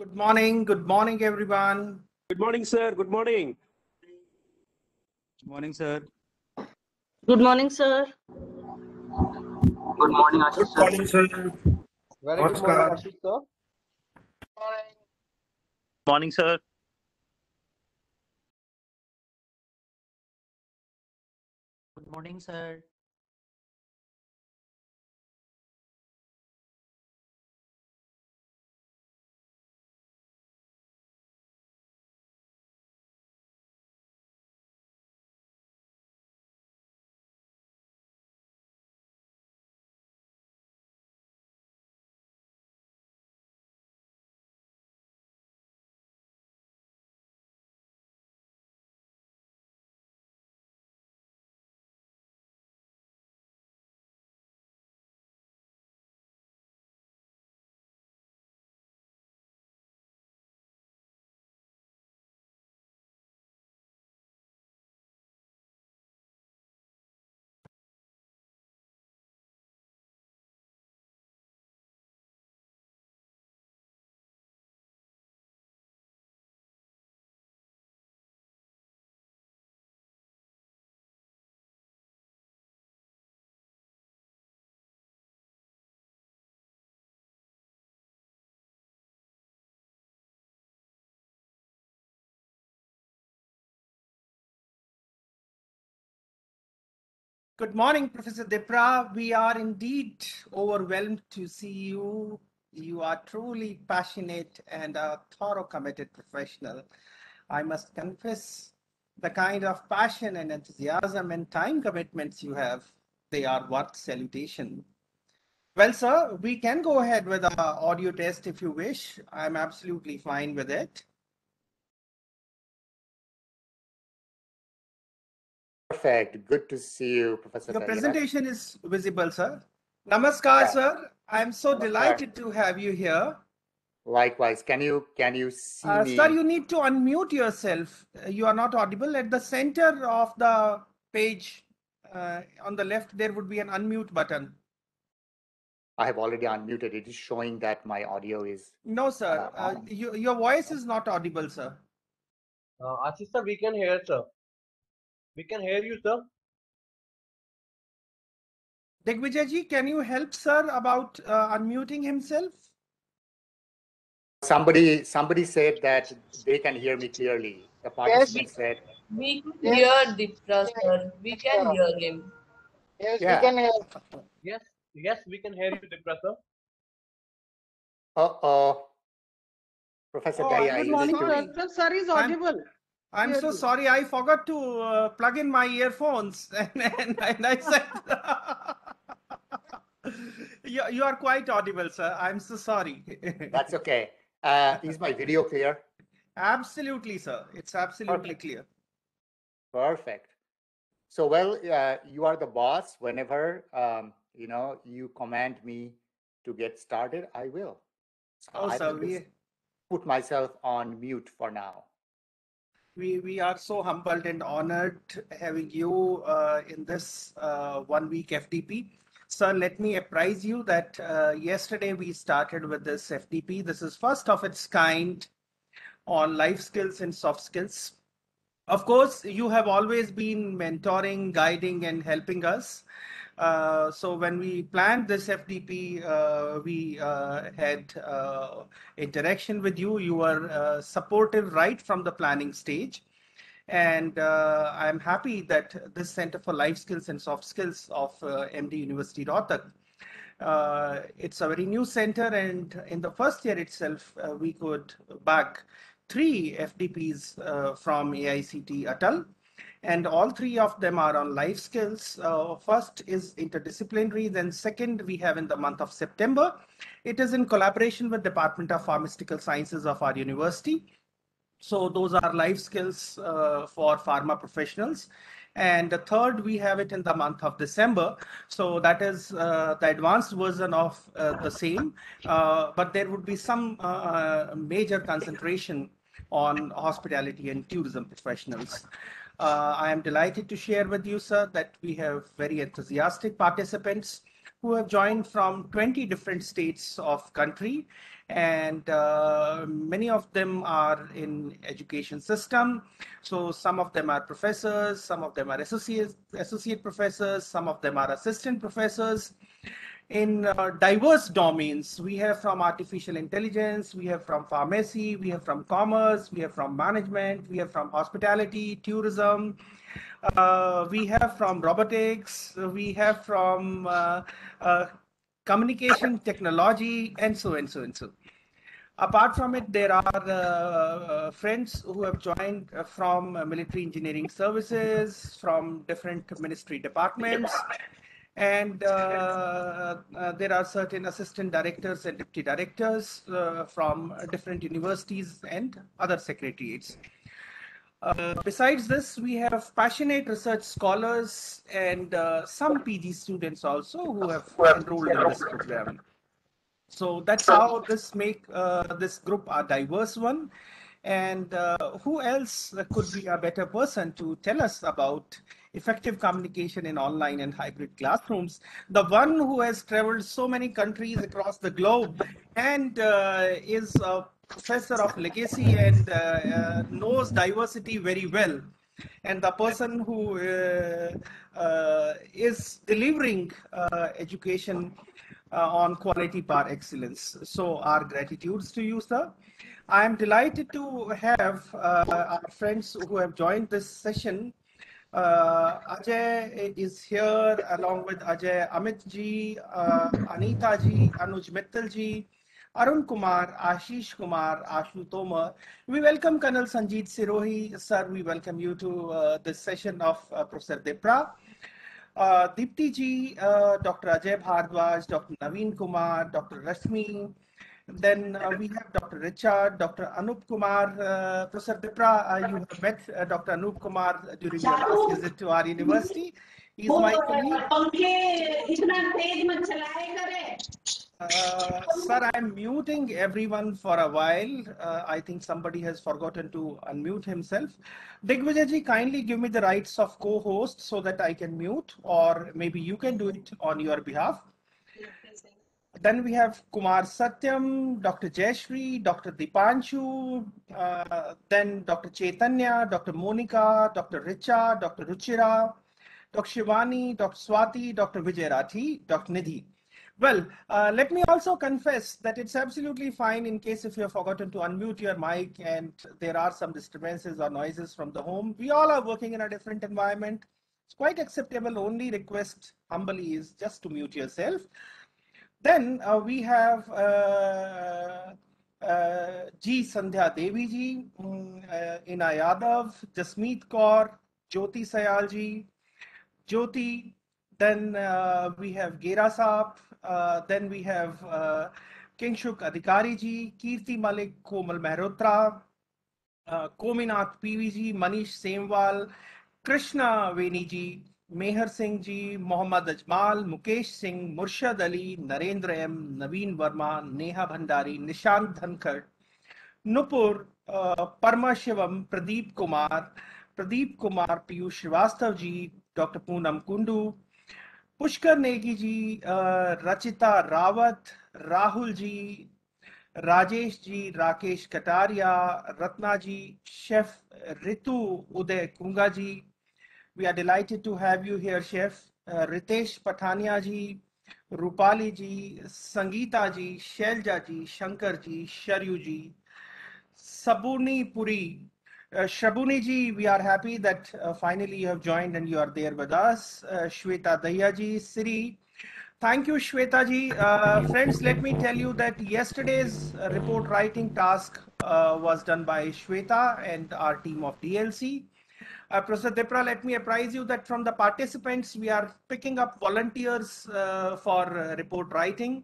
Good morning. Good morning, everyone. Good morning, sir. Good morning. Good morning, sir. Good morning, sir. Good morning, Ashish sir. Morning, sir. Very good morning, Ashish sir. Morning, sir. Good morning, sir. Good morning, Professor Dipra. We are indeed overwhelmed to see you. You are truly passionate and a thorough committed professional. I must confess the kind of passion and enthusiasm and time commitments you have, they are worth salutation. Well, sir, we can go ahead with our audio test if you wish. I'm absolutely fine with it. Perfect. Good to see you, Professor. Your Daria. presentation is visible, sir. Namaskar, Yeah. sir. I'm so Namaskar. delighted to have you here. Likewise. Can you can you see Uh, me? sir, you need to unmute yourself. Uh, You are not audible. At the center of the page, uh, on the left, there would be an unmute button. I have already unmuted. It is showing that my audio is. No, sir. Uh, Uh, you, your voice is not audible, sir. Uh, Ashish sir, we can hear sir. We can hear you, sir. Digvijay ji, can you help sir about uh, unmuting himself? Somebody somebody said that they can hear me clearly. The participant said, We can hear Dipra sir. We can hear him. Yes, Yeah. we can hear. Yes, yes, we can hear you, Dipra sir. "Uh oh." Professor Oh, Daria, good morning, need to- sir. Sir, sir is audible. I'm so sorry. I forgot to uh, plug in my earphones, and, and, and I said, you, you are quite audible, sir. I'm so sorry. That's okay. Uh, is my video clear? absolutely, sir. It's absolutely Perfect. clear. Perfect. So, well, uh, you are the boss. Whenever um, you know you command me to get started, I will. Oh, I sir, will we, just put myself on mute for now. We, we are so humbled and honored having you uh, in this uh, one week FDP. Sir, let me apprise you that uh, yesterday we started with this FDP. This is first of its kind on life skills and soft skills. Of course, you have always been mentoring, guiding, and helping us. Uh, so when we planned this FDP, uh, we uh, had uh, interaction with you. You were supportive right from the planning stage. And I'm happy that this Center for Life Skills and Soft Skills of MD University Rohtak uh, it's a very new center, and in the first year itself, uh, we could back three FDPs uh, from AICTE Atal, and all three of them are on life skills. Uh, first is interdisciplinary, then second we have in the month of September. It is in collaboration with Department of Pharmaceutical Sciences of our university. So those are life skills uh, for pharma professionals. And the third, we have it in the month of December. So that is uh, the advanced version of uh, the same, uh, but there would be some uh, major concentration on hospitality and tourism professionals. Uh, I am delighted to share with you, sir, that we have very enthusiastic participants who have joined from 20 different states of country. And uh, many of them are in education system. So some of them are professors some of them are associate associate professors some of them are assistant professors in uh, diverse domains. We have from artificial intelligence, we have from pharmacy, we have from commerce, we have from management, we have from hospitality, tourism, uh, we have from robotics, we have from uh, uh, communication technology, and so and so and so. Apart from it, there are uh, friends who have joined uh, from uh, military engineering services, from different ministry departments, and uh, uh, there are certain assistant directors and deputy directors uh, from different universities and other secretariats. Uh, besides this, we have passionate research scholars and uh, some PG students also who have enrolled in this program. So that's how this make uh, this group a diverse one. And uh, who else could be a better person to tell us about effective communication in online and hybrid classrooms? The one who has traveled so many countries across the globe and uh, is a professor of legacy and uh, uh, knows diversity very well. And the person who uh, uh, is delivering uh, education on quality par excellence. So our gratitudes to you, sir. I am delighted to have our friends who have joined this session. Uh, Ajay is here along with Ajay, Amit ji, uh, Anita ji, Anuj Mittal ji, Arun Kumar, Ashish Kumar, Ashu Tomar. We welcome Colonel Sanjeet Sirohi. Sir, we welcome you to uh, this session of uh, Professor Dipra. Uh, Deepti ji, uh, Dr. Ajay Bhardwaj, Dr. Naveen Kumar, Dr. Rashmi. Then uh, we have Dr. Richard, Dr. Anup Kumar, uh, Professor Dipra. Uh, you have met uh, Dr. Anup Kumar during your last visit to our university. He's my colleague. Uh, sir, I'm muting everyone for a while. Uh, I think somebody has forgotten to unmute himself. Digvijayji, kindly give me the rights of co-host so that I can mute, or maybe you can do it on your behalf. Then we have Kumar Satyam, Dr. Jayashri, Dr. Dipanshu, uh, then Dr. Chaitanya, Dr. Monica, Dr. Richa, Dr. Ruchira, Dr. Shivani, Dr. Swati, Dr. Vijay Rathi, Dr. Nidhi. Well, uh, let me also confess that it's absolutely fine in case if you have forgotten to unmute your mic and there are some disturbances or noises from the home. We all are working in a different environment. It's quite acceptable. Only request humbly is just to mute yourself. Then uh, we have uh, uh, G. Sandhya Devi ji, mm, uh, Ina Yadav, Jasmeet Kaur, Jyoti Sayal ji, Jyoti. Then uh, we have Gera Saab. Uh, then we have uh, Kingshuk Adhikari ji, Kirti Malik, Komal Mehrotra, uh, Kominath PV ji, Manish Semwal, Krishna Veni ji, Mehar Singh ji, Mohammad Ajmal, Mukesh Singh, Murshad Ali, Narendra M, Naveen Verma, Neha Bhandari, Nishant Dhankhar, Nupur Parma Shivam, Pradeep Kumar Pradeep Kumar, Piyush Srivastava ji, doctor Poonam Kundu, Pushkar Negi ji Rachita Rawat, Rahul ji, Rajesh ji, Rakesh Kataria, Ratna ji, chef Ritu Uday Kunga ji We are delighted to have you here, Chef. Uh, Ritesh Pathania ji, Rupali ji, Sangeeta ji, Shelja ji, Shankar ji, Sharyu ji, Sabuni Puri, uh, Shabuni ji, we are happy that uh, finally you have joined and you are there with us. Uh, Shweta Daya ji, Siri. Thank you, Shweta ji. Uh, friends, let me tell you that yesterday's report writing task uh, was done by Shweta and our team of DLC. Uh, Professor Dipra, let me apprise you that from the participants, we are picking up volunteers uh, for uh, report writing.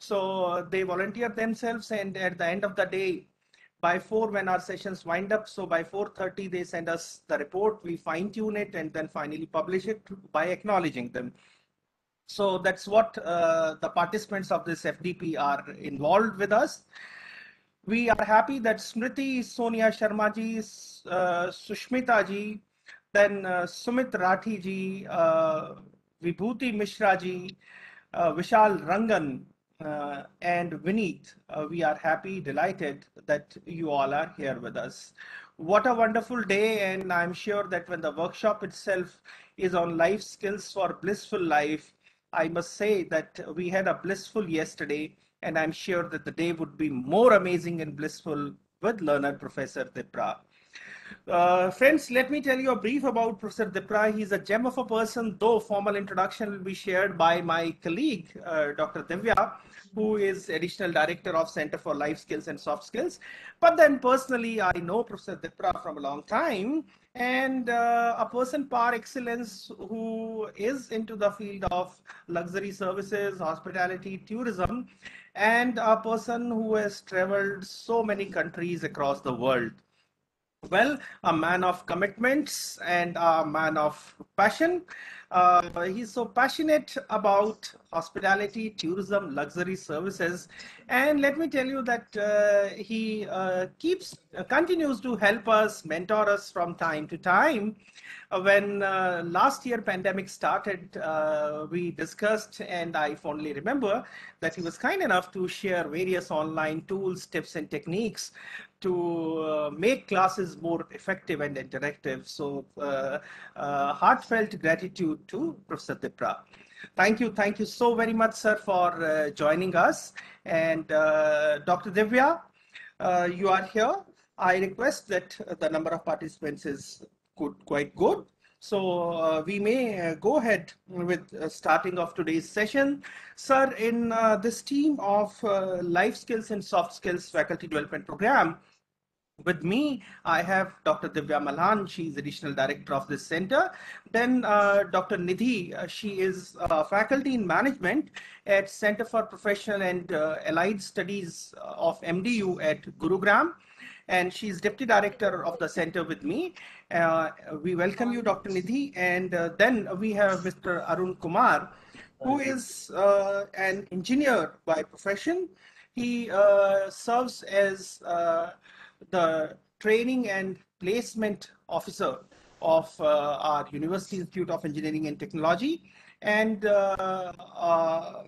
So uh, they volunteer themselves and at the end of the day, by 4 when our sessions wind up so by 4.30 they send us the report. We fine tune it and then finally publish it by acknowledging them. So that's what uh, the participants of this fdp are involved with us. We are happy that smriti sonia sharma ji uh, sushmita ji then sumit rathi ji vibhuti mishra ji Vishal Rangan, uh, and Vineet. Uh, we are happy, delighted that you all are here with us. What a wonderful day, and I'm sure that when the workshop itself is on life skills for blissful life, I must say that we had a blissful yesterday, and I'm sure that the day would be more amazing and blissful with learner Professor Dipra. Uh, friends, let me tell you a brief about Professor Dipra. He's a gem of a person, though formal introduction will be shared by my colleague, uh, Dr. Divya, who is additional director of Center for Life Skills and Soft Skills. But then personally, I know Professor Dipra from a long time and uh, a person par excellence who is into the field of luxury services, hospitality, tourism, and a person who has traveled so many countries across the world well, a man of commitments and a man of passion. Uh, he's so passionate about hospitality, tourism, luxury services. And let me tell you that uh, he uh, keeps, uh, continues to help us, mentor us from time to time. Uh, when uh, last year pandemic started, we discussed, and I fondly remember that he was kind enough to share various online tools, tips, and techniques to uh, make classes more effective and interactive. So uh, uh, heartfelt gratitude to Professor Dipra. Thank you. Thank you so very much, sir, for uh, joining us. And uh, Dr. Divya, uh, you are here. I request that the number of participants is good, quite good. So we may go ahead with starting of today's session. Sir, in this team of life skills and soft skills faculty development program, with me, I have Dr. Divya Malhan. She's additional director of this center. Then uh, Dr. Nidhi, uh, she is uh, faculty in management at Center for Professional and uh, Allied Studies of MDU at Gurugram. And she's deputy director of the center with me. Uh, we welcome you, Dr. Nidhi. And uh, then we have Mr. Arun Kumar, who is an engineer by profession. He serves as the training and placement officer of uh, our University Institute of Engineering and Technology and uh, uh,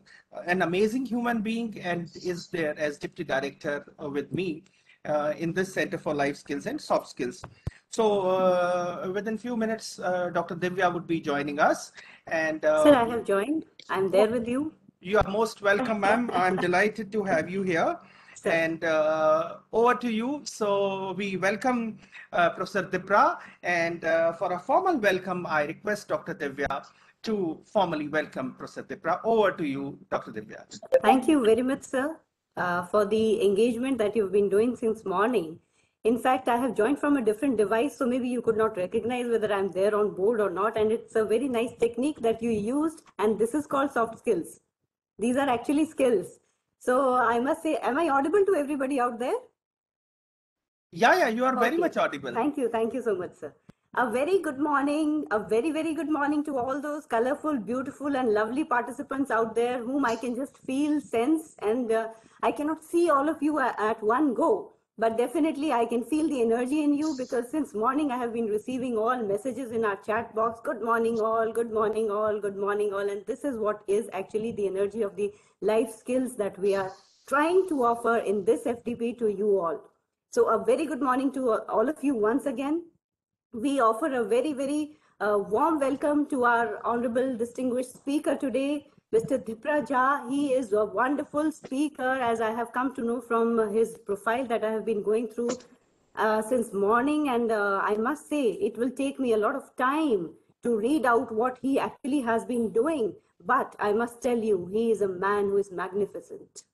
an amazing human being and is there as deputy director with me uh, in this Center for Life Skills and Soft Skills. So uh, within few minutes, uh, Dr. Divya would be joining us. And Sir, I have joined. I'm there with you. You are most welcome, ma'am. I'm delighted to have you here. And uh, over to you. So we welcome uh, Professor Dipra. And uh, for a formal welcome, I request Dr. Divya to formally welcome Professor Dipra. Over to you, Dr. Divya. Thank you very much, sir, uh, for the engagement that you've been doing since morning. In fact, I have joined from a different device, so maybe you could not recognize whether I'm there on board or not. And it's a very nice technique that you used, and this is called soft skills. These are actually skills so I must say, am I audible to everybody out there? Yeah, yeah, you are okay. very much audible. Thank you. Thank you so much, sir. A very good morning, a very, very good morning to all those colorful, beautiful, and lovely participants out there whom I can just feel, sense, and uh, I cannot see all of you at one go but definitely I can feel the energy in you because since morning I have been receiving all messages in our chat box. Good morning all, good morning all, good morning all. And this is what is actually the energy of the life skills that we are trying to offer in this FDP to you all. So a very good morning to all of you once again. We offer a very, very uh, warm welcome to our honorable distinguished speaker today, Mr. Dipra Jha, he is a wonderful speaker, as I have come to know from his profile that I have been going through uh, since morning. And uh, I must say, it will take me a lot of time to read out what he actually has been doing. But I must tell you, he is a man who is magnificent.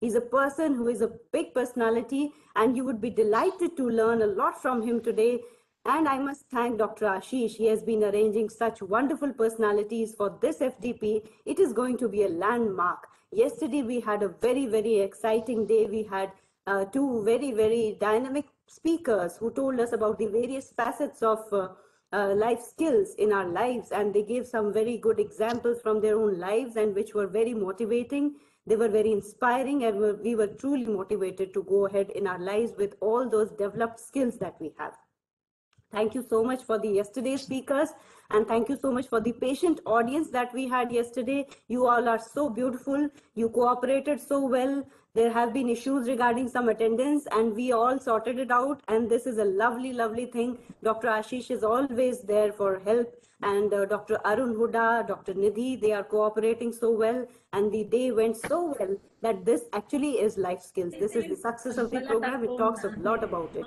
He's a person who is a big personality, and you would be delighted to learn a lot from him today and I must thank Dr. Ashish. He has been arranging such wonderful personalities for this FDP. It is going to be a landmark. Yesterday, we had a very, very exciting day. We had uh, two very, very dynamic speakers who told us about the various facets of uh, uh, life skills in our lives. And they gave some very good examples from their own lives and which were very motivating. They were very inspiring and we were truly motivated to go ahead in our lives with all those developed skills that we have. Thank you so much for the yesterday's speakers and thank you so much for the patient audience that we had yesterday. You all are so beautiful. You cooperated so well. There have been issues regarding some attendance and we all sorted it out. And this is a lovely, lovely thing. Dr. Ashish is always there for help and uh, Dr. Arun Huda, Dr. Nidhi, they are cooperating so well and the day went so well that this actually is life skills. This is the success of the program. It talks a lot about it.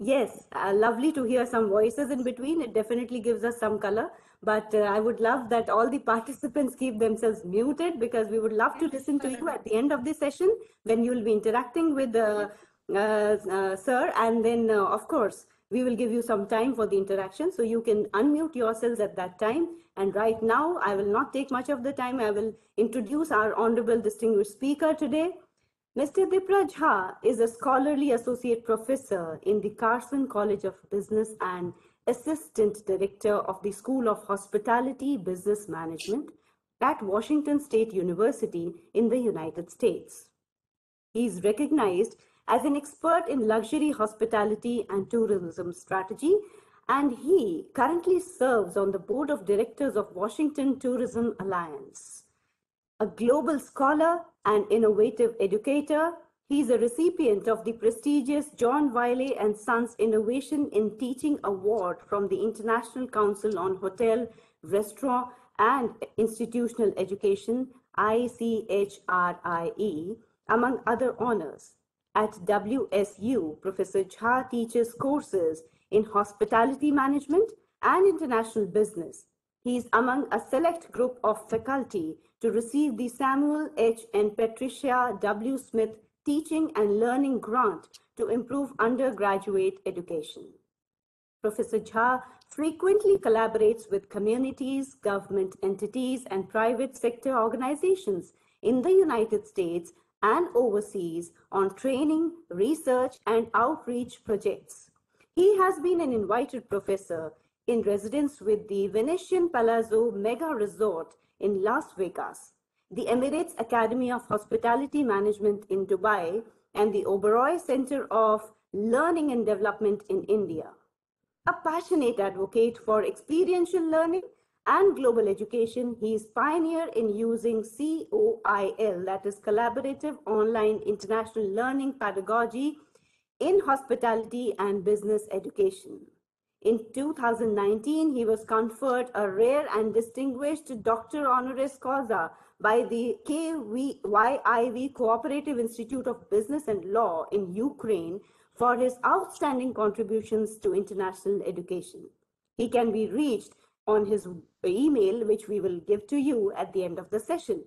Yes, uh, lovely to hear some voices in between. It definitely gives us some color. But uh, I would love that all the participants keep themselves muted because we would love to listen to you at the end of the session when you will be interacting with the uh, uh, sir. And then, uh, of course, we will give you some time for the interaction. So you can unmute yourselves at that time. And right now, I will not take much of the time. I will introduce our honorable distinguished speaker today. Mr. Dipraj Jha is a scholarly associate professor in the Carson College of Business and assistant director of the School of Hospitality Business Management at Washington State University in the United States. He is recognized as an expert in luxury hospitality and tourism strategy, and he currently serves on the board of directors of Washington Tourism Alliance. A global scholar and innovative educator, he is a recipient of the prestigious John Wiley and Sons Innovation in Teaching Award from the International Council on Hotel, Restaurant, and Institutional Education, ICHRIE, among other honors. At WSU, Professor Jha teaches courses in hospitality management and international business. He is among a select group of faculty to receive the Samuel H. and Patricia W. Smith Teaching and Learning Grant to improve undergraduate education. Professor Jha frequently collaborates with communities, government entities, and private sector organizations in the United States and overseas on training, research, and outreach projects. He has been an invited professor in residence with the Venetian Palazzo Mega Resort in Las Vegas, the Emirates Academy of Hospitality Management in Dubai, and the Oberoi Center of Learning and Development in India. A passionate advocate for experiential learning and global education, he is pioneer in using COIL, that is Collaborative Online International Learning Pedagogy, in hospitality and business education. In 2019, he was conferred a rare and distinguished Doctor Honoris Causa by the KYIV Cooperative Institute of Business and Law in Ukraine for his outstanding contributions to international education. He can be reached on his email, which we will give to you at the end of the session.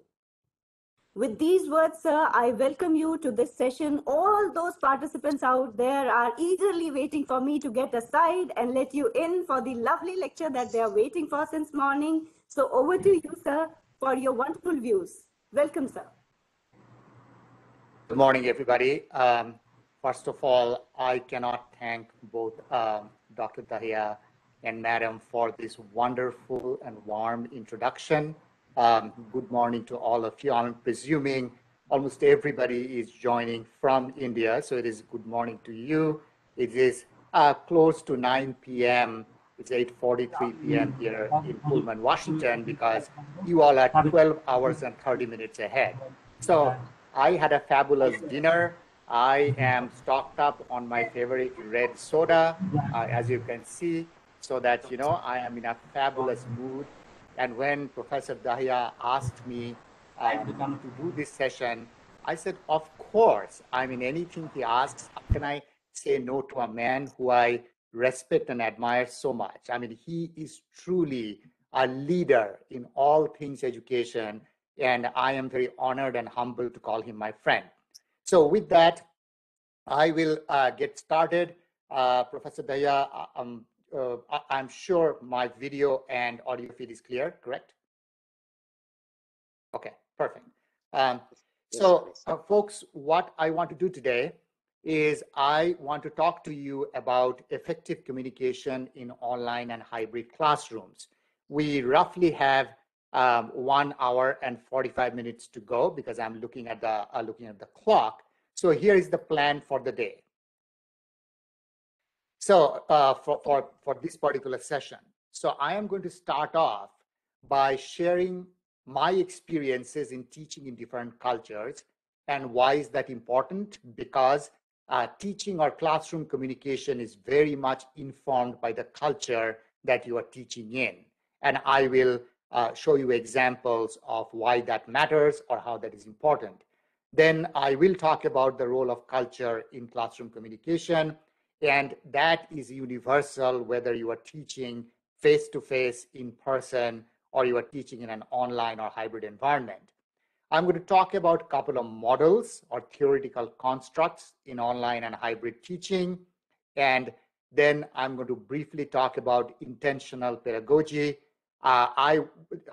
With these words, sir, I welcome you to this session. All those participants out there are eagerly waiting for me to get aside and let you in for the lovely lecture that they are waiting for since morning. So over to you, sir, for your wonderful views. Welcome, sir. Good morning, everybody. Um, first of all, I cannot thank both um, Dr. Dahiya and Madam for this wonderful and warm introduction. Um, good morning to all of you. I'm presuming almost everybody is joining from India, so it is good morning to you. It is uh, close to 9 p.m. It's 8:43 p.m. here in Pullman, Washington, because you all are 12 hours and 30 minutes ahead. So I had a fabulous dinner. I am stocked up on my favorite red soda, uh, as you can see, so that you know I am in a fabulous mood. And when Professor Dahiya asked me uh, to do this session, I said, of course. I mean, anything he asks, how can I say no to a man who I respect and admire so much? I mean, he is truly a leader in all things education, and I am very honored and humbled to call him my friend. So with that, I will uh, get started. Uh, Professor Dahiya, um, uh, I'm sure my video and audio feed is clear, correct? Okay, perfect. Um, so, uh, folks, what I want to do today is I want to talk to you about effective communication in online and hybrid classrooms. We roughly have um, one hour and 45 minutes to go because I'm looking at the uh, looking at the clock. So here is the plan for the day. So uh, for, for, for this particular session, so I am going to start off by sharing my experiences in teaching in different cultures. And why is that important? Because uh, teaching or classroom communication is very much informed by the culture that you are teaching in. And I will uh, show you examples of why that matters or how that is important. Then I will talk about the role of culture in classroom communication. And that is universal, whether you are teaching face to face, in person, or you are teaching in an online or hybrid environment. I'm going to talk about a couple of models or theoretical constructs in online and hybrid teaching. And then I'm going to briefly talk about intentional pedagogy. Uh, I,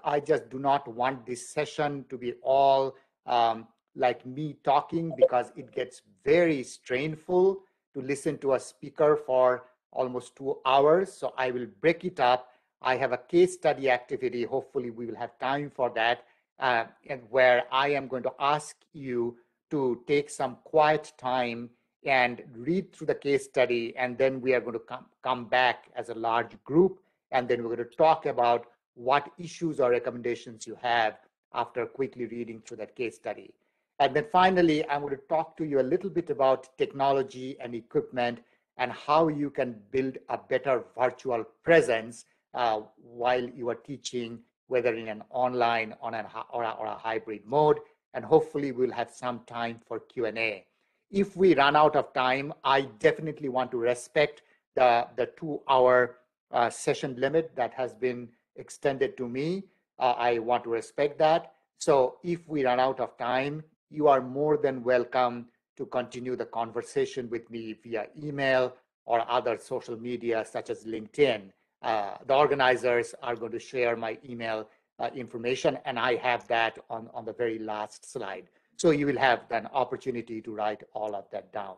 I just do not want this session to be all um, like me talking because it gets very strainful to listen to a speaker for almost two hours. So I will break it up. I have a case study activity. Hopefully we will have time for that. Uh, and where I am going to ask you to take some quiet time and read through the case study. And then we are going to come, come back as a large group. And then we're going to talk about what issues or recommendations you have after quickly reading through that case study. And then finally, I'm going to talk to you a little bit about technology and equipment and how you can build a better virtual presence uh, while you are teaching, whether in an online on an, or, a, or a hybrid mode. And hopefully we'll have some time for Q&A. If we run out of time, I definitely want to respect the, the two hour uh, session limit that has been extended to me. Uh, I want to respect that. So if we run out of time, you are more than welcome to continue the conversation with me via email or other social media such as LinkedIn. Uh, the organizers are going to share my email uh, information and I have that on, on the very last slide. So you will have an opportunity to write all of that down.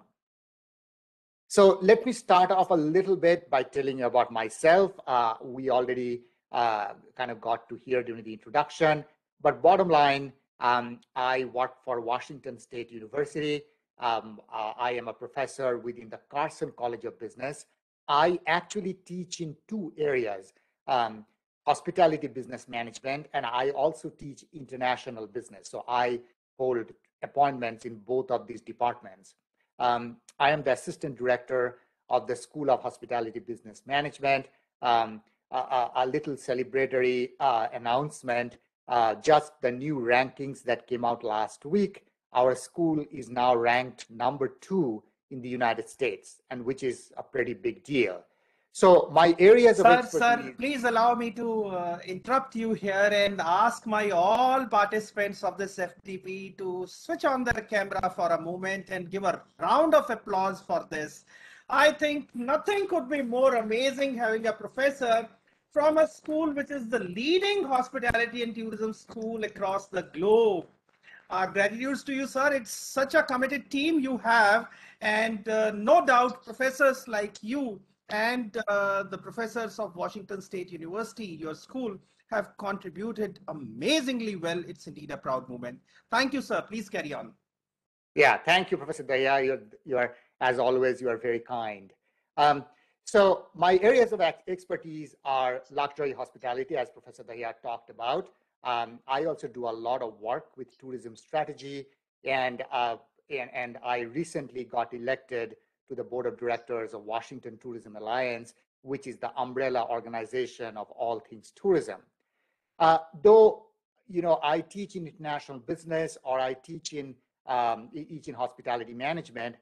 So let me start off a little bit by telling you about myself. Uh, we already uh, kind of got to hear during the introduction, but bottom line, um, I work for Washington State University. Um, uh, I am a professor within the Carson College of Business. I actually teach in two areas, um, hospitality business management, and I also teach international business. So I hold appointments in both of these departments. Um, I am the assistant director of the School of Hospitality Business Management. Um, a, a, little celebratory uh, announcement uh, just the new rankings that came out last week, our school is now ranked number two in the United States, and which is a pretty big deal. So my areas sir, of expertise. Sir, please allow me to uh, interrupt you here and ask my all participants of this FDP to switch on their camera for a moment and give a round of applause for this. I think nothing could be more amazing having a professor from a school which is the leading hospitality and tourism school across the globe. Our gratitude to you, sir. It's such a committed team you have, and uh, no doubt professors like you and uh, the professors of Washington State University, your school, have contributed amazingly well. It's indeed a proud moment. Thank you, sir. Please carry on. Yeah, thank you, Professor Dahiya. You're, you are, as always, you are very kind. Um, so my areas of expertise are luxury hospitality, as Professor Dahiya talked about. Um, I also do a lot of work with tourism strategy, and, uh, and, and I recently got elected to the board of directors of Washington Tourism Alliance, which is the umbrella organization of all things tourism. Uh, though, you know, I teach in international business or I teach in um, teach in hospitality management,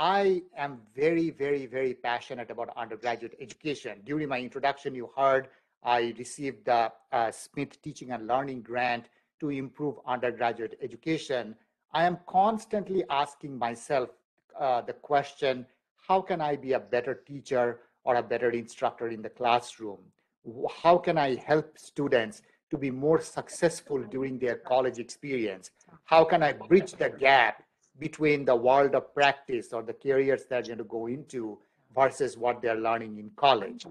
I am very, very, very passionate about undergraduate education. During my introduction, you heard I received the uh, Smith Teaching and Learning Grant to improve undergraduate education. I am constantly asking myself uh, the question, how can I be a better teacher or a better instructor in the classroom? How can I help students to be more successful during their college experience? How can I bridge the gap between the world of practice or the careers they're going to go into versus what they're learning in college.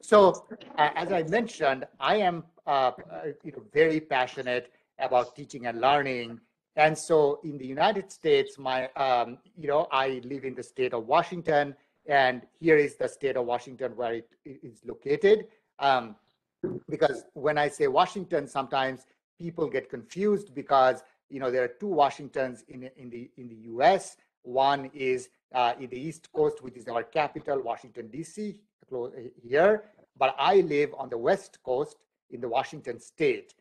So, uh, as I mentioned, I am uh, you know, very passionate about teaching and learning. And so, in the United States, my um, you know, I live in the state of Washington, and here is the state of Washington where it it is located. Um, because when I say Washington, sometimes people get confused because you know there are two Washingtons in in the in the U.S. One is uh, in the East Coast, which is our capital, Washington D.C. close here, but I live on the West Coast in the Washington State.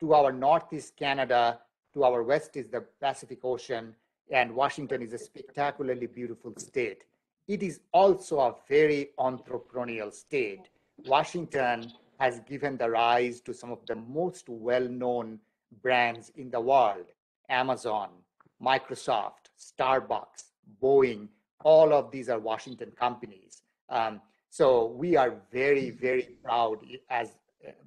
To our north is Canada. To our west is the Pacific Ocean, and Washington is a spectacularly beautiful state. It is also a very entrepreneurial state. Washington has given the rise to some of the most well-known brands in the world amazon microsoft starbucks boeing all of these are washington companies. Um, so we are very very proud as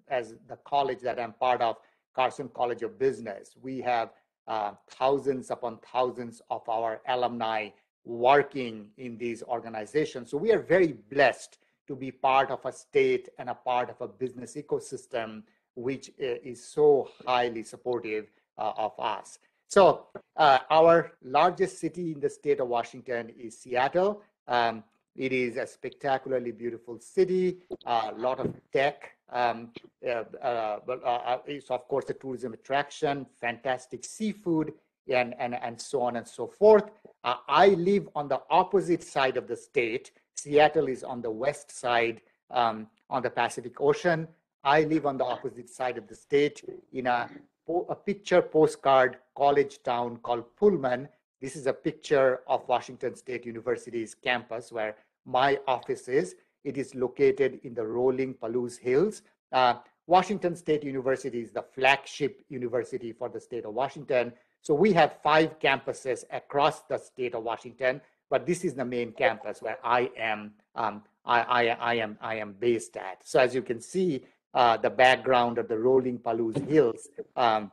as the college that i'm part of carson college of business. We have uh, thousands upon thousands of our alumni working in these organizations. So we are very blessed to be part of a state and a part of a business ecosystem which uh, is so highly supportive uh, of us. So uh, our largest city in the state of Washington is Seattle. Um, it is a spectacularly beautiful city, a lot of tech. Um, uh, uh, uh, it's of course a tourism attraction, fantastic seafood, and, and, and so on and so forth. I live on the opposite side of the state. Seattle is on the west side um, on the Pacific Ocean. I live on the opposite side of the state in a, a picture postcard college town called Pullman. This is a picture of Washington State University's campus where my office is. It is located in the rolling Palouse Hills. Uh, Washington State University is the flagship university for the state of Washington. So we have five campuses across the state of Washington, but this is the main campus where I am um, I, I, I, am I am based at. So as you can see, uh, the background of the rolling Palouse Hills, um,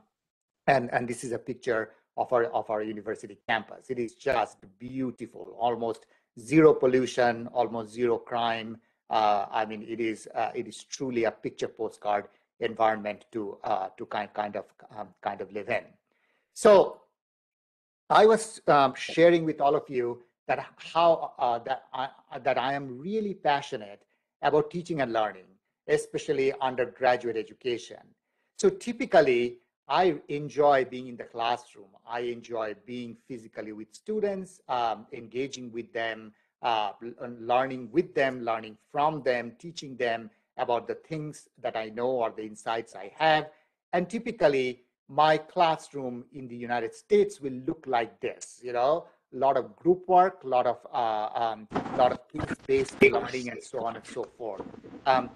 and and this is a picture of our of our university campus. It is just beautiful, almost zero pollution, almost zero crime. Uh, I mean, it is uh, it is truly a picture postcard environment to uh, to kind kind of um, kind of live in. So I was um, sharing with all of you that how uh, that I, that I am really passionate about teaching and learning, especially undergraduate education. So typically, I enjoy being in the classroom. I enjoy being physically with students, um, engaging with them, uh, learning with them, learning from them, teaching them about the things that I know or the insights I have. And typically, my classroom in the United States will look like this, you know, a lot of group work, a lot of uh, um, lot of case-based learning, and so on and so forth. Um,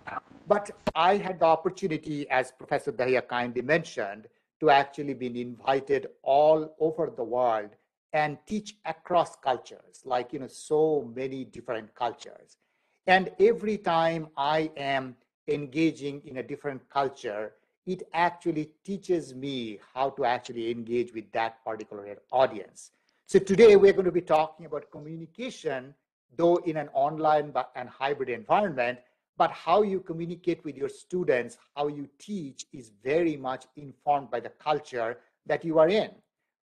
but I had the opportunity, as Professor Dahiya kindly mentioned, to actually be invited all over the world and teach across cultures, like you know, so many different cultures. And every time I am engaging in a different culture, it actually teaches me how to actually engage with that particular audience. So today we're going to be talking about communication, though in an online and hybrid environment, but how you communicate with your students, how you teach is very much informed by the culture that you are in.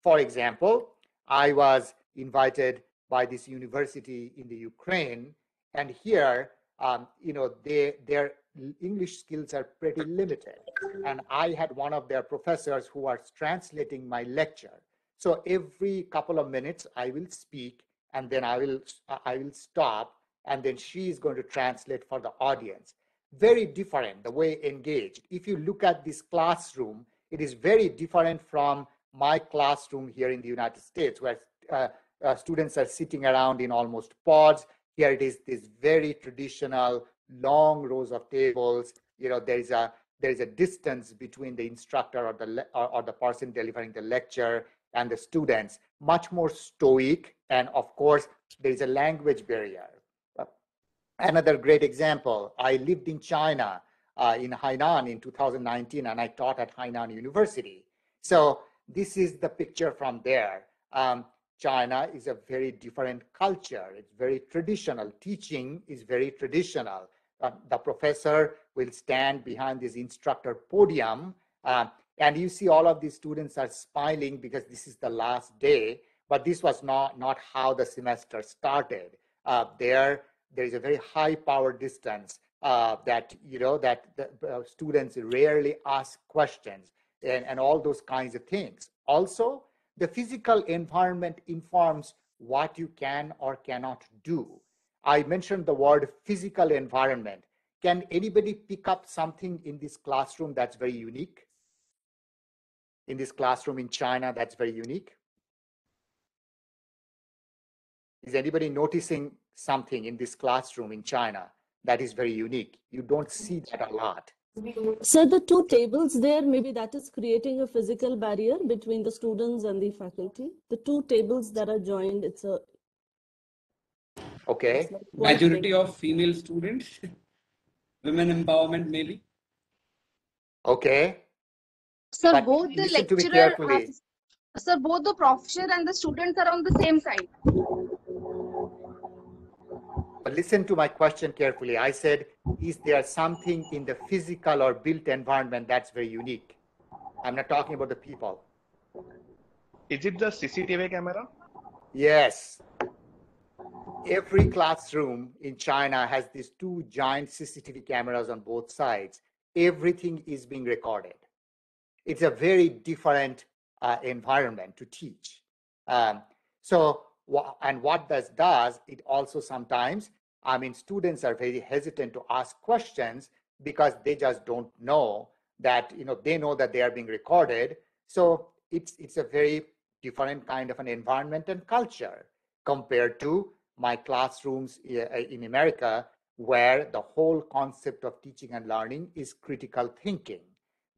For example, I was invited by this university in the Ukraine, and here, um, you know, they, their English skills are pretty limited. And I had one of their professors who was translating my lecture. So every couple of minutes, I will speak and then I will, I will stop and then she is going to translate for the audience. Very different, the way engaged. If you look at this classroom, it is very different from my classroom here in the United States, where uh, uh, students are sitting around in almost pods. Here it is this very traditional long rows of tables. You know, there is a there is a distance between the instructor or the or, or the person delivering the lecture and the students much more stoic and of course there is a language barrier another great example. I lived in china uh, in hainan in 2019 and i taught at hainan university. So this is the picture from there. Um, china is a very different culture. It's very traditional. Teaching is very traditional. Uh, the professor will stand behind this instructor podium uh, and you see all of these students are smiling because this is the last day, but this was not, not how the semester started. uh, there there is a very high power distance uh, that you know that the uh, students rarely ask questions and, and all those kinds of things. Also, the physical environment informs what you can or cannot do. I mentioned the word physical environment. Can anybody pick up something in this classroom that's very unique? In this classroom in China, that's very unique? Is anybody noticing something in this classroom in China that is very unique? You don't see that a lot. Sir, the two tables there, maybe that is creating a physical barrier between the students and the faculty. The two tables that are joined, it's a. Okay. it's like majority thing. of female students women empowerment maybe Okay. Sir, But both the listen to me lecturer, carefully. are- sir, both the professor and the students are on the same side. But listen to my question carefully. I said, is there something in the physical or built environment that's very unique? I'm not talking about the people. Is it the CCTV camera? Yes. Every classroom in China has these two giant CCTV cameras on both sides. Everything is being recorded. It's a very different uh, environment to teach. Um, so, and what this does, it also sometimes, I mean, students are very hesitant to ask questions because they just don't know that, you know, they know that they are being recorded. So it's it's a very different kind of an environment and culture compared to my classrooms i- in America, where the whole concept of teaching and learning is critical thinking.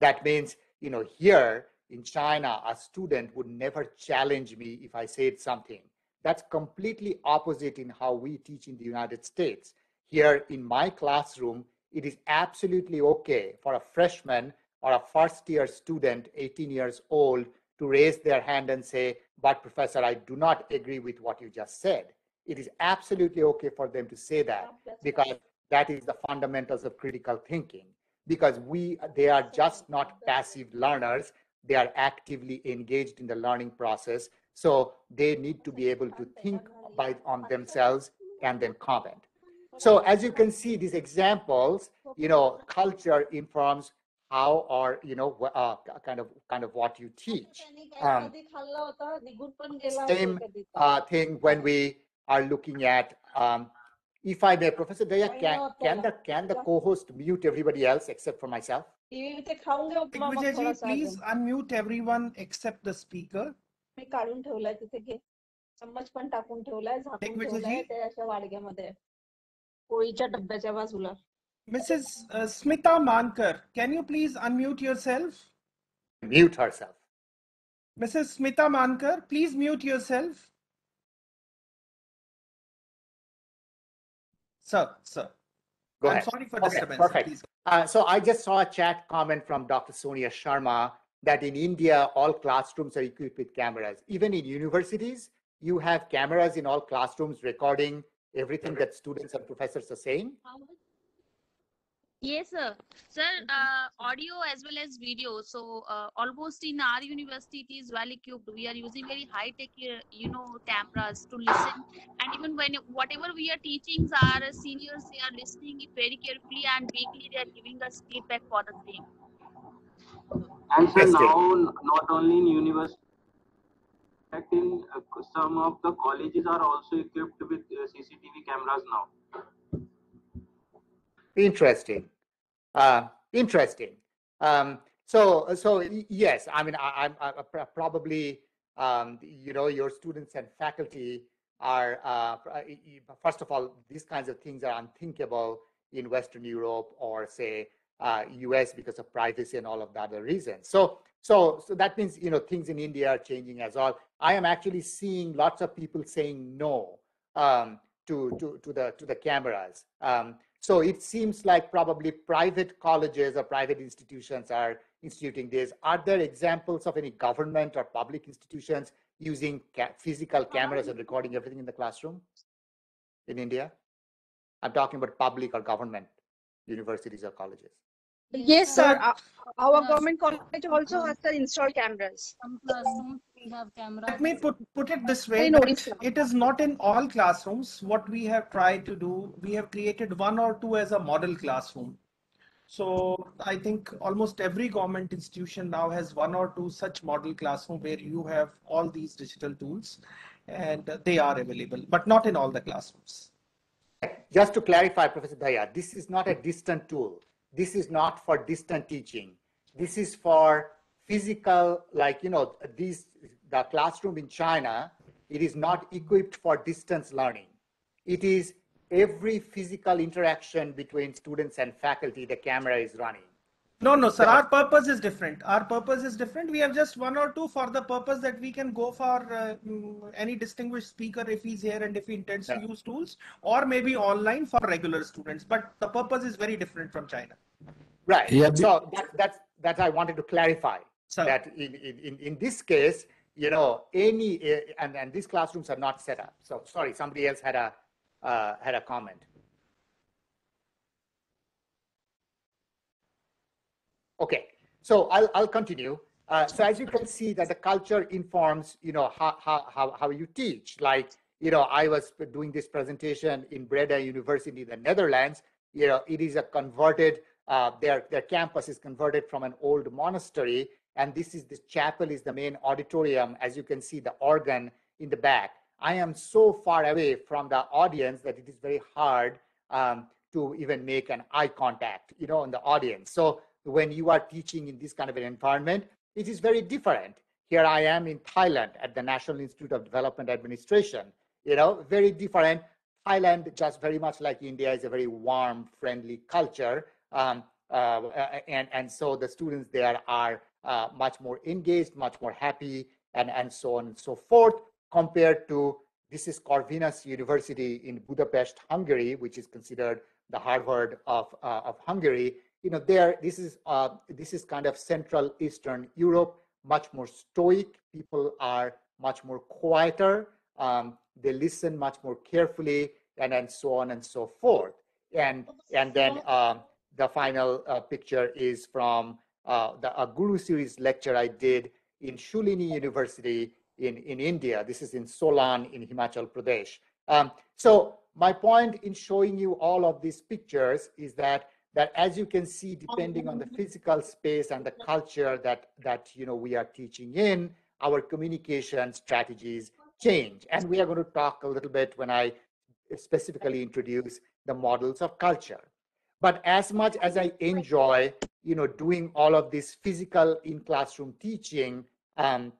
That means, you know, here in China, a student would never challenge me if I said something. That's completely opposite in how we teach in the United States. Here in my classroom, it is absolutely okay for a freshman or a first year student, 18 years old, to raise their hand and say, But professor, I do not agree with what you just said. It is absolutely okay for them to say that because that is the fundamentals of critical thinking. Because we they are just not passive learners, they are actively engaged in the learning process. So they need to be able to think by on themselves and then comment. So as you can see, these examples, you know, culture informs how or you know wh- uh, kind of kind of what you teach. Um, same uh, thing when we are looking at. Um, if I may, Professor Dahiya, can can the can the co-host mute everybody else except for myself? Digvijay please unmute everyone except the speaker. मी काढून ठेवलाय तिथे घे चम्मच पण टाकून ठेवलाय झाकून दिग्विजयजी? ठेवलाय त्या अशा वाडग्यामध्ये पोळीच्या डब्याच्या बाजूला Mrs. Uh, Smita Mankar, can you please unmute yourself? Mute herself. Mrs. Smita Mankar, please mute yourself. Sir, sir. Go I'm ahead. sorry for Okay, disturbance. perfect. Please. Uh, so I just saw a chat comment from Dr. Sonia Sharma that in India, all classrooms are equipped with cameras. Even in universities, you have cameras in all classrooms recording everything that students and professors are saying. Yes, sir. Sir, uh, audio as well as video. So uh, almost in our university, it is well equipped. We are using very high tech, uh, you know, cameras to listen. And even when whatever we are teaching, our seniors they are listening very carefully, and weekly they are giving us feedback for the same. And Interesting. now not only in university in fact, in uh, some of the colleges are also equipped with uh, cctv cameras now Interesting. Uh, interesting. Um, so, so yes, I mean, I, I'm, i probably, um, you know, your students and faculty are, uh, uh, first of all, these kinds of things are unthinkable in Western Europe or say uh, US because of privacy and all of the other reasons. So, so, so that means, you know, things in India are changing as well. I am actually seeing lots of people saying no um, to, to, to the, to the cameras. Um, so it seems like probably private colleges or private institutions are instituting this. Are there examples of any government or public institutions using ca- physical cameras and recording everything in the classroom in India? I'm talking about public or government universities or colleges. Yes, sir. Sir, Uh, Our Yes. government college also has the installed cameras. Some classrooms we have cameras. Let me put, put it this way, know it's- it is not in all classrooms. What we have tried to do, we have created one or two as a model classroom. So I think almost every government institution now has one or two such model classroom where you have all these digital tools and they are available, but not in all the classrooms. Just to clarify, Professor Dahiya, this is not a distant tool. This is not for distant teaching. This is for physical, like, you know, these, the classroom in China, it is not equipped for distance learning. It is every physical interaction between students and faculty, the camera is running. No, no, sir. Our purpose is different. Our purpose is different. We have just one or two for the purpose that we can go for uh, mm, any distinguished speaker if he's here and if he intends to use tools, or maybe online for regular students. But the purpose is very different from China. Right. Yeah, So that, that's, that I wanted to clarify. Sir. That in, in, in, in this case, you know, any, uh, and, and these classrooms are not set up. So, sorry, somebody else had a, uh, had a comment. Okay, so I'll, I'll continue. Uh, so as you can see that the culture informs, you know, how, how, how, you teach. Like, you know, I was doing this presentation in Breda University in the Netherlands. You know, it is a converted, uh, their, their campus is converted from an old monastery. And this is, this chapel is the main auditorium. As you can see, the organ in the back. I am so far away from the audience that it is very hard um, to even make an eye contact, you know, in the audience. So when you are teaching in this kind of an environment, it is very different. Here I am in Thailand at the National Institute of Development Administration. You know, very different. Thailand, just very much like India, is a very warm, friendly culture. Um, uh, and, and so the students there are uh, much more engaged, much more happy, and, and so on and so forth, compared to this is Corvinus University in Budapest, Hungary, which is considered the Harvard of, uh, of Hungary. You know, there, this is, uh, this is kind of Central Eastern Europe, much more stoic. People are much more quieter. Um, they listen much more carefully, and, and so on and so forth. And, and then um, the final uh, picture is from uh, the a Guru Series lecture I did in Shoolini University in, in India. This is in Solan in Himachal Pradesh. Um, so my point in showing you all of these pictures is that that as you can see, depending on the physical space and the culture that that you know we are teaching in, our communication strategies change. And we are going to talk a little bit when I specifically introduce the models of culture. But as much as I enjoy, you know, doing all of this physical in classroom teaching, um,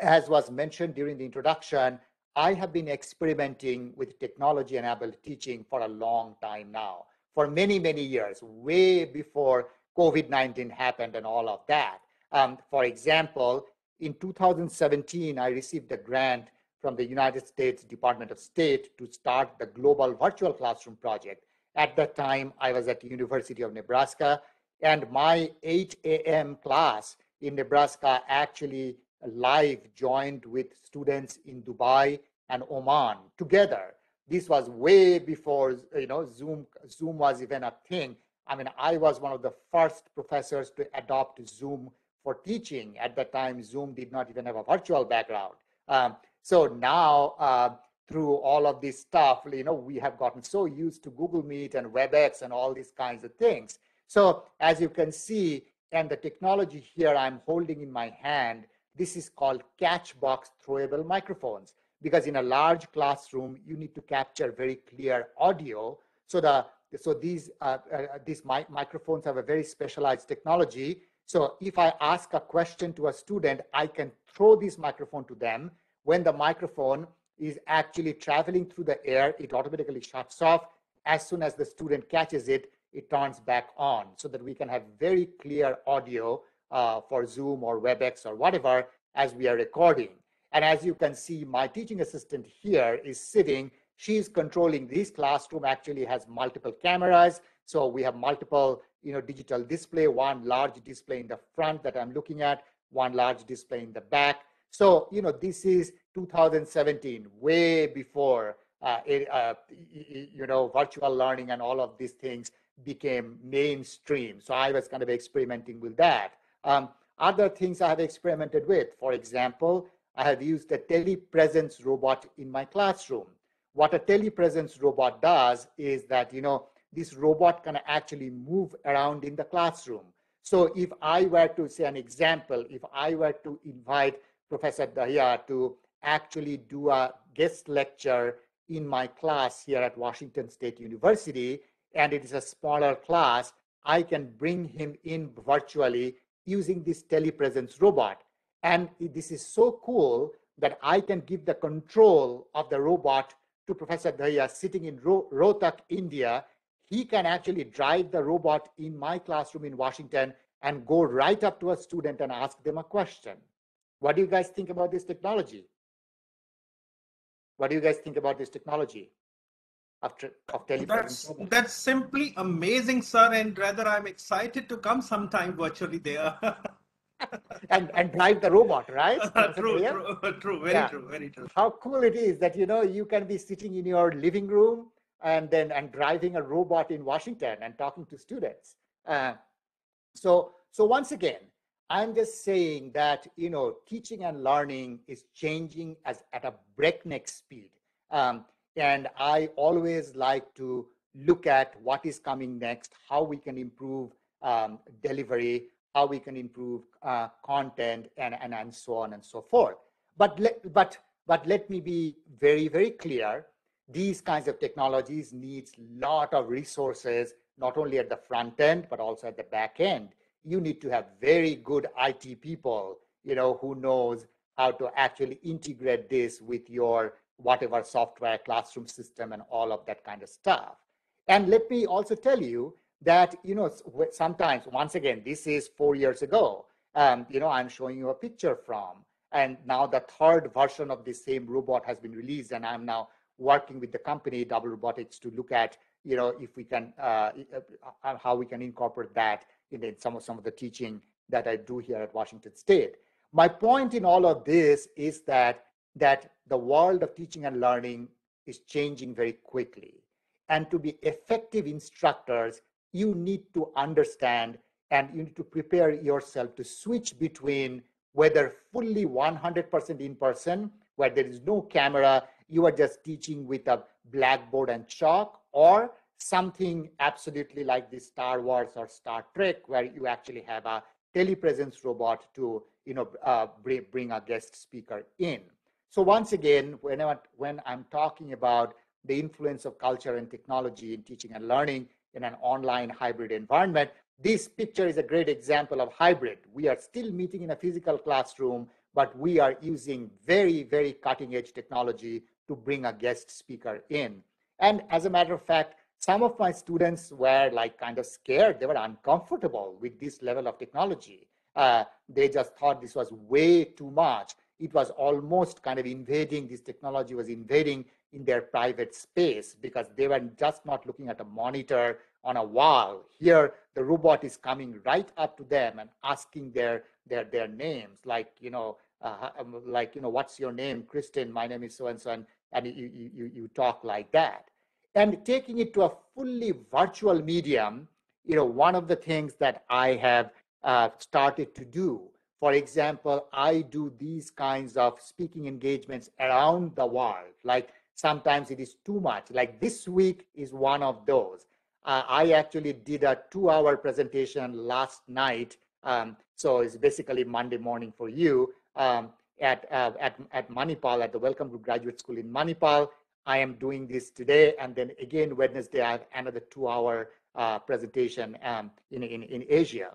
as was mentioned during the introduction, I have been experimenting with technology enabled teaching for a long time now, for many, many years, way before COVID 19 happened and all of that. Um, for example, in 2017, I received a grant from the United States Department of State to start the Global Virtual Classroom Project. At that time, I was at the University of Nebraska, and my 8 a.m. class in Nebraska actually live joined with students in Dubai and Oman together. This was way before you know Zoom. Zoom was even a thing. I mean, I was one of the first professors to adopt Zoom for teaching. At that time, Zoom did not even have a virtual background. Um, so now, uh, through all of this stuff, you know, we have gotten so used to Google Meet and WebEx and all these kinds of things. So as you can see, and the technology here I'm holding in my hand, this is called catchbox throwable microphones because in a large classroom you need to capture very clear audio. So the so these uh, uh, these mi- microphones have a very specialized technology. So if i ask a question to a student i can throw this microphone to them. When the microphone is actually traveling through the air it automatically shuts off. As soon as the student catches it it turns back on so that we can have very clear audio uh, for zoom or webex or whatever as we are recording and as you can see, my teaching assistant here is sitting. She's controlling this classroom actually has multiple cameras. So we have multiple, you know, digital display, one large display in the front that I'm looking at, one large display in the back. So, you know, this is 2017, way before, uh, it, uh, you know, virtual learning and all of these things became mainstream. So I was kind of experimenting with that. Um, other things I have experimented with, for example, I have used a telepresence robot in my classroom. What a telepresence robot does is that, you know, this robot can actually move around in the classroom. So if I were to say an example, if I were to invite Professor Dahiya to actually do a guest lecture in my class here at Washington State University, and it is a smaller class, I can bring him in virtually using this telepresence robot. And this is so cool that I can give the control of the robot to Professor Dahiya sitting in Rohtak, India. He can actually drive the robot in my classroom in Washington and go right up to a student and ask them a question. What do you guys think about this technology? What do you guys think about this technology of, of telepresence? That's, that's simply amazing, sir. And rather, I'm excited to come sometime virtually there. and and drive the robot, right? true, true, true, very yeah. true, very true. How cool it is that you know you can be sitting in your living room and then and driving a robot in Washington and talking to students. Uh, so so once again, I'm just saying that you know teaching and learning is changing as at a breakneck speed, um, and I always like to look at what is coming next, how we can improve um, delivery, how we can improve uh, content, and, and and so on and so forth. But let, but but let me be very very clear. These kinds of technologies needs lot of resources, not only at the front end but also at the back end you need to have very good IT people, you know, who knows how to actually integrate this with your whatever software classroom system and all of that kind of stuff. And let me also tell you that, you know, sometimes, once again, this is four years ago, um, you know, I'm showing you a picture from, and now the third version of the same robot has been released, and I'm now working with the company Double Robotics to look at, you know, if we can, uh, uh how we can incorporate that in, in some of some of the teaching that I do here at Washington State. My point in all of this is that that the world of teaching and learning is changing very quickly. And to be effective instructors, you need to understand and you need to prepare yourself to switch between whether fully 100% in person, where there is no camera, you are just teaching with a blackboard and chalk, or something absolutely like the Star Wars or Star Trek, where you actually have a telepresence robot to you know uh, bring, bring a guest speaker in. So once again, whenever when I'm talking about the influence of culture and technology in teaching and learning in an online hybrid environment, this picture is a great example of hybrid. We are still meeting in a physical classroom, but we are using very, very cutting edge technology to bring a guest speaker in. And as a matter of fact, some of my students were like kind of scared. They were uncomfortable with this level of technology. Uh, they just thought this was way too much. It was almost kind of invading, this technology was invading in their private space because they were just not looking at a monitor on a wall. Here, the robot is coming right up to them and asking their their their names, like you know, uh, um, like you know, what's your name, Kristen? My name is so and so, and and you you you talk like that and taking it to a fully virtual medium you know one of the things that i have uh, started to do for example i do these kinds of speaking engagements around the world like sometimes it is too much like this week is one of those uh, i actually did a two hour presentation last night um, so it's basically monday morning for you um, at, uh, at, at Manipal, at the Welcomgroup Graduate School in Manipal. I am doing this today. And then again, Wednesday, I have another two hour uh, presentation um, in, in, in Asia.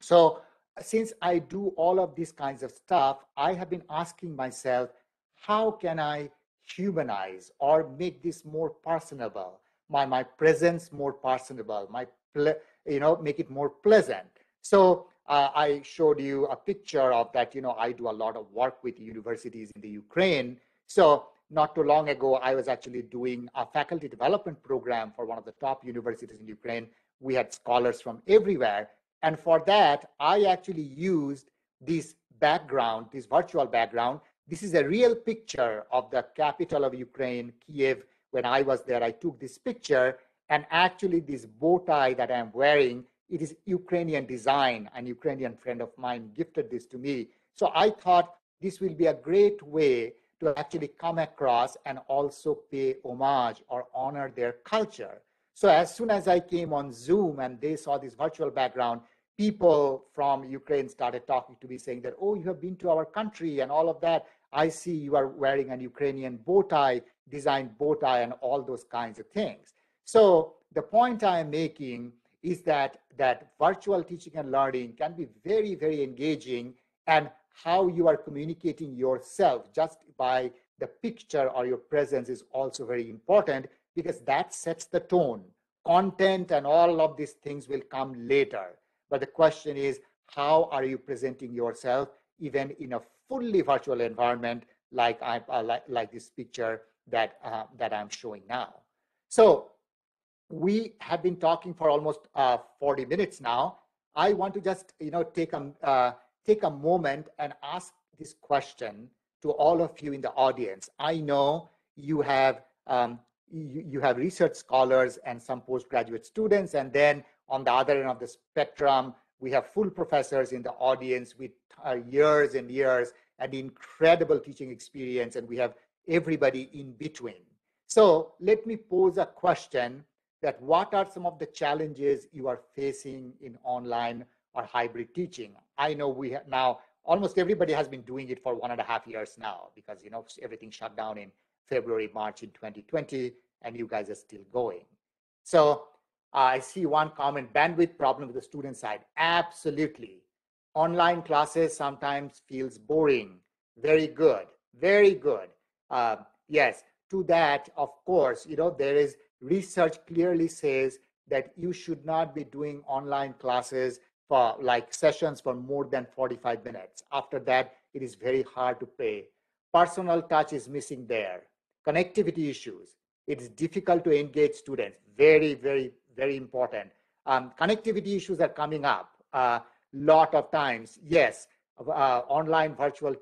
So since I do all of these kinds of stuff, I have been asking myself, how can I humanize or make this more personable? My, my presence more personable, my, you know, make it more pleasant. So uh, I showed you a picture of that, you know, I do a lot of work with universities in the Ukraine. So not too long ago, I was actually doing a faculty development program for one of the top universities in Ukraine. We had scholars from everywhere. And for that, I actually used this background, this virtual background. This is a real picture of the capital of Ukraine, Kiev. When I was there, I took this picture. And actually, this bow tie that I'm wearing, it is Ukrainian design. An Ukrainian friend of mine gifted this to me. So I thought this will be a great way to actually come across and also pay homage or honor their culture. So as soon as I came on Zoom and they saw this virtual background, people from Ukraine started talking to me saying that, oh, you have been to our country and all of that. I see you are wearing an Ukrainian bow tie, designed bow tie, and all those kinds of things. So the point I am making is that that virtual teaching and learning can be very, very engaging and how you are communicating yourself just by the picture or your presence is also very important because that sets the tone. Content and all of these things will come later. But the question is, how are you presenting yourself even in a fully virtual environment like I uh, like, like this picture that uh, that I'm showing now? So we have been talking for almost uh, 40 minutes now. I want to just you know take a uh, take a moment and ask this question to all of you in the audience. I know you have um, you, you have research scholars and some postgraduate students, and then on the other end of the spectrum, we have full professors in the audience with uh, years and years and incredible teaching experience, and we have everybody in between. So let me pose a question that what are some of the challenges you are facing in online or hybrid teaching? I know we have now almost everybody has been doing it for one and a half years now because you know everything shut down in February, March in 2020, and you guys are still going. So I see one comment, bandwidth problem with the student side. Absolutely. Online classes sometimes feels boring. Very good. Very good. Uh, yes, to that, of course, you know, there is research clearly says that you should not be doing online classes for like sessions for more than 45 minutes. After that, it is very hard to pay. Personal touch is missing there. Connectivity issues. It's difficult to engage students. Very, very very important. Um, connectivity issues are coming up a uh, lot of times. Yes, uh, online virtual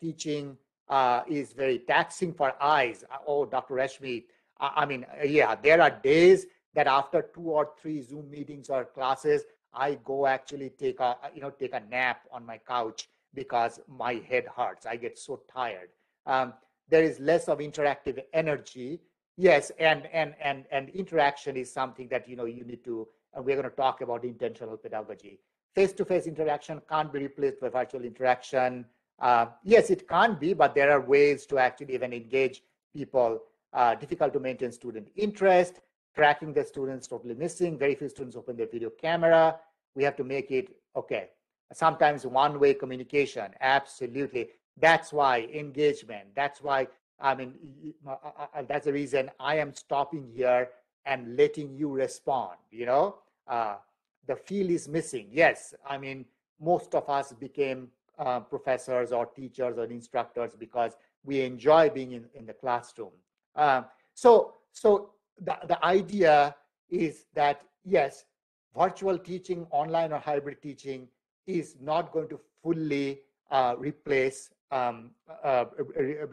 teaching uh, is very taxing for eyes. Uh, oh, Dr. Rashmi, I, I mean, uh, yeah, there are days that after two or three Zoom meetings or classes, I go actually take a you know take a nap on my couch because my head hurts. I get so tired. Um, there is less of interactive energy Yes, and and and and interaction is something that you know you need to. And we're going to talk about intentional pedagogy. Face-to-face interaction can't be replaced by virtual interaction. Uh, yes, it can be, but there are ways to actually even engage people. Uh, difficult to maintain student interest. Tracking the students totally missing. Very few students open their video camera. We have to make it okay. Sometimes one-way communication. Absolutely. That's why engagement. That's why I mean, that's the reason I am stopping here and letting you respond. You know, uh, the feel is missing. Yes, I mean, most of us became uh, professors or teachers or instructors because we enjoy being in, in the classroom. Um, so, so the, the idea is that yes, virtual teaching, online or hybrid teaching is not going to fully uh, replace um, uh,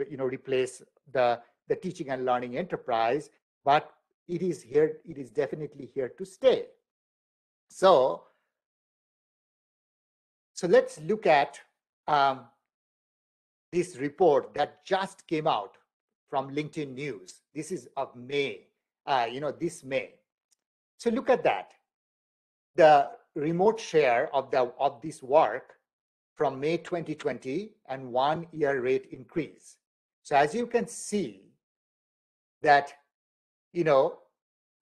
you know, replace the, the teaching and learning enterprise, but it is here, it is definitely here to stay. So, so let's look at um, this report that just came out from LinkedIn News. This is of May, uh, you know, this May. So look at that. The remote share of the of this work from May 2020 and one year rate increase. So as you can see that, you know,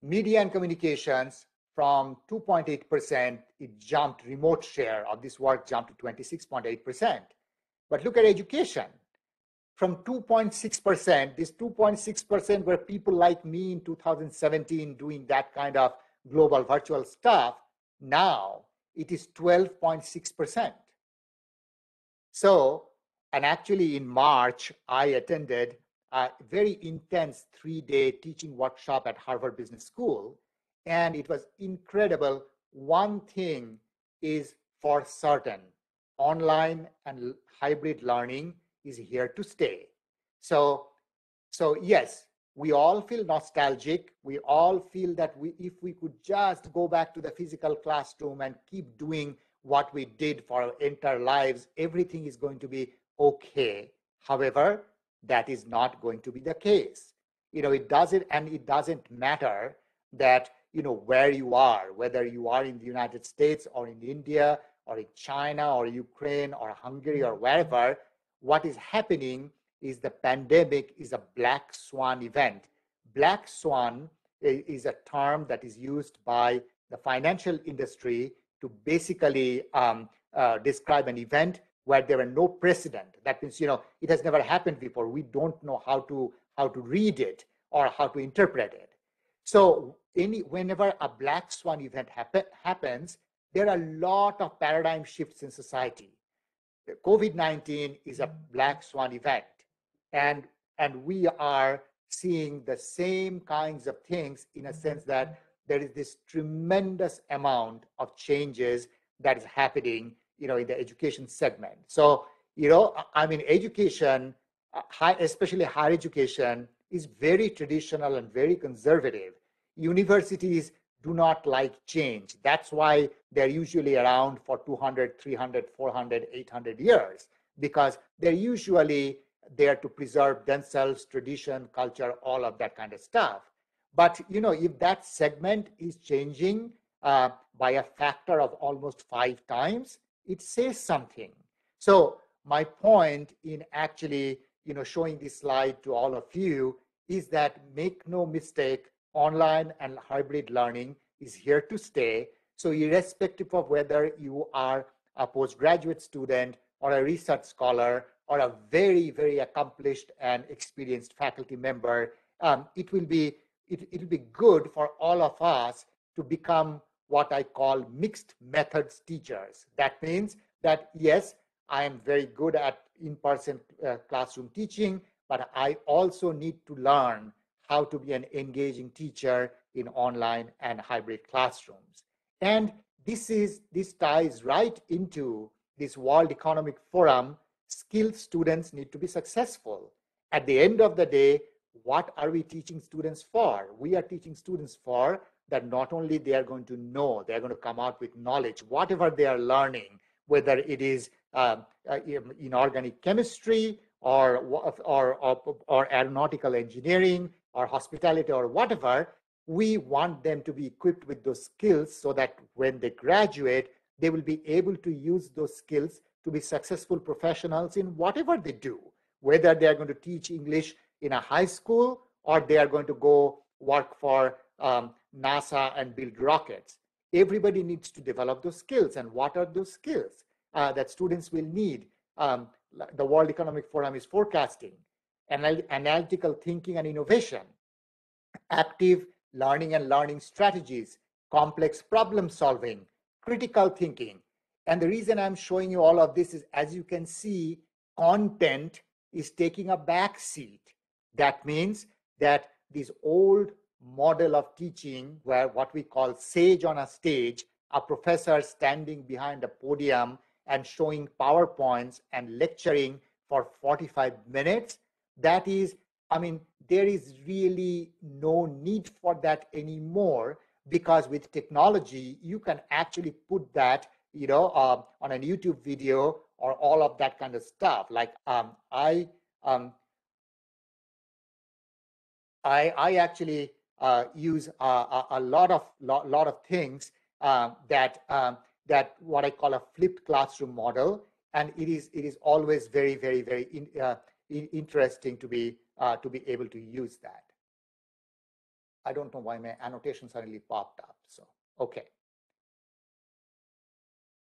media and communications from 2.8%, it jumped, remote share of this work jumped to 26.8%. But look at education. From 2.6%, this 2.6% were people like me in 2017 doing that kind of global virtual stuff. Now it is 12.6%. So, and actually in March, I attended a very intense three-day teaching workshop at Harvard Business School, and it was incredible. One thing is for certain, online and hybrid learning is here to stay. So, so yes, we all feel nostalgic. We all feel that we, if we could just go back to the physical classroom and keep doing what we did for our entire lives, everything is going to be okay. However, that is not going to be the case. You know, it doesn't, and it doesn't matter that, you know, where you are, whether you are in the United States or in India or in China or Ukraine or Hungary or wherever, what is happening is the pandemic is a black swan event. Black swan is a term that is used by the financial industry to basically um, uh, describe an event where there were no precedent. That means, you know, it has never happened before. We don't know how to how to read it or how to interpret it. So any whenever a black swan event happen, happens, there are a lot of paradigm shifts in society. COVID-19 is a black swan event. And, and we are seeing the same kinds of things in a sense that there is this tremendous amount of changes that is happening you know in the education segment. So you know i mean education uh, high especially higher education is very traditional and very conservative. Universities do not like change. That's why they're usually around for 200 300 400 800 years because they're usually there to preserve themselves tradition culture all of that kind of stuff but you know if that segment is changing uh, by a factor of almost five times it says something. So my point in actually you know showing this slide to all of you is that make no mistake online and hybrid learning is here to stay. So irrespective of whether you are a postgraduate student or a research scholar or a very very accomplished and experienced faculty member um, it will be it, it'll be good for all of us to become what I call mixed methods teachers. That means that yes, I am very good at in-person uh, classroom teaching, but I also need to learn how to be an engaging teacher in online and hybrid classrooms. And this is this ties right into this World Economic Forum. Skilled students need to be successful. At the end of the day, what are we teaching students for? We are teaching students for that not only they are going to know, they're going to come out with knowledge, whatever they are learning, whether it is uh, uh, inorganic chemistry or, or, or, or aeronautical engineering or hospitality or whatever, we want them to be equipped with those skills so that when they graduate, they will be able to use those skills to be successful professionals in whatever they do, whether they are going to teach English in a high school or they are going to go work for um, NASA and build rockets. Everybody needs to develop those skills. And what are those skills uh, that students will need? Um, the World Economic Forum is forecasting, anal analytical thinking and innovation, active learning and learning strategies, complex problem solving, critical thinking. And the reason I'm showing you all of this is, as you can see, content is taking a back seat that means that this old model of teaching, where what we call sage on a stage, a professor standing behind a podium and showing PowerPoints and lecturing for 45 minutes, that is, I mean, there is really no need for that anymore because with technology, you can actually put that, you know, uh, on a YouTube video or all of that kind of stuff. Like um, I um, I, I actually uh, use a, a, lot of lot, lot of things uh, that um, that what I call a flipped classroom model, and it is it is always very very very in, uh, interesting to be uh, to be able to use that. I don't know why my annotation suddenly popped up. So okay.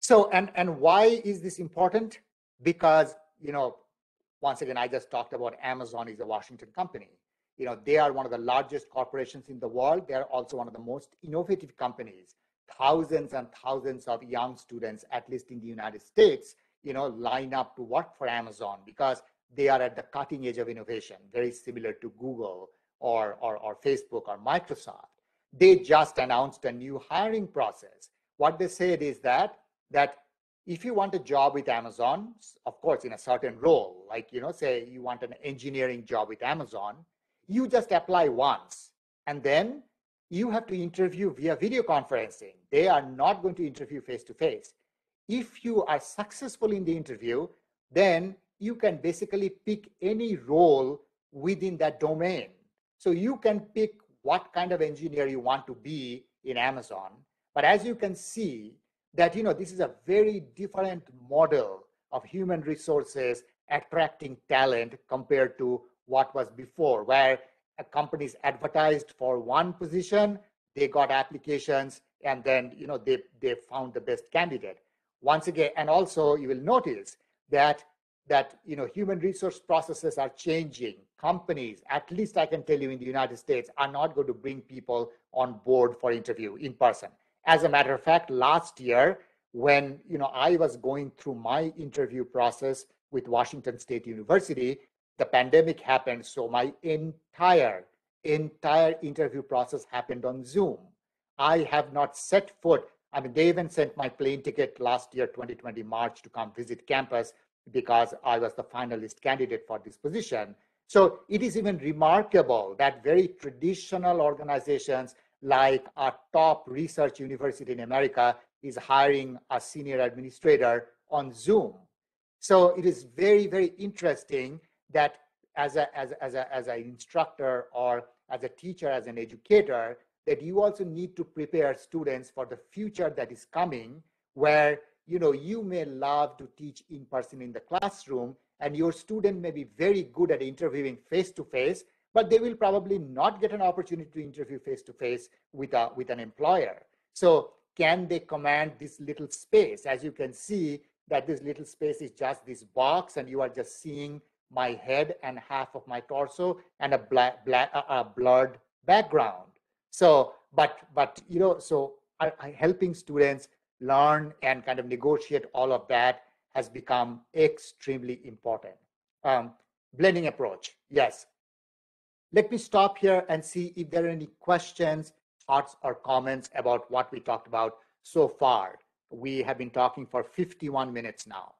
So and and why is this important? Because you know, once again, I just talked about Amazon is a Washington company you know, they are one of the largest corporations in the world. They're also one of the most innovative companies. Thousands and thousands of young students, at least in the United States, you know, line up to work for Amazon because they are at the cutting edge of innovation, very similar to Google or, or, or Facebook or Microsoft. They just announced a new hiring process. What they said is that that if you want a job with Amazon, of course, in a certain role, like you know, say you want an engineering job with Amazon, you just apply once and then you have to interview via video conferencing. They are not going to interview face to face. If you are successful in the interview, then you can basically pick any role within that domain. So you can pick what kind of engineer you want to be in Amazon. But as you can see, that you know this is a very different model of human resources attracting talent compared to what was before, where companies advertised for one position, they got applications, and then you know they they found the best candidate. Once again, and also you will notice that that you know human resource processes are changing companies at least i can tell you in the united states are not going to bring people on board for interview in person as a matter of fact last year when you know i was going through my interview process with washington state university the pandemic happened so my entire entire interview process happened on zoom i have not set foot i mean they even sent my plane ticket last year 2020 march to come visit campus because I was the finalist candidate for this position. So it is even remarkable that very traditional organizations like a top research university in America is hiring a senior administrator on Zoom. So it is very, very interesting that as a as as a as an instructor or as a teacher, as an educator, that you also need to prepare students for the future that is coming, where you know, you may love to teach in person in the classroom and your student may be very good at interviewing face to face, but they will probably not get an opportunity to interview face to face with a, with an employer. So can they command this little space? As you can see that this little space is just this box and you are just seeing my head and half of my torso and a black, black a blurred background. So, but, but, you know, so I, I helping students learn and kind of negotiate all of that has become extremely important. Um, blending approach, yes. Let me stop here and see if there are any questions, thoughts, or comments about what we talked about so far. We have been talking for 51 minutes now.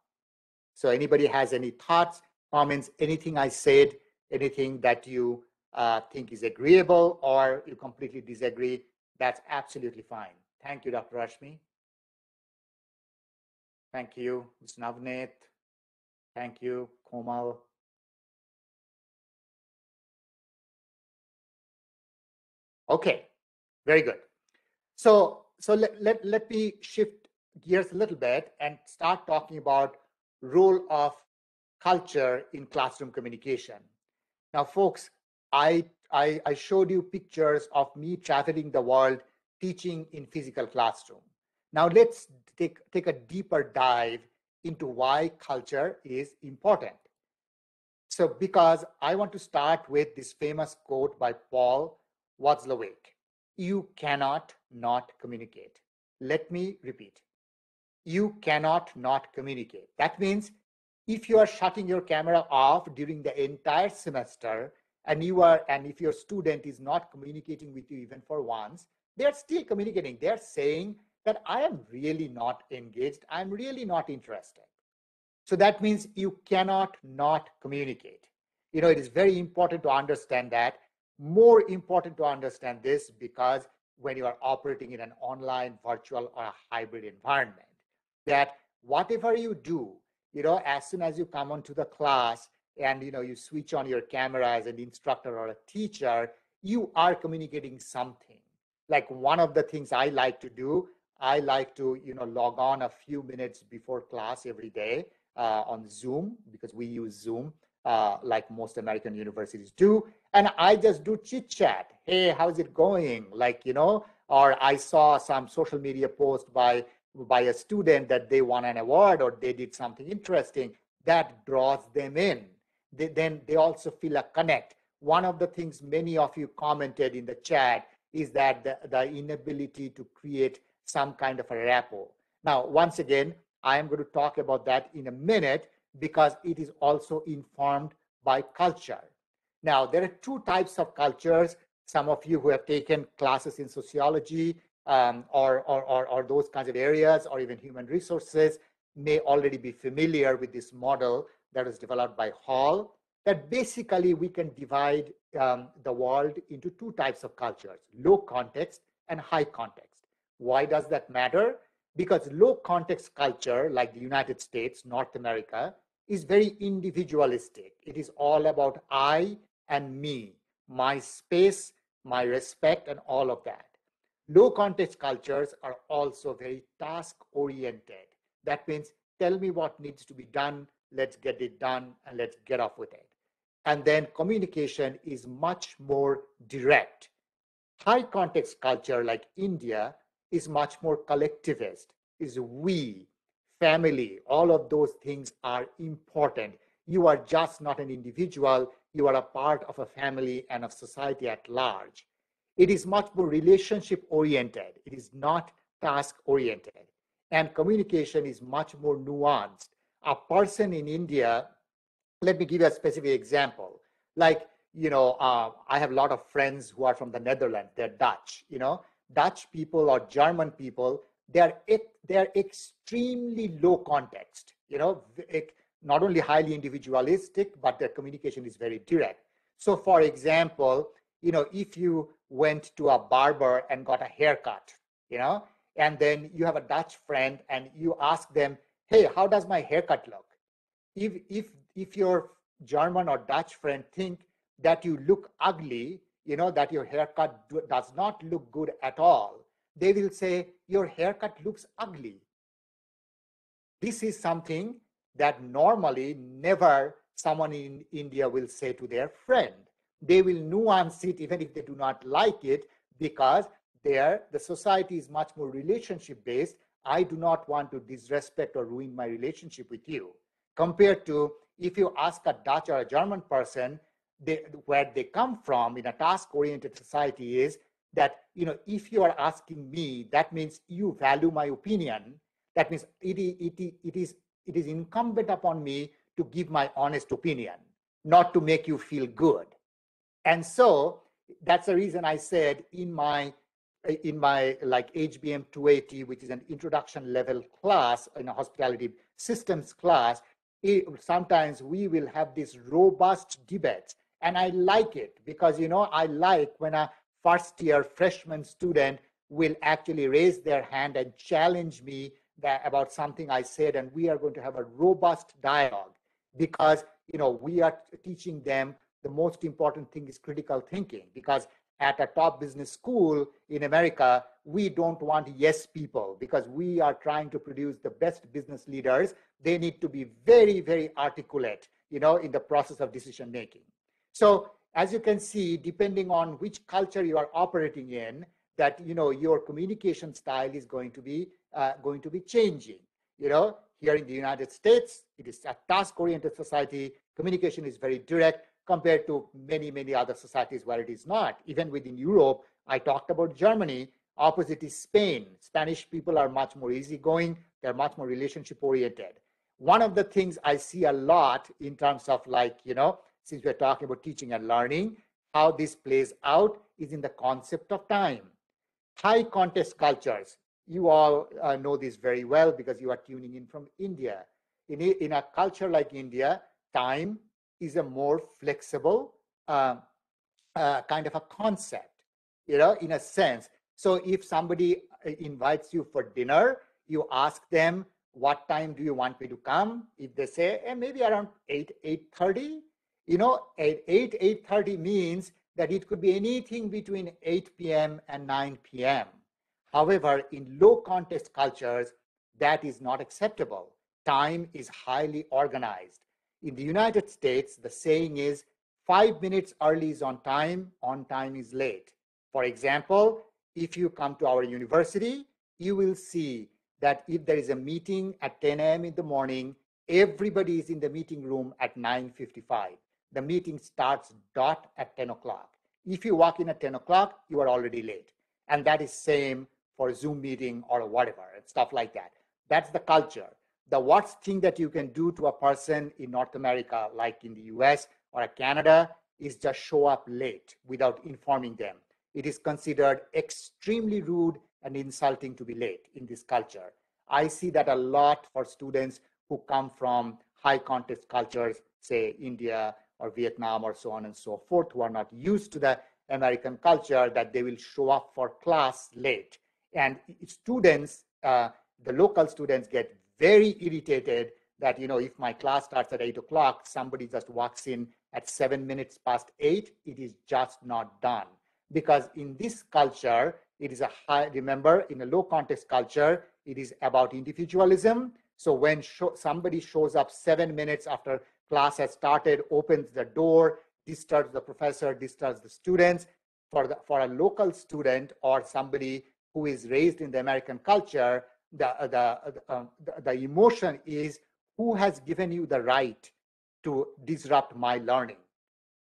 So anybody has any thoughts, comments, anything I said, anything that you uh, think is agreeable or you completely disagree, that's absolutely fine. Thank you, Dr. Rashmi. Thank you, Ms. Navneet. Thank you, Komal. Okay, very good. So, so let, let, let me shift gears a little bit and start talking about role of culture in classroom communication. Now, folks, I, I, I showed you pictures of me traveling the world teaching in physical classroom. Now let's take, take a deeper dive into why culture is important. So because I want to start with this famous quote by Paul Watzlawick, you cannot not communicate. Let me repeat. You cannot not communicate. That means if you are shutting your camera off during the entire semester and you are and if your student is not communicating with you even for once, they're still communicating. They're saying that I am really not engaged. I'm really not interested. So that means you cannot not communicate. You know, it is very important to understand that. More important to understand this because when you are operating in an online, virtual, or a hybrid environment, that whatever you do, you know, as soon as you come onto the class and you know you switch on your camera as an instructor or a teacher, you are communicating something. Like one of the things I like to do I like to, you know, log on a few minutes before class every day uh, on Zoom because we use Zoom uh, like most American universities do. And I just do chit chat. Hey, how's it going? Like, you know, or I saw some social media post by by a student that they won an award or they did something interesting that draws them in. They, then they also feel a connect. One of the things many of you commented in the chat is that the, the inability to create some kind of a rapport. Now, once again, I am going to talk about that in a minute because it is also informed by culture. Now, there are two types of cultures. Some of you who have taken classes in sociology um, or, or, or, or those kinds of areas or even human resources may already be familiar with this model that was developed by Hall. that basically we can divide um, the world into two types of cultures low context and high context. Why does that matter? Because low context culture, like the United States, North America, is very individualistic. It is all about I and me, my space, my respect, and all of that. Low context cultures are also very task oriented. That means tell me what needs to be done, let's get it done, and let's get off with it. And then communication is much more direct. High context culture like India is much more collectivist, is we, family, all of those things are important. You are just not an individual, you are a part of a family and of society at large. It is much more relationship oriented, it is not task oriented. And communication is much more nuanced. A person in India, let me give you a specific example. Like, you know, uh, I have a lot of friends who are from the Netherlands, they're Dutch, you know, Dutch people or German people, they're, they're extremely low context, you know, not only highly individualistic, but their communication is very direct. So for example, you know, if you went to a barber and got a haircut, you know, and then you have a Dutch friend and you ask them, hey, how does my haircut look? If, if, if your German or Dutch friend think that you look ugly, you know, that your haircut do, does not look good at all, they will say, your haircut looks ugly. This is something that normally never someone in India will say to their friend. They will nuance it even if they do not like it because there the society is much more relationship based. I do not want to disrespect or ruin my relationship with you. Compared to if you ask a Dutch or a German person they, where they come from in a task oriented society is that you know if you are asking me that means you value my opinion that means it, it, it is it is incumbent upon me to give my honest opinion, not to make you feel good. And so that's the reason I said in my in my like HBM 280, which is an introduction level class in a hospitality systems class, it, sometimes we will have these robust debates. And I like it because, you know, I like when a first year freshman student will actually raise their hand and challenge me that about something I said, and we are going to have a robust dialogue because you know we are teaching them the most important thing is critical thinking because at a top business school in America, we don't want yes people because we are trying to produce the best business leaders. They need to be very, very articulate, you know, in the process of decision making. So as you can see, depending on which culture you are operating in, that you know your communication style is going to be uh, going to be changing. You know, here in the United States, it is a task-oriented society. Communication is very direct compared to many, many other societies where it is not. Even within Europe, I talked about Germany. Opposite is Spain. Spanish people are much more easygoing. They're much more relationship-oriented. One of the things I see a lot in terms of like, you know, since we're talking about teaching and learning, how this plays out is in the concept of time. High context cultures, you all uh, know this very well because you are tuning in from India. In a, in a culture like India, time is a more flexible uh, uh, kind of a concept, you know, in a sense. So if somebody uh, invites you for dinner, you ask them, what time do you want me to come? If they say, eh, maybe around 8, 8.30, you know, at 8, 8.30 means that it could be anything between 8 p.m. and 9 p.m. However, in low context cultures, that is not acceptable. Time is highly organized. In the United States, the saying is five minutes early is on time, on time is late. For example, if you come to our university, you will see that if there is a meeting at 10 a.m. in the morning, everybody is in the meeting room at 9.55. The meeting starts dot at 10 o'clock. If you walk in at 10 o'clock, you are already late. And that is same for Zoom meeting or whatever, and stuff like that. That's the culture. The worst thing that you can do to a person in North America, like in the US or Canada, is just show up late without informing them. It is considered extremely rude and insulting to be late in this culture. I see that a lot for students who come from high context cultures, say India or Vietnam or so on and so forth, who are not used to the American culture, that they will show up for class late. And students, uh, the local students get very irritated that, you know, if my class starts at eight o'clock, somebody just walks in at seven minutes past eight, it is just not done. Because in this culture, it is a high, remember, in a low context culture, it is about individualism. So when somebody shows up seven minutes after class has started, opens the door, disturbs the professor, disturbs the students, for, the, for a local student or somebody who is raised in the American culture, the, the, uh, the, the emotion is who has given you the right to disrupt my learning?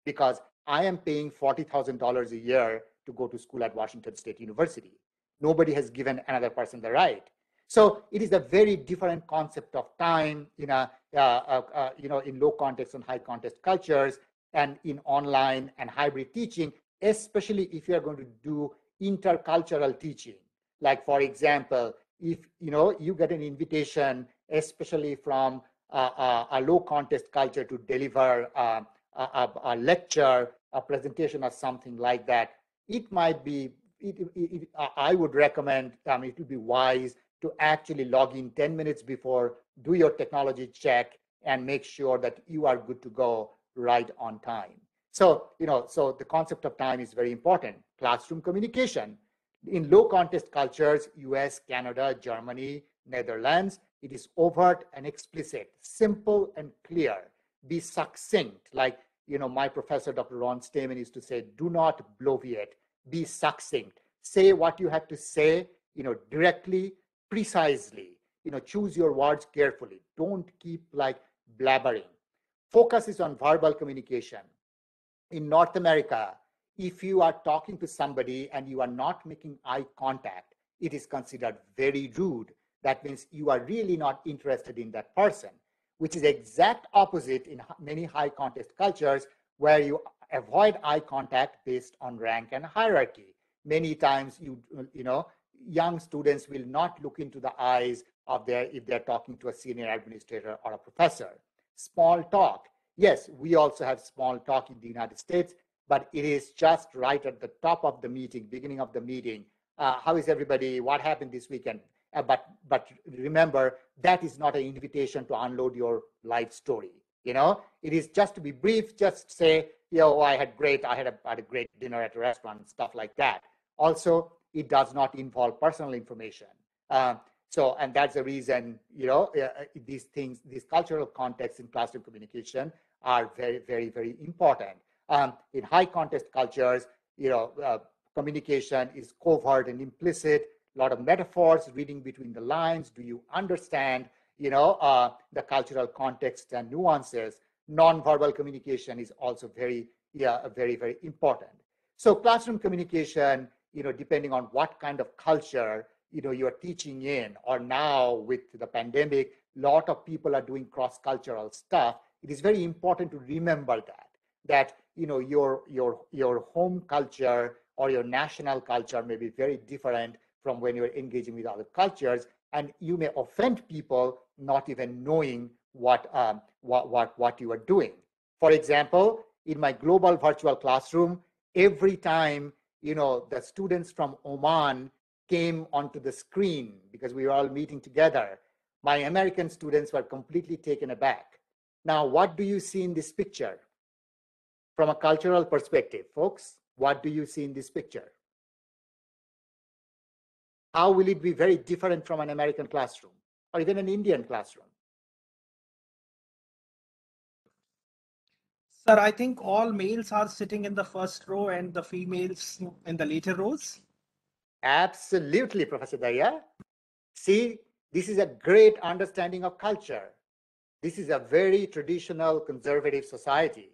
Because I am paying $40,000 a year to go to school at Washington State University. Nobody has given another person the right. So it is a very different concept of time in a, uh, uh, uh, you know, in low context and high context cultures and in online and hybrid teaching, especially if you are going to do intercultural teaching. Like for example, if you know you get an invitation, especially from a low context culture to deliver a, a, lecture, a presentation, or something like that, it might be. It, it, it, I would recommend. Um, it would be wise to actually log in 10 minutes before, do your technology check, and make sure that you are good to go right on time. So, you know, so the concept of time is very important. Classroom communication. In low context cultures, US, Canada, Germany, Netherlands, it is overt and explicit, simple and clear. Be succinct. Like, you know, my professor, Dr. Ron Stamen, used to say, do not bloviate, be succinct. Say what you have to say, you know, directly, precisely. You know, choose your words carefully. Don't keep like blabbering. Focus is on verbal communication. In North America, if you are talking to somebody and you are not making eye contact, it is considered very rude that means you are really not interested in that person, which is exact opposite in many high context cultures where you avoid eye contact based on rank and hierarchy. Many times you, you know, young students will not look into the eyes of their, if they're talking to a senior administrator or a professor. Small talk. Yes, we also have small talk in the United States, but it is just right at the top of the meeting, beginning of the meeting. Uh, how is everybody? What happened this weekend? Uh, but but remember that is not an invitation to unload your life story. You know, it is just to be brief. Just say, you know, oh, I had great, I had a, had a great dinner at a restaurant, stuff like that. Also, it does not involve personal information. Uh, so, and that's the reason, you know, uh, uh, these things, these cultural contexts in classroom communication are very, very, very important. Um, in high context cultures, you know, uh, communication is covert and implicit a lot of metaphors, reading between the lines. Do you understand, you know, uh, the cultural context and nuances? Non-verbal communication is also very, yeah, very, very important. So classroom communication, you know, depending on what kind of culture, you know, you're teaching in, or now with the pandemic, a lot of people are doing cross-cultural stuff. It is very important to remember that, that, you know, your, your, your home culture or your national culture may be very different from when you're engaging with other cultures, and you may offend people not even knowing what, um, what, what, what you are doing. For example, in my global virtual classroom, every time you know the students from Oman came onto the screen because we were all meeting together, my American students were completely taken aback. Now, what do you see in this picture? From a cultural perspective, folks, what do you see in this picture? how will it be very different from an American classroom or even an Indian classroom? Sir, I think all males are sitting in the first row and the females in the later rows. Absolutely, Professor Dahiya. See, this is a great understanding of culture. This is a very traditional conservative society.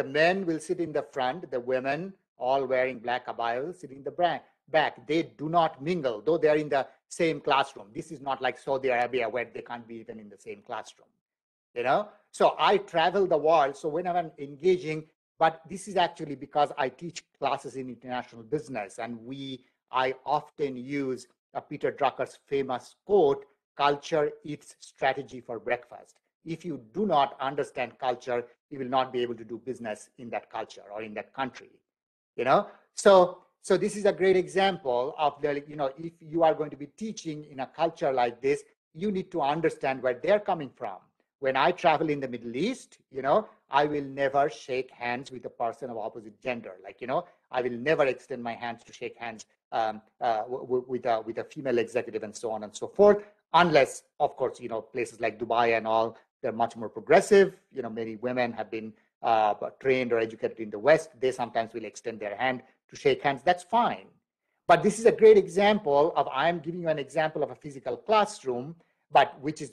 The men will sit in the front, the women, all wearing black abayas, sit in the back. They do not mingle, though they are in the same classroom. This is not like Saudi Arabia where they can't be even in the same classroom. You know, so I travel the world. So whenever I'm engaging, but this is actually because I teach classes in international business, and we I often use Peter Drucker's famous quote: "Culture eats strategy for breakfast." If you do not understand culture, you will not be able to do business in that culture or in that country. You know, so so this is a great example of the you know if you are going to be teaching in a culture like this, you need to understand where they're coming from. When I travel in the Middle East, you know, I will never shake hands with a person of opposite gender. Like, you know, I will never extend my hands to shake hands um, uh, with a with a female executive and so on and so forth, unless, of course, you know, places like Dubai and all, they're much more progressive. You know, many women have been uh, trained or educated in the West. They sometimes will extend their hand to shake hands. That's fine. But this is a great example of I'm giving you an example of a physical classroom, but which is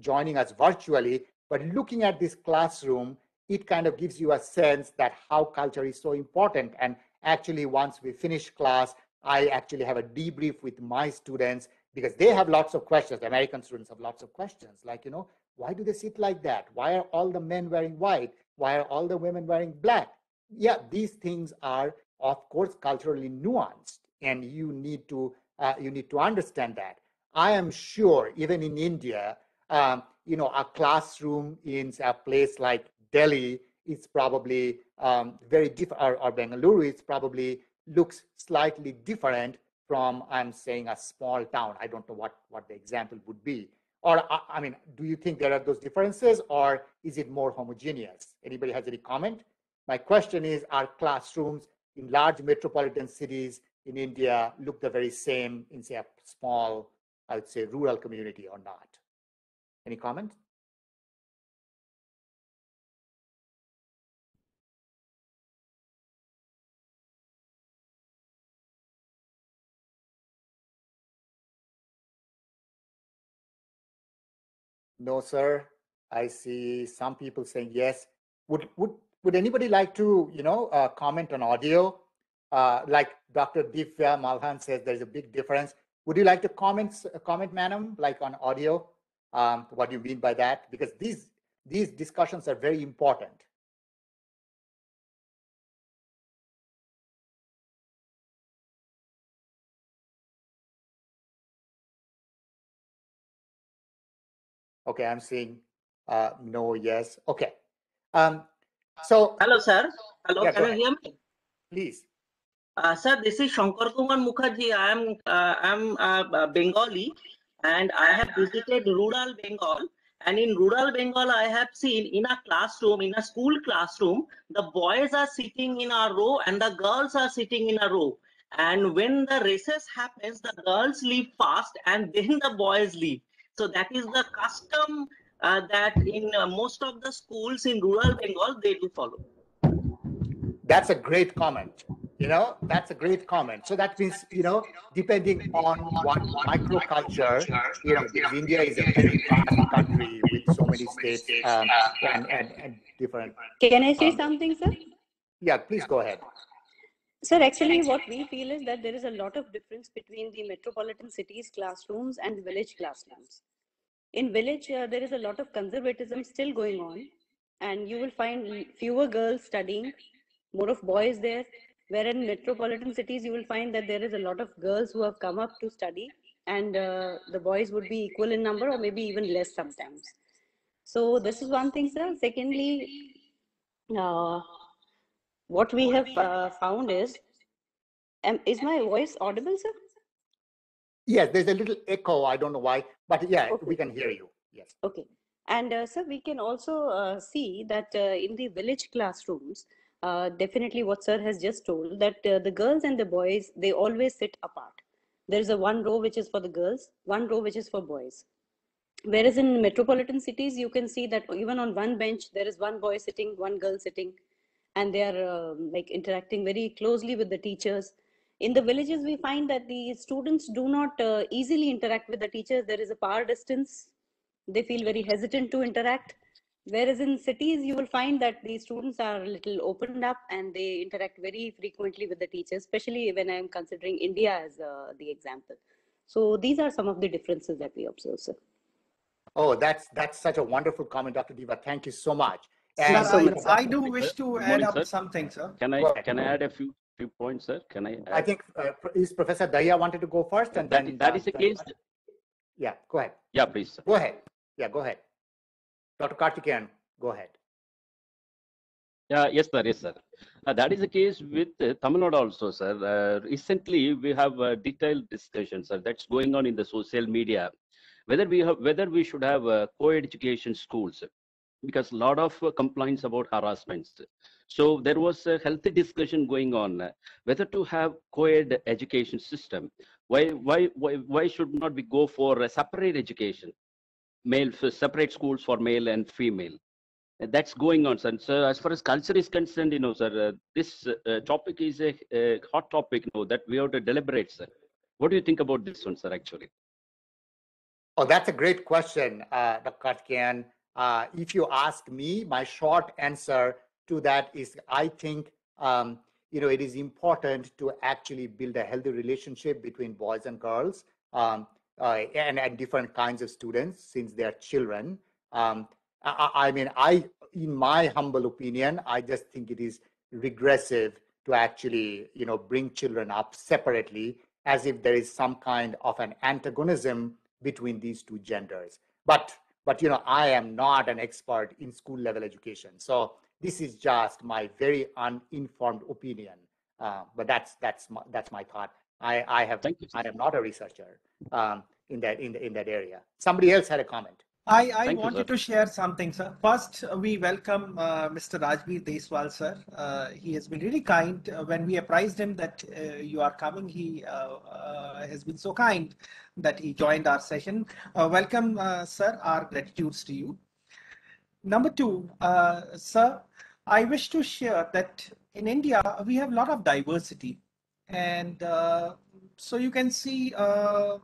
joining us virtually. But looking at this classroom, it kind of gives you a sense that how culture is so important. And actually, once we finish class, I actually have a debrief with my students because they have lots of questions. The American students have lots of questions, like, you know, why do they sit like that? Why are all the men wearing white? Why are all the women wearing black? Yeah, these things are, of course, culturally nuanced, and you need to uh, you need to understand that. I am sure, even in India, um, you know, a classroom in a place like Delhi is probably um, very different, or, or Bengaluru is probably looks slightly different from, I'm saying, a small town. I don't know what, what the example would be. Or, I, mean, do you think there are those differences or is it more homogeneous? Anybody has any comment? My question is, are classrooms in large metropolitan cities in India look the very same in, say, a small, I would say, rural community or not? Any comment? No, sir. I see some people saying yes. Would would would anybody like to, you know, uh, comment on audio? Uh, like Dr. Divya Malhan says, there's a big difference. Would you like to comment, comment, madam, like on audio? Um, what do you mean by that? Because these these discussions are very important. Okay, I'm seeing uh, no, yes. Okay. Um, so hello, sir. Hello, Yeah, can you hear me? please. Uh, sir, this is Shankar Kumar Mukherjee. I am uh, I'm uh, Bengali, and I have visited rural Bengal. And in rural Bengal, I have seen in a classroom, in a school classroom, the boys are sitting in a row and the girls are sitting in a row. And when the recess happens, the girls leave fast and then the boys leave. So that is the custom uh, that in uh, most of the schools in rural Bengal they do follow. That's a great comment. You know, that's a great comment. So that means, you know, depending on what microculture, you know, because India is a very vast country with so many states um, and, and, and different. Can I say um, something, sir? Yeah, please go ahead. Sir, actually, what we feel is that there is a lot of difference between the metropolitan cities classrooms and village classrooms. In village, uh, there is a lot of conservatism still going on, and you will find fewer girls studying, more of boys there. Where in metropolitan cities, you will find that there is a lot of girls who have come up to study, and uh, the boys would be equal in number or maybe even less sometimes. So this is one thing, sir. Secondly, uh, what we have uh, found is, um, is my voice audible, sir? Yes, there's a little echo. I don't know why, but yeah, we can hear you. Yes. Okay. And uh, sir, we can also uh, see that uh, in the village classrooms, uh, definitely what sir has just told, that uh, the girls and the boys, they always sit apart. There is a one row which is for the girls, one row which is for boys. Whereas in metropolitan cities, you can see that even on one bench, there is one boy sitting, one girl sitting, and they are um like interacting very closely with the teachers. In the villages, we find that the students do not uh, easily interact with the teachers. There is a power distance. They feel very hesitant to interact. Whereas in cities, you will find that the students are a little opened up and they interact very frequently with the teachers, especially when I'm considering India as uh, the example. So these are some of the differences that we observe, sir. Oh, that's that's such a wonderful comment, Dr. Divya. Thank you so much. Sir, And I, I do wish to Good add morning, up sir. something, sir. Can I Go ahead. can I add a few few points, sir? Can I? I think uh, is Professor Dahiya wanted to go first, and that then that is the case. Yeah, go ahead. Yeah, please. Sir. Go ahead. Yeah, go ahead. Dr. Karthikeyan, go ahead. Yeah, yes, sir. Yes, sir. Uh, that is the case with uh, Tamil Nadu also, sir. Uh, recently, we have a detailed discussion, sir, that's going on in the social media, whether we have whether we should have uh, co-education schools, because a lot of uh, complaints about harassments. So there was a healthy discussion going on uh, whether to have co-ed education system. Why why why why should not we go for a separate education, male separate schools for male and female? That's going on, sir. So as far as culture is concerned, you know, sir, uh, this uh, topic is a, a hot topic, you know, that we have to deliberate, sir. What do you think about this one, sir, actually? Oh, that's a great question, uh, Dr. Kian. Uh, if you ask me, my short answer to that is I think, um, you know, it is important to actually build a healthy relationship between boys and girls um, uh, and, and different kinds of students since they're children. Um, I, I mean, I, in my humble opinion, I just think it is regressive to actually, you know, bring children up separately as if there is some kind of an antagonism between these two genders. But, but you know, I am not an expert in school level education, so this is just my very uninformed opinion. Uh, but that's that's my, that's my thought. I I have I am not a researcher um, in that in the, in that area. Somebody else had a comment. I, I Thank wanted sir. to share something, sir. First, uh, we welcome uh, Mr. Rajbir Deswal, sir. Uh, he has been really kind. Uh, when we apprised him that uh, you are coming, he uh, uh, has been so kind that he joined our session. Uh, welcome, uh, sir. Our gratitudes to you. Number two, uh, sir, I wish to share that in India, we have a lot of diversity. And uh, so you can see uh,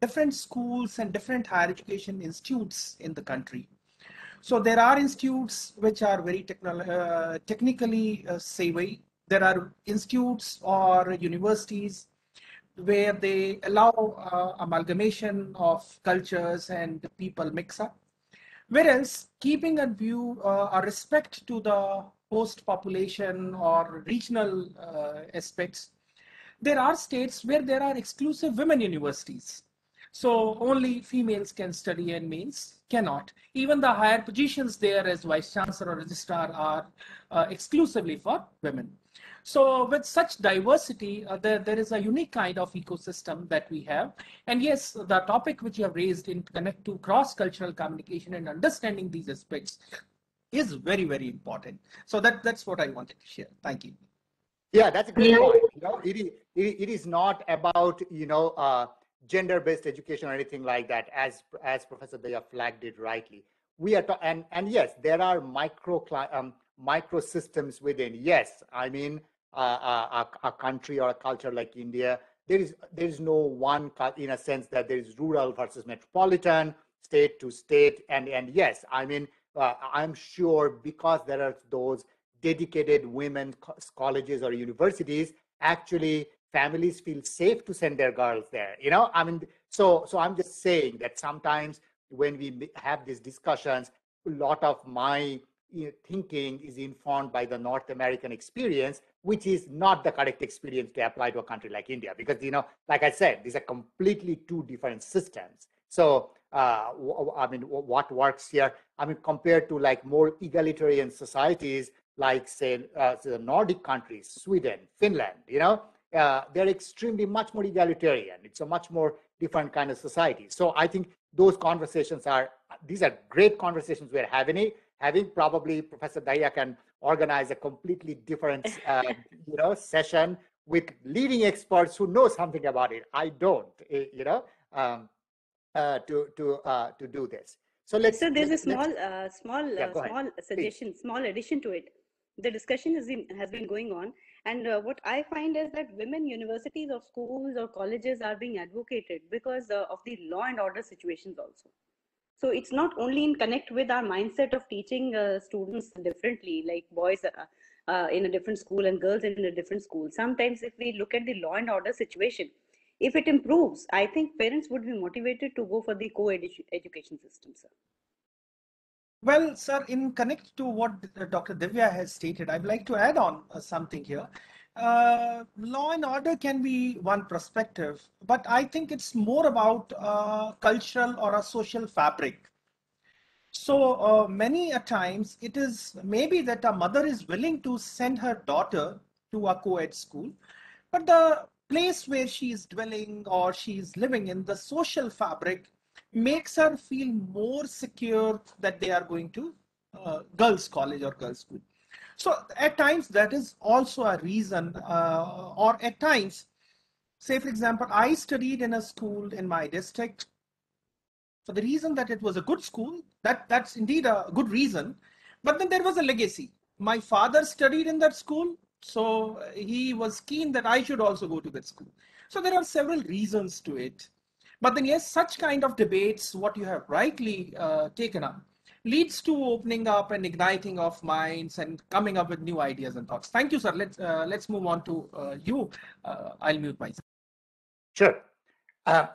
different schools and different higher education institutes in the country. So there are institutes which are very uh, technically savvy. There are institutes or universities where they allow uh, amalgamation of cultures and people mix up. Whereas keeping a view uh, or respect to the host population or regional uh, aspects, there are states where there are exclusive women universities. So only females can study and males cannot. Even the higher positions there as vice chancellor or registrar are uh, exclusively for women. So with such diversity, uh, there, there is a unique kind of ecosystem that we have. And yes, the topic which you have raised in connect to cross-cultural communication and understanding these aspects is very, very important. So that, that's what I wanted to share. Thank you. Yeah, that's a great point. You know, it is, it, it is not about, you know, uh, gender-based education or anything like that, as as Professor Dahiya flagged it rightly. We are, and and yes, there are micro cli- um, micro systems within. Yes, I mean, uh, a, a country or a culture like India, there is there is no one in a sense that there is rural versus metropolitan, state to state, and and yes, I mean, uh, I'm sure because there are those dedicated women co- colleges or universities, actually families feel safe to send their girls there you know i mean so so i'm just saying that sometimes when we have these discussions a lot of my thinking is informed by the north american experience which is not the correct experience to apply to a country like india because you know like i said these are completely two different systems so uh, i mean what works here i mean compared to like more egalitarian societies like say uh, the nordic countries sweden finland you know uh, they're extremely much more egalitarian. It's a much more different kind of society. So I think those conversations are these are great conversations we're having. Having probably Professor Dahiya can organize a completely different uh, you know session with leading experts who know something about it. I don't, eh, you know, um, uh, to to uh, to do this. So let's. So there's a let's- let's- small, uh, small, Yeah, uh, go ahead. small suggestion, small addition to it. The discussion has been has been going on, and uh, what I find is that women universities or schools or colleges are being advocated because uh, of the law and order situations also. So it's not only in connect with our mindset of teaching uh, students differently, like boys uh, uh, in a different school and girls in a different school. Sometimes, if we look at the law and order situation, if it improves, I think parents would be motivated to go for the co-education system, sir. Well, sir, in connect to what uh, Dr. Divya has stated, I'd like to add on uh, something here. Uh, law and order can be one perspective, but I think it's more about uh, cultural or a social fabric. So uh, many a times it is maybe that a mother is willing to send her daughter to a co-ed school, but the place where she is dwelling or she is living in, the social fabric makes her feel more secure that they are going to uh, girls college or girls school. So at times that is also a reason uh, or at times, say for example, I studied in a school in my district for the reason that it was a good school, that, that's indeed a good reason. But then there was a legacy. My father studied in that school, so he was keen that I should also go to that school. So there are several reasons to it. But then, yes, such kind of debates, what you have rightly uh, taken up, leads to opening up and igniting of minds and coming up with new ideas and thoughts. Thank you, sir. Let's uh, let's move on to uh, you. Uh, I'll mute myself. Sure. Uh,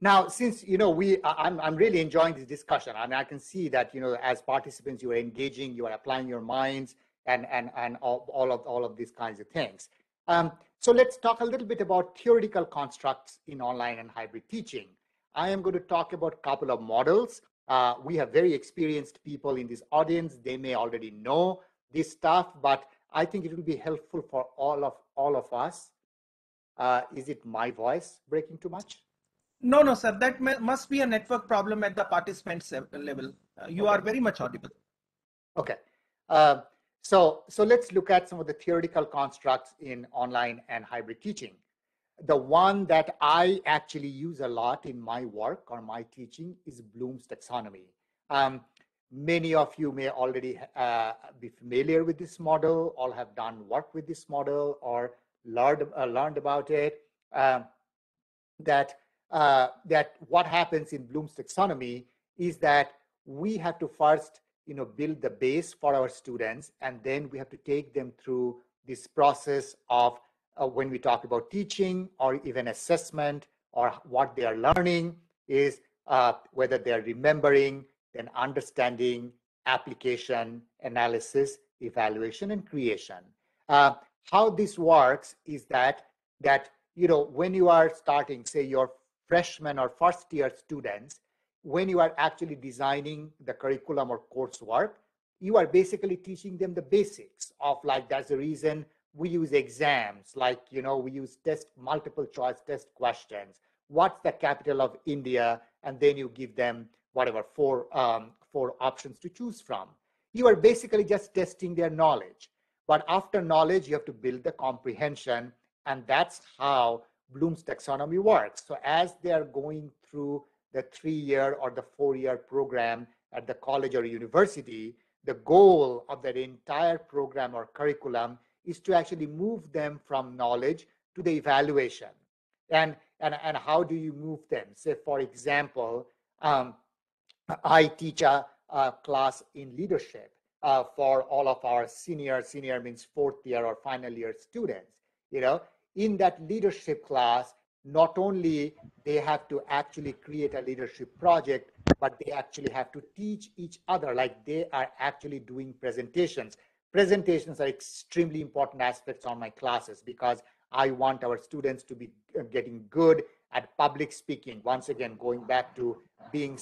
now, since you know we, I'm I'm really enjoying this discussion. I mean, I can see that you know as participants you are engaging, you are applying your minds, and and and all, all of all of these kinds of things. Um, so let's talk a little bit about theoretical constructs in online and hybrid teaching. I am going to talk about a couple of models. Uh, we have very experienced people in this audience. They may already know this stuff, but I think it will be helpful for all of all of us. Uh, is it my voice breaking too much? No, no, sir. That must be a network problem at the participant level. Uh, you okay. are very much audible. Okay. Uh, so, so let's look at some of the theoretical constructs in online and hybrid teaching. The one that I actually use a lot in my work or my teaching is Bloom's taxonomy. Um, many of you may already uh, be familiar with this model, or have done work with this model, or learned uh, learned about it. Um, that uh, that what happens in Bloom's taxonomy is that we have to first, you know, build the base for our students, and then we have to take them through this process of uh, when we talk about teaching or even assessment or what they are learning is uh, whether they are remembering, then understanding, application, analysis, evaluation, and creation. Uh, how this works is that that you know when you are starting, say your freshman or first year students, when you are actually designing the curriculum or coursework, you are basically teaching them the basics of like, that's the reason we use exams, like, you know, we use test, multiple choice test questions. What's the capital of India? And then you give them whatever, four, um, four options to choose from. You are basically just testing their knowledge. But after knowledge, you have to build the comprehension. And that's how Bloom's taxonomy works. So as they are going through the three-year or the four-year program at the college or university, the goal of that entire program or curriculum is to actually move them from knowledge to the evaluation. And, and, and how do you move them? Say, for example, um, I teach a, a, class in leadership uh, for all of our senior, senior means fourth year or final year students, you know, in that leadership class, not only they have to actually create a leadership project, but they actually have to teach each other, like they are actually doing presentations. Presentations are extremely important aspects on my classes because I want our students to be uh, getting good at public speaking. Once again, going back to being,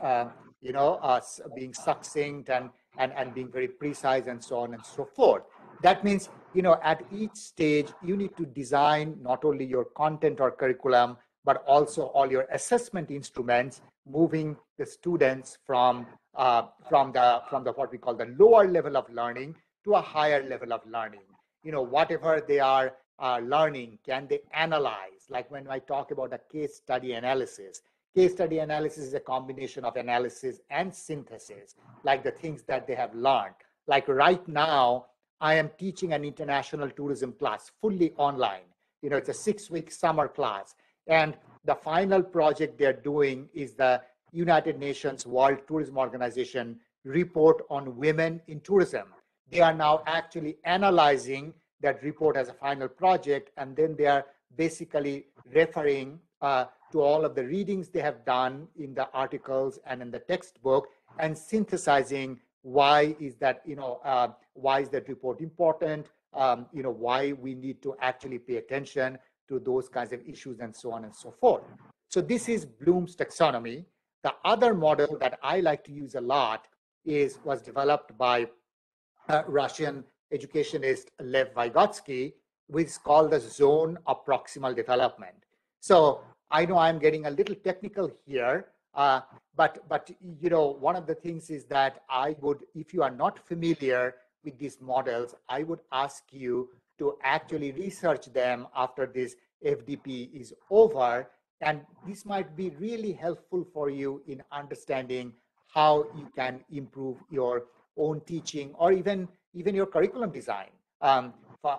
uh, you know, uh, being succinct and, and, and being very precise and so on and so forth that means you know at each stage you need to design not only your content or curriculum but also all your assessment instruments moving the students from uh, from the from the what we call the lower level of learning to a higher level of learning you know whatever they are uh, learning can they analyze like when i talk about a case study analysis case study analysis is a combination of analysis and synthesis like the things that they have learned like right now I am teaching an international tourism class fully online. You know, it's a six week summer class. And the final project they're doing is the United Nations World Tourism Organization report on women in tourism. They are now actually analyzing that report as a final project, and then they are basically referring uh, to all of the readings they have done in the articles and in the textbook and synthesizing why is that you know uh, why is that report important um, you know why we need to actually pay attention to those kinds of issues and so on and so forth. So this is bloom's taxonomy. The other model that I like to use a lot is was developed by uh, Russian educationist Lev Vygotsky, which is called the zone of proximal development. So I know I'm getting a little technical here, uh, but but you know one of the things is that I would, if you are not familiar with these models, I would ask you to actually research them after this FDP is over, and this might be really helpful for you in understanding how you can improve your own teaching or even even your curriculum design. Um,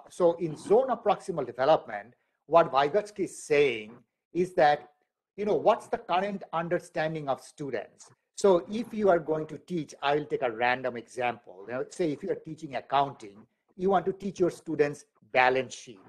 so in zone of proximal development, what Vygotsky is saying is that, you know, what's the current understanding of students? So if you are going to teach, I will take a random example. Know, say if you are teaching accounting, you want to teach your students balance sheet.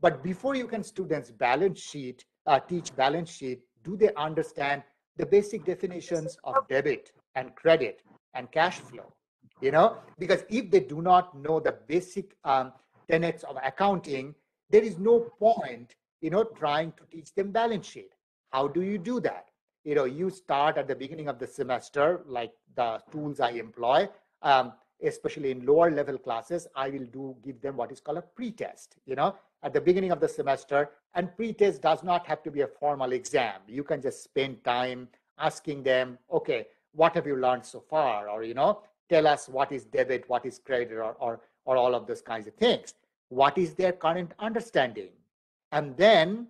But before you can students balance sheet, uh, teach balance sheet, do they understand the basic definitions of debit and credit and cash flow? You know, because if they do not know the basic um, tenets of accounting, there is no point, you know, trying to teach them balance sheet. How do you do that? You know, you start at the beginning of the semester, like the tools I employ, um, especially in lower level classes, I will do give them what is called a pre-test, you know, at the beginning of the semester. And pre-test does not have to be a formal exam. You can just spend time asking them, okay, what have you learned so far? Or, you know, tell us what is debit, what is credit, or, or, or all of those kinds of things. What is their current understanding? And then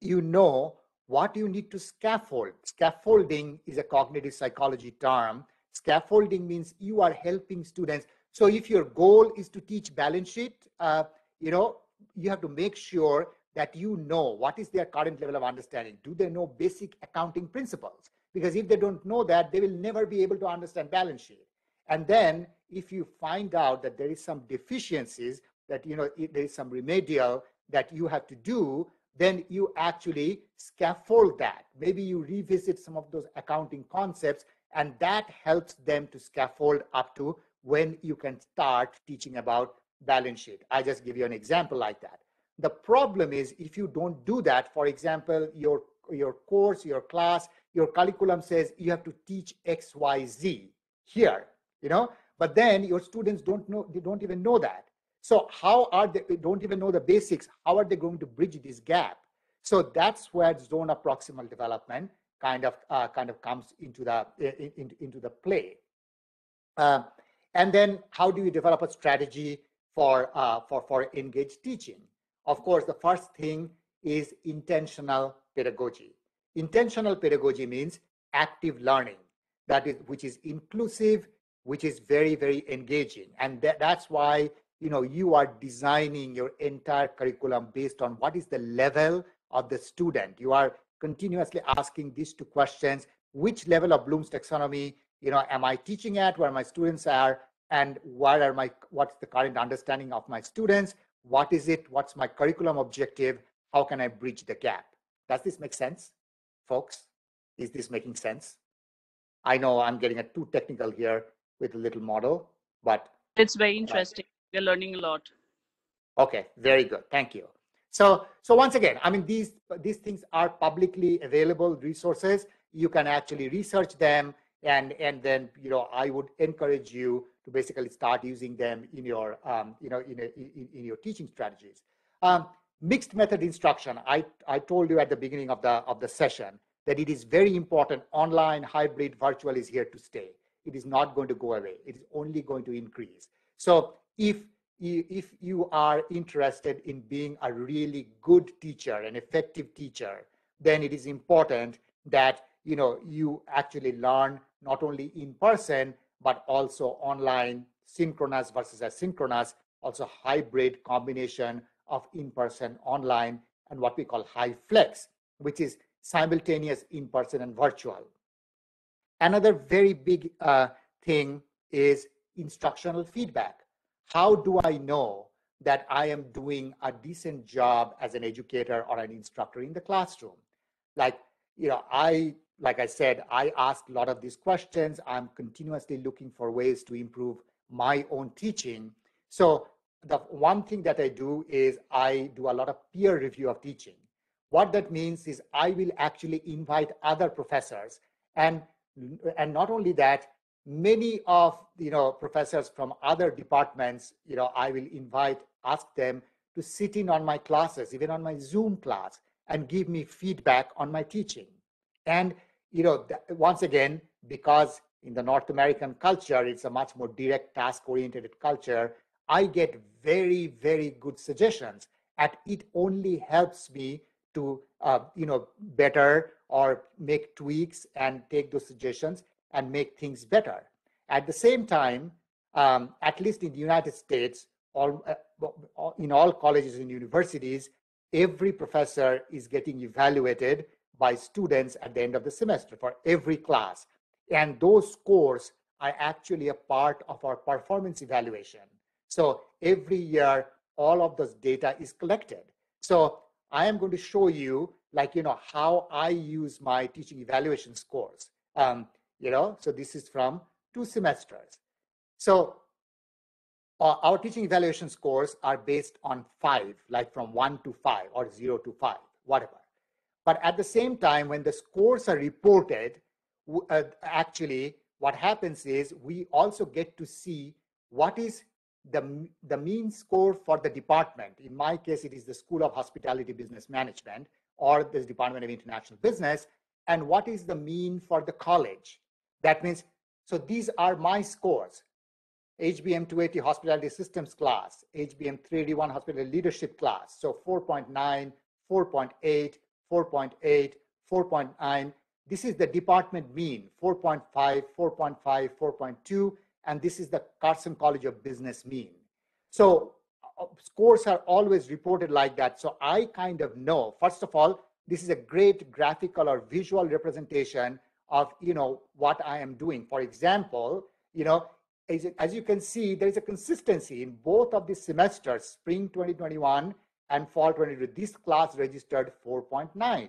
you know what you need to scaffold. Scaffolding is a cognitive psychology term. Scaffolding means you are helping students. So if your goal is to teach balance sheet, uh, you know, you have to make sure that you know what is their current level of understanding. Do they know basic accounting principles? Because if they don't know that, they will never be able to understand balance sheet. And then if you find out that there is some deficiencies, that you know there is some remedial that you have to do, then you actually scaffold that. Maybe you revisit some of those accounting concepts, and that helps them to scaffold up to when you can start teaching about balance sheet. I just give you an example like that. The problem is if you don't do that, for example, your your course, your class, your curriculum says you have to teach X, Y, Z here, you know, but then your students don't know, they don't even know that. So how are they, they don't even know the basics. How are they going to bridge this gap? So that's where zone of proximal development kind of uh, kind of comes into the in, in, into the play. Uh, and then how do you develop a strategy for uh, for for engaged teaching? Of course, the first thing is intentional pedagogy. Intentional pedagogy means active learning that is which is inclusive, which is very very engaging, and that, that's why you know you are designing your entire curriculum based on what is the level of the student. You are continuously asking these two questions which level of bloom's taxonomy you know am i teaching at where my students are and what are my what's the current understanding of my students what is it what's my curriculum objective how can i bridge the gap? Does this make sense folks? Is this making sense? I know i'm getting a too technical here with a little model but it's very interesting. We're learning a lot. Okay very good. Thank you. So so once again i mean these these things are publicly available resources. You can actually research them and and then you know i would encourage you to basically start using them in your um, you know in, a, in, in your teaching strategies. Um, mixed method instruction. I i told you at the beginning of the of the session that it is very important online hybrid virtual is here to stay it is not going to go away it is only going to increase so if if you are interested in being a really good teacher, an effective teacher, then it is important that you know you actually learn not only in person but also online, synchronous versus asynchronous, also hybrid combination of in-person, online, and what we call high flex, which is simultaneous in-person and virtual. Another very big uh, thing is instructional feedback how do I know that I am doing a decent job as an educator or an instructor in the classroom? Like, you know, I, like I said, I ask a lot of these questions. I'm continuously looking for ways to improve my own teaching. So the one thing that I do is I do a lot of peer review of teaching. What that means is I will actually invite other professors And, and not only that, many of you know professors from other departments, you know, I will invite, ask them to sit in on my classes, even on my Zoom class, and give me feedback on my teaching. And you know, once again, because in the North American culture, it's a much more direct task-oriented culture, I get very, very good suggestions. And it only helps me to, uh, you know, better or make tweaks and take those suggestions and make things better. At the same time, um, at least in the United States, all, uh, in all colleges and universities, every professor is getting evaluated by students at the end of the semester for every class. And those scores are actually a part of our performance evaluation. So every year, all of those data is collected. So I am going to show you like, you know, how I use my teaching evaluation scores. Um, you know, so this is from two semesters. So uh, our teaching evaluation scores are based on five, like from one to five or zero to five, whatever. But at the same time, when the scores are reported, uh, actually what happens is we also get to see what is the, the mean score for the department. In my case, it is the School of Hospitality Business Management or the Department of International Business. And what is the mean for the college? That means, so these are my scores. HBM 280 Hospitality Systems class, HBM 381 Hospitality Leadership class. So 4.9, 4.8, 4.8, 4.9. This is the department mean, 4.5, 4.5, 4.2, and this is the Carson College of Business mean. So uh, scores are always reported like that. So I kind of know, first of all, this is a great graphical or visual representation of, you know, what I am doing. For example, you know, as, as you can see, there is a consistency in both of these semesters, spring 2021 and fall 2022, this class registered 4.9,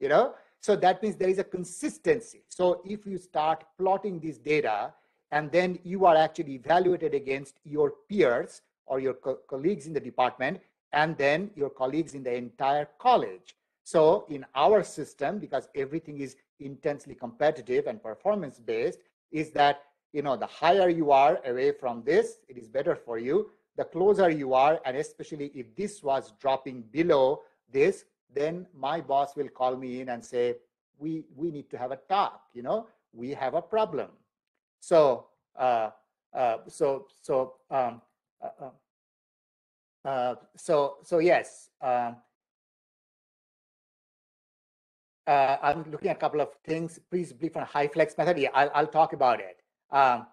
you know? So that means there is a consistency. So if you start plotting this data and then you are actually evaluated against your peers or your co colleagues in the department and then your colleagues in the entire college. So in our system, because everything is intensely competitive and performance based, is that you know the higher you are away from this, it is better for you the closer you are, and especially if this was dropping below this, then my boss will call me in and say, we, we need to have a talk, you know, we have a problem. So, uh, uh, so, so, um, uh, uh, uh so, so yes, um, uh, I'm looking at a couple of things. Please brief on HyFlex method. Yeah, I'll, I'll talk about it. Um,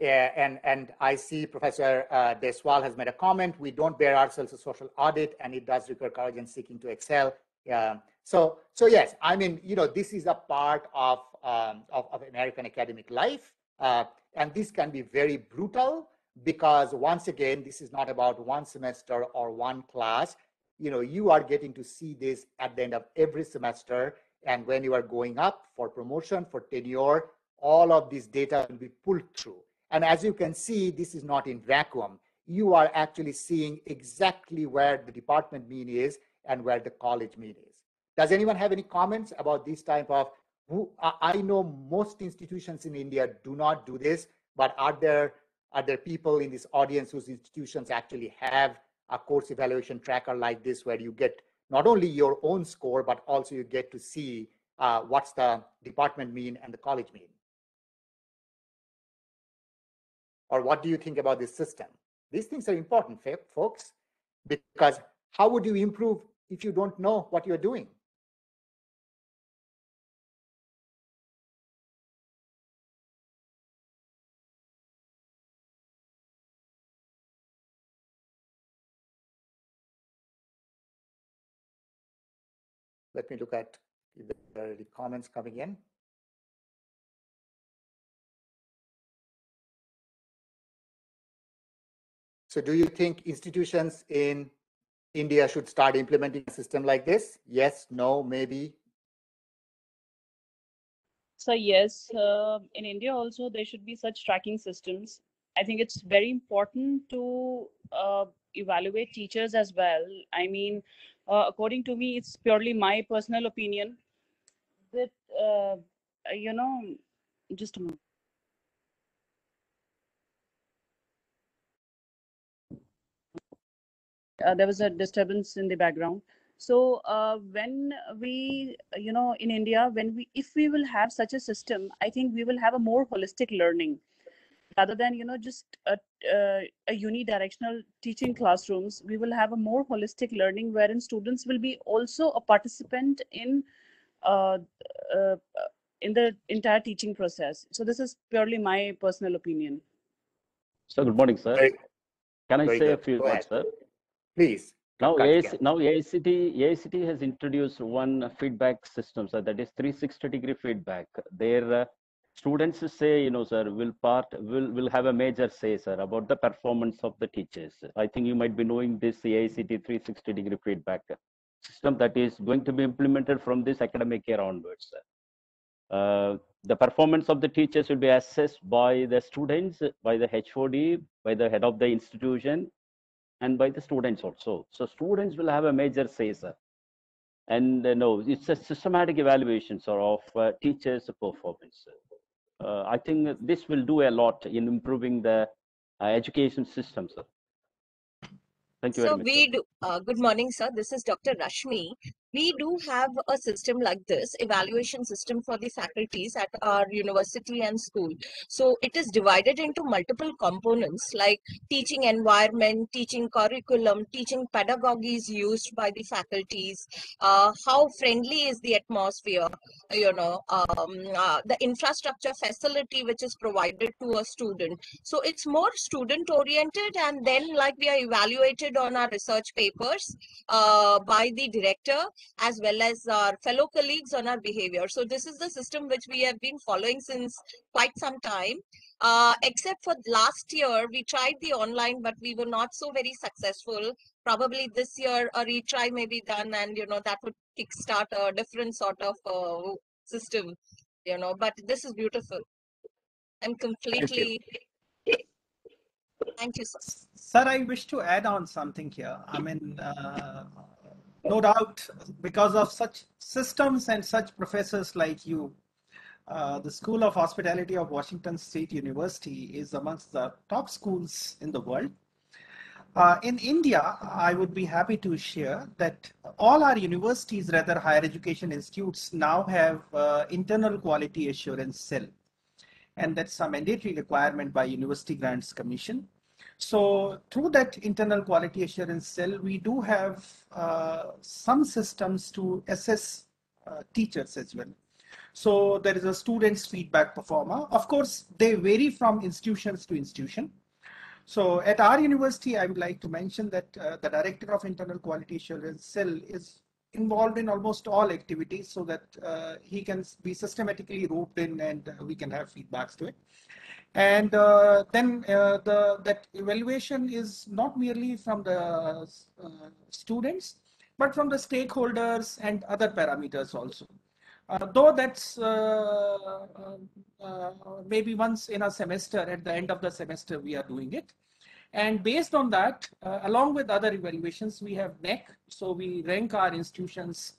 and, and I see Professor uh, Deswal has made a comment. We don't bear ourselves a social audit, and it does require courage and seeking to excel. Um, so, so yes, I mean, you know, this is a part of um, of, of, American academic life, uh, and this can be very brutal because once again, this is not about one semester or one class. You know, you are getting to see this at the end of every semester, and when you are going up for promotion for tenure, all of this data will be pulled through and as you can see, this is not in vacuum. You are actually seeing exactly where the department mean is and where the college mean is. Does anyone have any comments about this type of, who, I know most institutions in India do not do this, but are there, are there people in this audience whose institutions actually have a course evaluation tracker like this where you get not only your own score, but also you get to see uh, what's the department mean and the college mean? Or what do you think about this system? These things are important, folks, because how would you improve if you don't know what you're doing? Let me look at if there are any comments coming in. So do you think institutions in India should start implementing a system like this? Yes, no, maybe? So yes, uh, in India also there should be such tracking systems. I think it's very important to uh, evaluate teachers as well. I mean, uh, according to me, it's purely my personal opinion that uh, you know, just a moment. Uh, there was a disturbance in the background. So uh, when we, you know, in India, when we, if we will have such a system, I think we will have a more holistic learning rather than, you know, just a, a, a unidirectional teaching classrooms. We will have a more holistic learning wherein students will be also a participant in uh, uh, in the entire teaching process. So this is purely my personal opinion. So good morning, sir. Very- Can I very say a few words, sir? Please. Now, Karthikeyan. AIC, now AICTE, AICTE has introduced one feedback system, sir, that is 360 degree feedback. Their uh, students say, you know, sir, will part, will, will have a major say, sir, about the performance of the teachers. I think you might be knowing this AICTE 360 degree feedback system that is going to be implemented from this academic year onwards. Sir. Uh, the performance of the teachers will be assessed by the students, by the HOD, by the head of the institution, and by the students also. So students will have a major say, sir. And uh, no, it's a systematic evaluation, sir, of uh, teachers' performance. Uh, I think this will do a lot in improving the uh, education system, sir. Thank you So very much. we sir. do, uh, good morning, sir. This is Dr. Rashmi. We do have a system like this, evaluation system for the faculties at our university and school. So it is divided into multiple components like teaching environment, teaching curriculum, teaching pedagogies used by the faculties, uh, how friendly is the atmosphere, you know, um, uh, the infrastructure facility which is provided to a student. So it's more student oriented and then like we are evaluated on our research papers uh, by the director as well as our fellow colleagues on our behavior. So this is the system which we have been following since quite some time. Uh, except for last year, we tried the online, but we were not so very successful. Probably this year a retry may be done, and you know that would kickstart a different sort of uh, system. You know, but this is beautiful. I'm completely. Thank you, sir. Sir, I wish to add on something here. I mean, uh, no doubt, because of such systems and such professors like you, uh, the School of Hospitality of Washington State University is amongst the top schools in the world. Uh, in India, I would be happy to share that all our universities, rather higher education institutes, now have uh, internal quality assurance cell, and that's a mandatory requirement by University Grants Commission. So through that internal quality assurance cell, we do have uh, some systems to assess uh, teachers as well. So there is a students feedback performer. Of course, they vary from institutions to institution. So at our university, I would like to mention that uh, the director of internal quality assurance cell is involved in almost all activities so that uh, he can be systematically roped in and uh, we can have feedbacks to it. And uh, then uh, the that evaluation is not merely from the uh, students, but from the stakeholders and other parameters also. Uh, though that's uh, maybe once in a semester, at the end of the semester, we are doing it. And based on that, along with other evaluations, we have NAAC. So we rank our institutions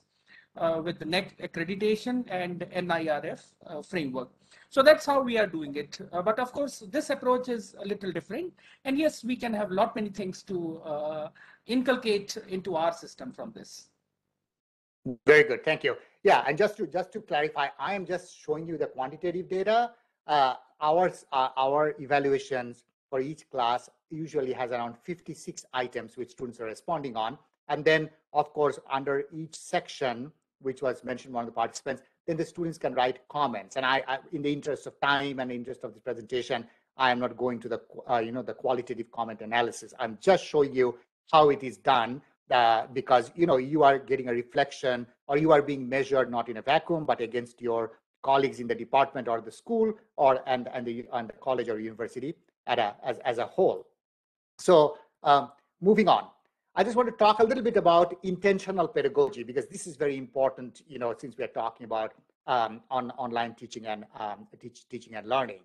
uh, with the NAAC accreditation and NIRF uh, framework. So that's how we are doing it. Uh, but of course, this approach is a little different. And yes, we can have lot many things to uh, inculcate into our system from this. Very good, thank you. Yeah, and just to just to clarify, I am just showing you the quantitative data. Uh, ours, uh, our evaluations for each class usually has around 56 items which students are responding on. And then, of course, under each section, which was mentioned by one of the participants, then the students can write comments. And I, I in the interest of time and interest of the presentation, I am not going to the, uh, you know, the qualitative comment analysis. I'm just showing you how it is done uh, because, you know, you are getting a reflection or you are being measured not in a vacuum, but against your colleagues in the department or the school or and, and, the, and the college or university at a, as, as a whole. So um, moving on, I just want to talk a little bit about intentional pedagogy because this is very important, you know, since we are talking about um, on online teaching and um, teach, teaching and learning.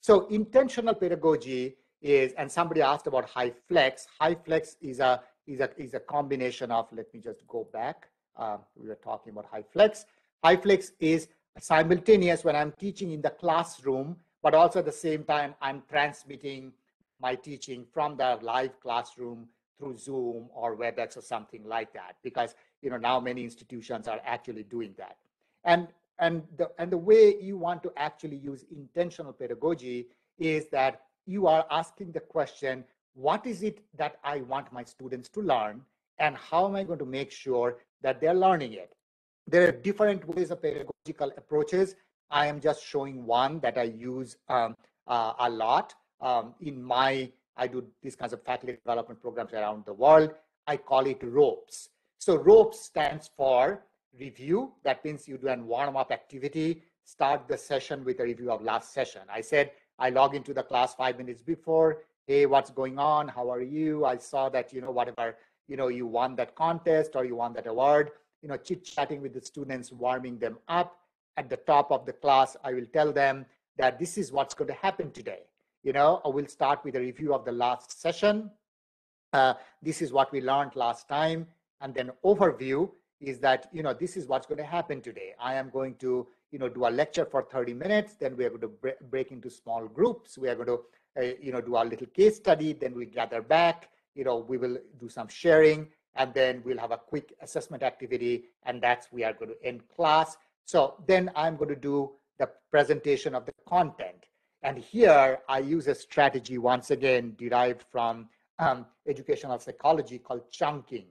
So intentional pedagogy is, and somebody asked about high flex. HyFlex is a is a is a combination of. Let me just go back. Uh, we were talking about HyFlex. High flex is simultaneous when I'm teaching in the classroom, but also at the same time, I'm transmitting my teaching from the live classroom through Zoom or WebEx or something like that, because you know now many institutions are actually doing that. And and the and the way you want to actually use intentional pedagogy is that you are asking the question, what is it that I want my students to learn, and how am I going to make sure that they're learning it? There are different ways of pedagogical approaches. I am just showing one that I use um, uh, a lot um, in my, I do these kinds of faculty development programs around the world. I call it ROPES. So ROPES stands for review. That means you do a warm-up activity, start the session with a review of last session. I said, I log into the class five minutes before. Hey, what's going on? How are you? I saw that, you know, whatever, you know, you won that contest or you won that award you know, chit chatting with the students, warming them up. At the top of the class, I will tell them that this is what's going to happen today. You know, I will start with a review of the last session. Uh, this is what we learned last time. And then overview is that, you know, this is what's going to happen today. I am going to, you know, do a lecture for 30 minutes. Then we are going to break into small groups. We are going to, uh, you know, do our little case study. Then we gather back. You know, we will do some sharing and then we'll have a quick assessment activity, and that's we are going to end class. So then I'm going to do the presentation of the content. And here I use a strategy once again derived from um, educational psychology called chunking.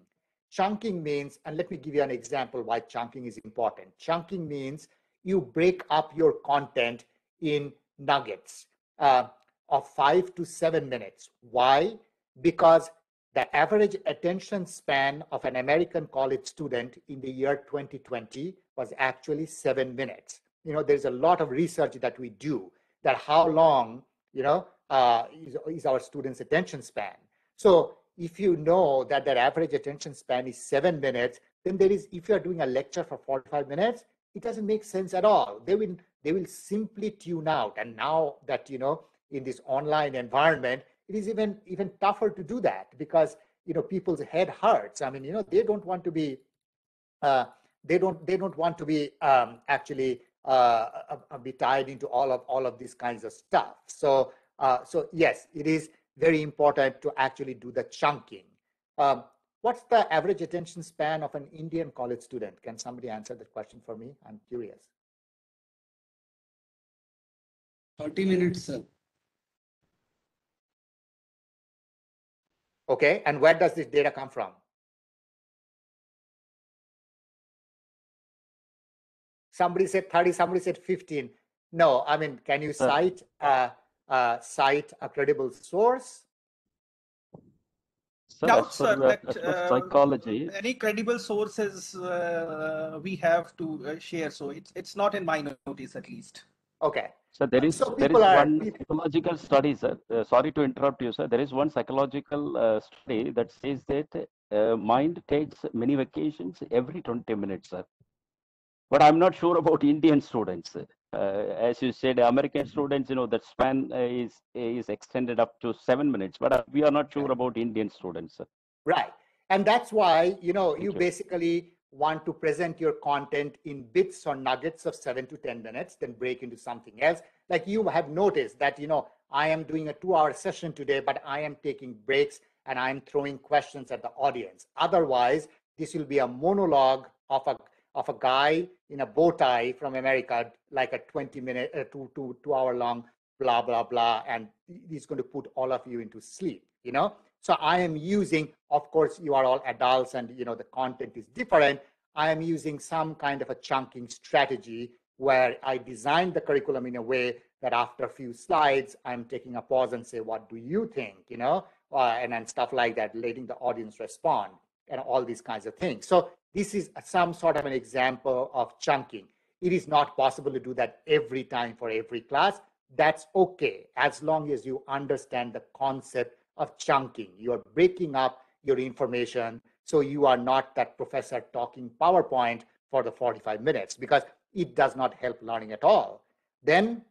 Chunking means, and let me give you an example why chunking is important. Chunking means you break up your content in nuggets uh, of five to seven minutes. Why? Because the average attention span of an American college student in the year 2020 was actually seven minutes. You know, there's a lot of research that we do that how long, you know, uh, is, is our students' attention span. So if you know that their average attention span is seven minutes, then there is, if you're doing a lecture for 45 minutes, it doesn't make sense at all. They will, they will simply tune out. And now that, you know, in this online environment, it is even even tougher to do that because you know people's head hurts i mean you know they don't want to be uh, they don't they don't want to be um, actually uh, be tied into all of all of these kinds of stuff. So uh, so yes it is very important to actually do the chunking. Um, what's the average attention span of an indian college student? Can somebody answer that question for me? I'm curious. 30 minutes sir. Okay, and where does this data come from? Somebody said 30, somebody said 15. No, I mean, can you cite uh, uh, cite a credible source? Sir, Doubt, sir, that uh, psychology. any credible sources uh, we have to uh, share. So it's it's not in my notice at least. Okay. So there is So there is are- one psychological study, sir. Uh, sorry to interrupt you, sir. There is one psychological uh, study that says that uh, mind takes many vacations every 20 minutes, sir. But I'm not sure about Indian students. Uh, as you said, American students, you know, that span uh, is is extended up to seven minutes. But uh, we are not sure about Indian students. Right. And that's why, you know, you you. basically want to present your content in bits or nuggets of seven to 10 minutes, then break into something else. Like you have noticed that, you know, I am doing a two hour session today, but I am taking breaks and I'm throwing questions at the audience. Otherwise, this will be a monologue of a of a guy in a bow tie from America, like a 20 minute, uh, two, two, two hour long, blah, blah, blah. And he's going to put all of you into sleep, you know? So I am using, of course, you are all adults and, you know, the content is different. I am using some kind of a chunking strategy where I design the curriculum in a way that after a few slides, I'm taking a pause and say, what do you think, you know? Uh, and, and stuff like that, letting the audience respond and all these kinds of things. So this is some sort of an example of chunking. It is not possible to do that every time for every class. That's okay, as long as you understand the concept of chunking. You're breaking up your information so you are not that professor talking PowerPoint for the 45 minutes because it does not help learning at all. Then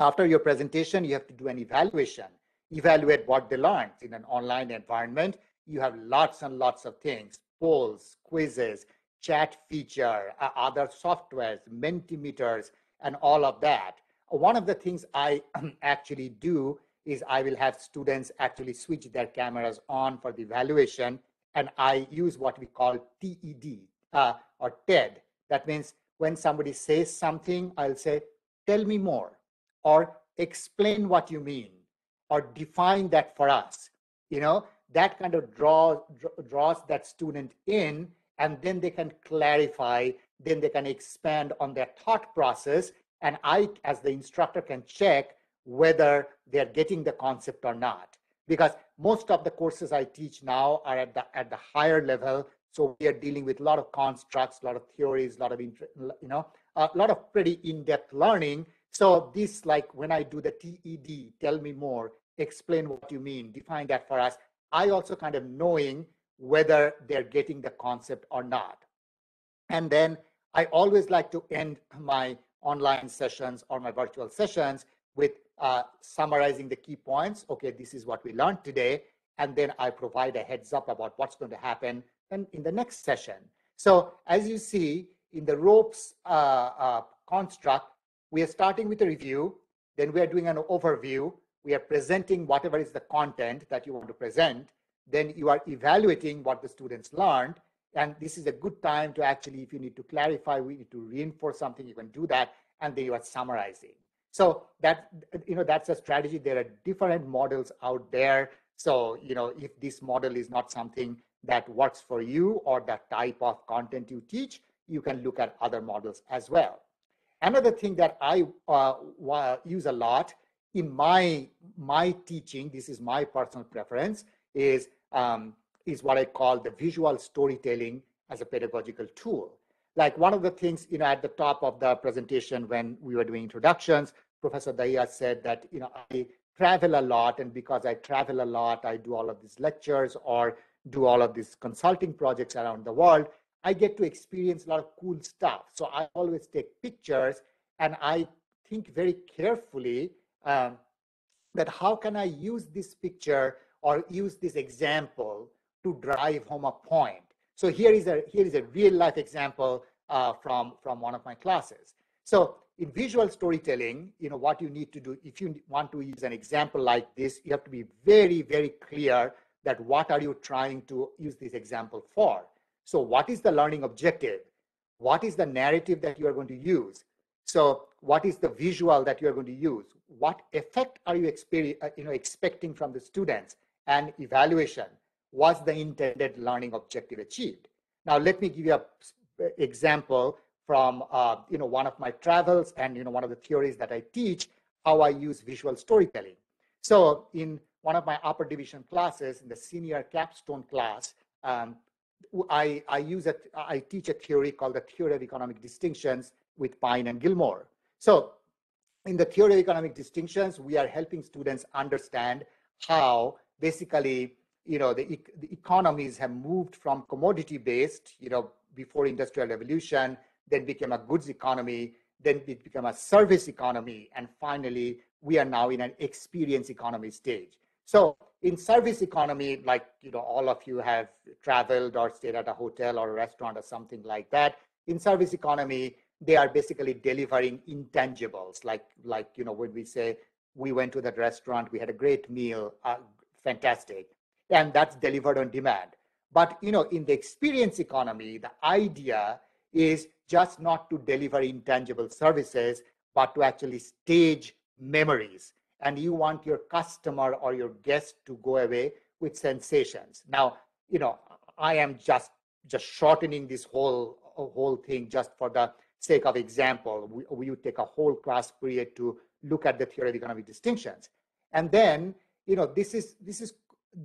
after your presentation, you have to do an evaluation, evaluate what they learned in an online environment. You have lots and lots of things, polls, quizzes, chat feature, uh, other softwares, Mentimeters, and all of that. One of the things I actually do is I will have students actually switch their cameras on for the evaluation, and I use what we call TED uh, or TED. That means when somebody says something, I'll say, tell me more, or explain what you mean, or define that for us. You know, that kind of draws draws that student in and then they can clarify then they can expand on their thought process and i as the instructor can check whether they're getting the concept or not. Because most of the courses i teach now are at the at the higher level so we are dealing with a lot of constructs a lot of theories a lot of you know a lot of pretty in-depth learning. So this like when i do the ted tell me more explain what you mean define that for us I also kind of knowing whether they're getting the concept or not. And then I always like to end my online sessions or my virtual sessions with uh, summarizing the key points. Okay, this is what we learned today. And then I provide a heads up about what's going to happen in, in the next session. So as you see in the ropes uh, uh, construct, we are starting with a review, then we are doing an overview, we are presenting whatever is the content that you want to present. Then you are evaluating what the students learned. And this is a good time to actually, if you need to clarify, we need to reinforce something, you can do that. And then you are summarizing. So that, you know, that's a strategy. There are different models out there. So, you know, if this model is not something that works for you or that type of content you teach, you can look at other models as well. Another thing that I uh, use a lot in my my teaching, this is my personal preference, is um, is what I call the visual storytelling as a pedagogical tool. Like one of the things, you know, at the top of the presentation when we were doing introductions, Professor Dahiya said that, you know, I travel a lot, and because I travel a lot, I do all of these lectures or do all of these consulting projects around the world. I get to experience a lot of cool stuff. So I always take pictures and I think very carefully um, that how can I use this picture or use this example to drive home a point. So here is a here is a real life example uh, from from one of my classes. So in visual storytelling, you know what you need to do if you want to use an example like this, you have to be very very clear that what are you trying to use this example for. So what is the learning objective? What is the narrative that you are going to use? So what is the visual that you're going to use? What effect are you, uh, you know, expecting from the students? And evaluation, was the intended learning objective achieved? Now, let me give you an uh, example from uh, you know, one of my travels and you know, one of the theories that I teach, how I use visual storytelling. So in one of my upper division classes, in the senior capstone class, um, I, I use a, I teach a theory called the theory of economic distinctions with Pine and Gilmore. So in the theory of economic distinctions, we are helping students understand how basically, you know, the, the economies have moved from commodity based, you know, before industrial revolution, then became a goods economy, then it became a service economy, and finally, we are now in an experience economy stage. So in service economy, like you know, all of you have traveled or stayed at a hotel or a restaurant or something like that. In service economy, they are basically delivering intangibles. Like like you know when we say we went to that restaurant we had a great meal uh, fantastic and that's delivered on demand. But you know in the experience economy the idea is just not to deliver intangible services but to actually stage memories. And you want your customer or your guest to go away with sensations. Now you know i am just just shortening this whole whole thing just for the sake of example, we, we would take a whole class period to look at the theory of economic distinctions. And then, you know, this is this is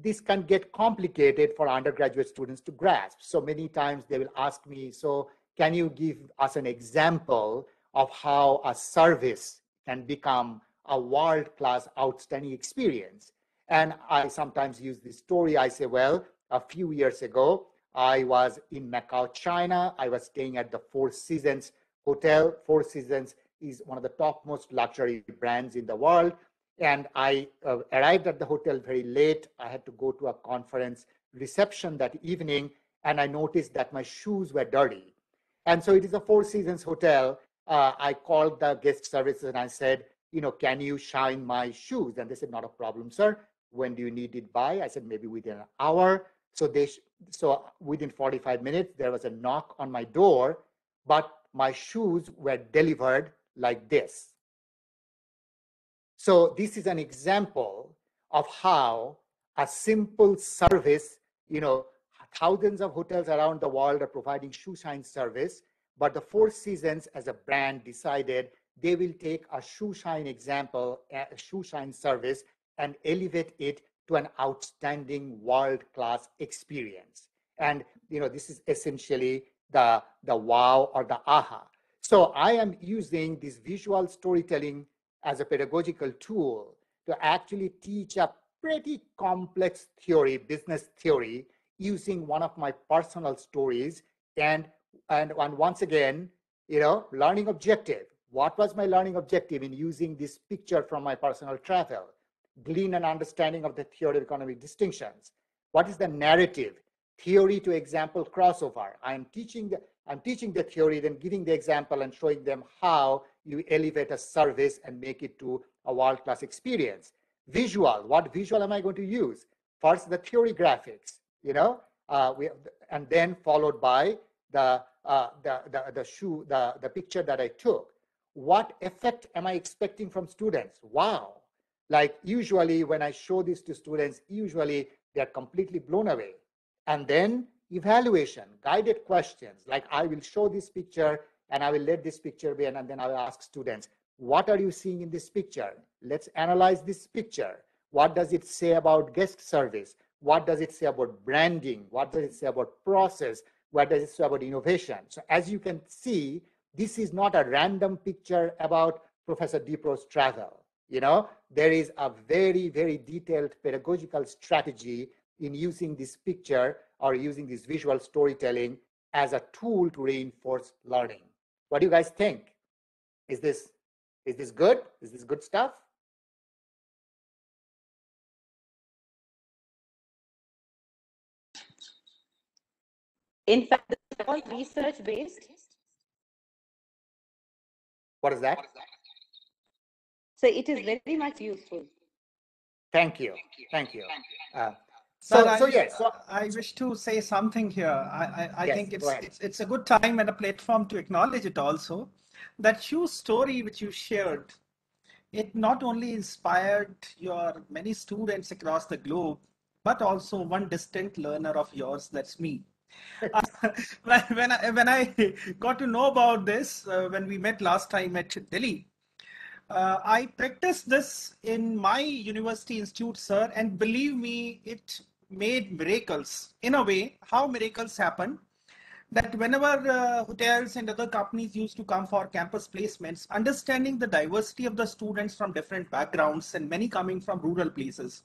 this can get complicated for undergraduate students to grasp. So many times they will ask me, so can you give us an example of how a service can become a world-class outstanding experience? And I sometimes use this story. I say, well, a few years ago, I was in Macau, China. I was staying at the Four Seasons hotel. Four Seasons is one of the topmost luxury brands in the world. And I uh, arrived at the hotel very late. I had to go to a conference reception that evening. and I noticed that my shoes were dirty. And so it is a Four Seasons hotel. Uh, I called the guest services and I said, you know, can you shine my shoes? And they said, not a problem, sir. When do you need it by? I said, maybe within an hour. So they, so within 45 minutes, there was a knock on my door, but my shoes were delivered like this. So this is an example of how a simple service, you know, thousands of hotels around the world are providing shoe shine service, but the Four Seasons as a brand decided they will take a shoe shine example, a shoe shine service and elevate it to an outstanding world-class experience. And you know, this is essentially the, the wow or the aha. So I am using this visual storytelling as a pedagogical tool to actually teach a pretty complex theory, business theory, using one of my personal stories. And, and, and once again, you know, learning objective. What was my learning objective in using this picture from my personal travel? Glean an understanding of the theory of economic distinctions. What is the narrative? Theory to example crossover. I'm teaching the, I'm teaching the theory, then giving the example and showing them how you elevate a service and make it to a world-class experience. Visual, what visual am I going to use? First, the theory graphics, you know, uh, we, and then followed by the, uh, the, the, the shoe, the, the picture that I took. What effect am I expecting from students? Wow. Like usually when I show this to students, usually they're completely blown away. And then evaluation, guided questions, like I will show this picture and I will let this picture be, and then I will ask students, what are you seeing in this picture? Let's analyze this picture. What does it say about guest service? What does it say about branding? What does it say about process? What does it say about innovation? So as you can see, this is not a random picture about Professor Dipra's travel. You know, there is a very, very detailed pedagogical strategy in using this picture or using this visual storytelling as a tool to reinforce learning. What do you guys think? Is this is this good? Is this good stuff? In fact, this is all research based. What is that? So it is very much useful. Thank you. Thank you. Uh, Sir, so, I, so yes. So, I wish to say something here. I, I, I Yes, think it's, it's it's a good time and a platform to acknowledge it also. That shoe story which you shared, it not only inspired your many students across the globe, but also one distant learner of yours, that's me. Uh, when when I, when I got to know about this, uh, when we met last time at Delhi, uh, I practiced this in my university institute, sir, and believe me, it made miracles. In a way, how miracles happen that whenever uh, hotels and other companies used to come for campus placements, understanding the diversity of the students from different backgrounds and many coming from rural places.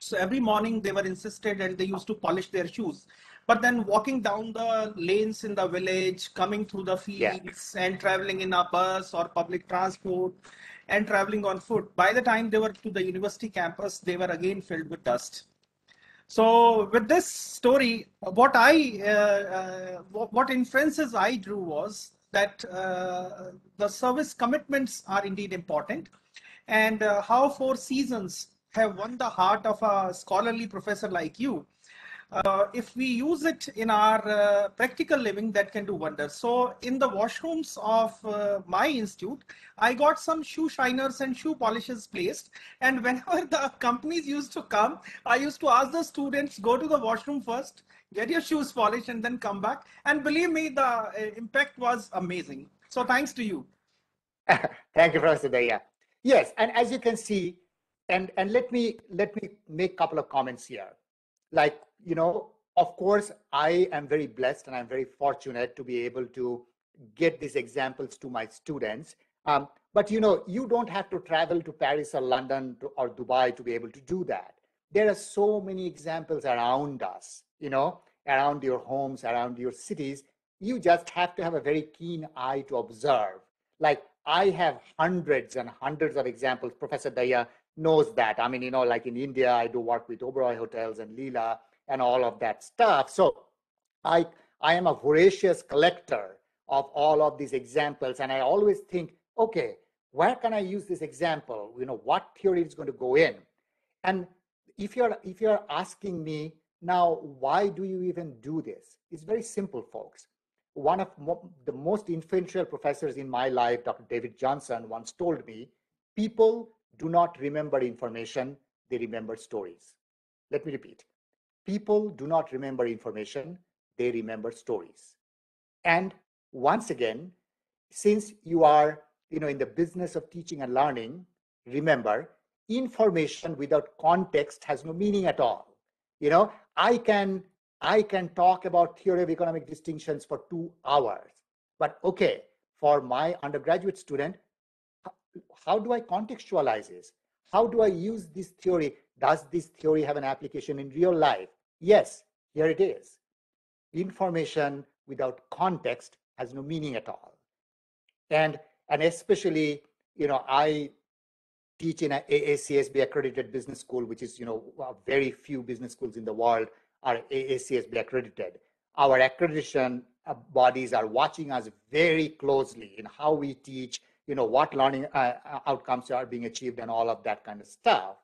So every morning they were insisted and they used to polish their shoes. But then walking down the lanes in the village, coming through the fields and traveling in a bus or public transport and traveling on foot, by the time they were to the university campus, they were again filled with dust. So with this story, what I, uh, uh, what, inferences I drew was that uh, the service commitments are indeed important and uh, how Four Seasons have won the heart of a scholarly professor like you. Uh, if we use it in our uh, practical living, that can do wonders. So in the washrooms of uh, my institute, I got some shoe shiners and shoe polishes placed. And whenever the companies used to come, I used to ask the students, go to the washroom first, get your shoes polished and then come back. And believe me, the uh, impact was amazing. So thanks to you. Thank you, Professor Dahiya. Yes, and as you can see, and and let me let me make a couple of comments here. Like you know, of course, I am very blessed and I'm very fortunate to be able to get these examples to my students. Um, but you know, you don't have to travel to Paris or London to, or Dubai to be able to do that. There are so many examples around us. You know, around your homes, around your cities. You just have to have a very keen eye to observe. Like I have hundreds and hundreds of examples. Professor Dahiya knows that. I mean, you know, like in India, I do work with Oberoi Hotels and Leela and all of that stuff. So I, I am a voracious collector of all of these examples. And I always think, okay, where can I use this example? You know, what theory is going to go in? And if you're if you're asking me now, why do you even do this? It's very simple, folks. One of mo the most influential professors in my life, Dr. David Johnson, once told me, people do not remember information, they remember stories. Let me repeat. People do not remember information, they remember stories. And once again, since you are you know, in the business of teaching and learning, remember, information without context has no meaning at all. You know, I can I can talk about theory of economic distinctions for two hours, but okay, for my undergraduate student, how do I contextualize this? How do I use this theory? Does this theory have an application in real life? Yes, here it is. Information without context has no meaning at all. And and especially, you know, I teach in a AACSB accredited business school, which is, you know, very few business schools in the world are AACSB accredited. Our accreditation uh, bodies are watching us very closely in how we teach, you know, what learning uh, outcomes are being achieved and all of that kind of stuff.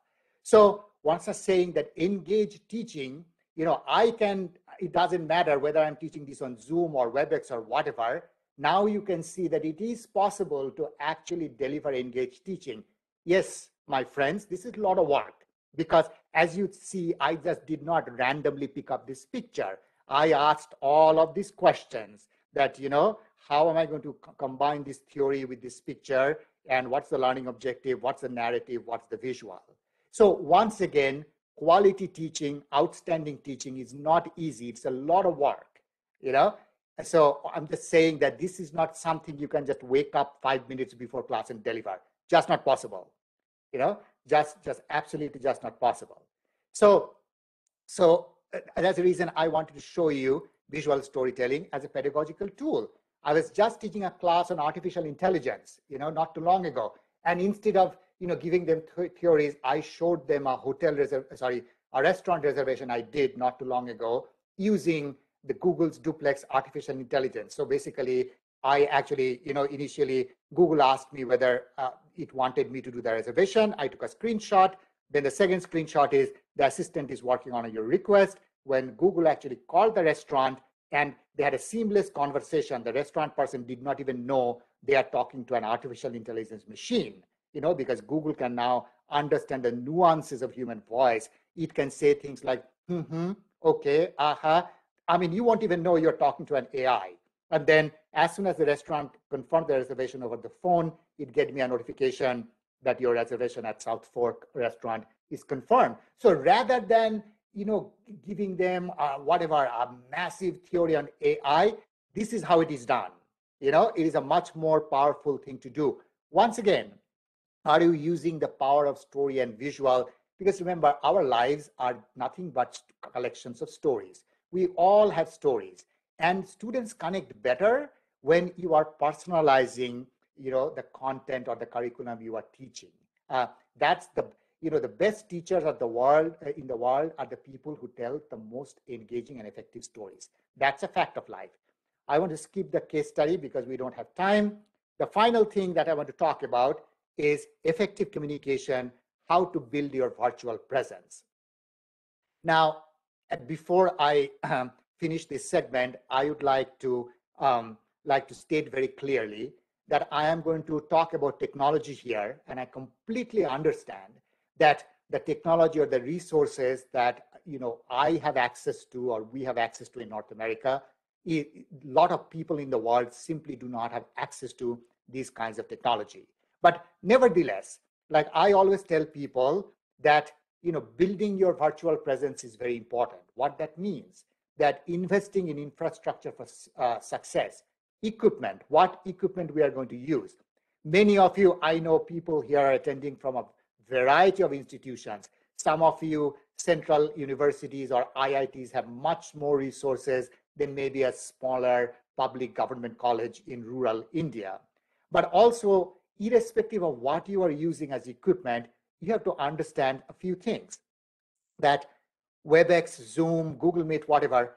So once I'm saying that engage teaching, you know, I can, it doesn't matter whether I'm teaching this on Zoom or WebEx or whatever, now you can see that it is possible to actually deliver engaged teaching. Yes, my friends, this is a lot of work because as you see, I just did not randomly pick up this picture. I asked all of these questions that, you know, how am I going to combine this theory with this picture? And what's the learning objective? What's the narrative? What's the visual? So once again, quality teaching, outstanding teaching is not easy. It's a lot of work, you know, so I'm just saying that this is not something you can just wake up five minutes before class and deliver. Just not possible. You know, just just absolutely just not possible. So so uh, that's the reason I wanted to show you visual storytelling as a pedagogical tool. I was just teaching a class on artificial intelligence, you know, not too long ago. And instead of, you know, giving them th theories, I showed them a hotel reserve, sorry, a restaurant reservation I did not too long ago using the Google's duplex artificial intelligence. So basically, I actually, you know, initially Google asked me whether uh, it wanted me to do the reservation. I took a screenshot. Then the second screenshot is the assistant is working on your request. When Google actually called the restaurant and they had a seamless conversation, the restaurant person did not even know they are talking to an artificial intelligence machine, you know, because Google can now understand the nuances of human voice. It can say things like, mm-hmm, okay, aha, uh -huh, I mean, you won't even know you're talking to an AI. And then as soon as the restaurant confirmed the reservation over the phone, it get me a notification that your reservation at South Fork restaurant is confirmed. So rather than you know giving them uh, whatever a massive theory on AI, this is how it is done. You know, it is a much more powerful thing to do. Once again, are you using the power of story and visual? Because remember, our lives are nothing but collections of stories. We all have stories. And students connect better when you are personalizing you know the content or the curriculum you are teaching. Uh, that's the you know the best teachers of the world uh, in the world are the people who tell the most engaging and effective stories. That's a fact of life. I want to skip the case study because we don't have time. The final thing that i want to talk about is effective communication how to build your virtual presence now before I um, finish this segment, I would like to um, like to state very clearly that I am going to talk about technology here, and I completely understand that the technology or the resources that you know I have access to or we have access to in North America, a lot of people in the world simply do not have access to these kinds of technology. But nevertheless, like I always tell people that you know, building your virtual presence is very important. What that means, that investing in infrastructure for uh, success, equipment, what equipment we are going to use. Many of you, I know people here are attending from a variety of institutions. Some of you central universities or IITs have much more resources than maybe a smaller public government college in rural India. But also, irrespective of what you are using as equipment, you have to understand a few things that WebEx, Zoom, Google Meet, whatever,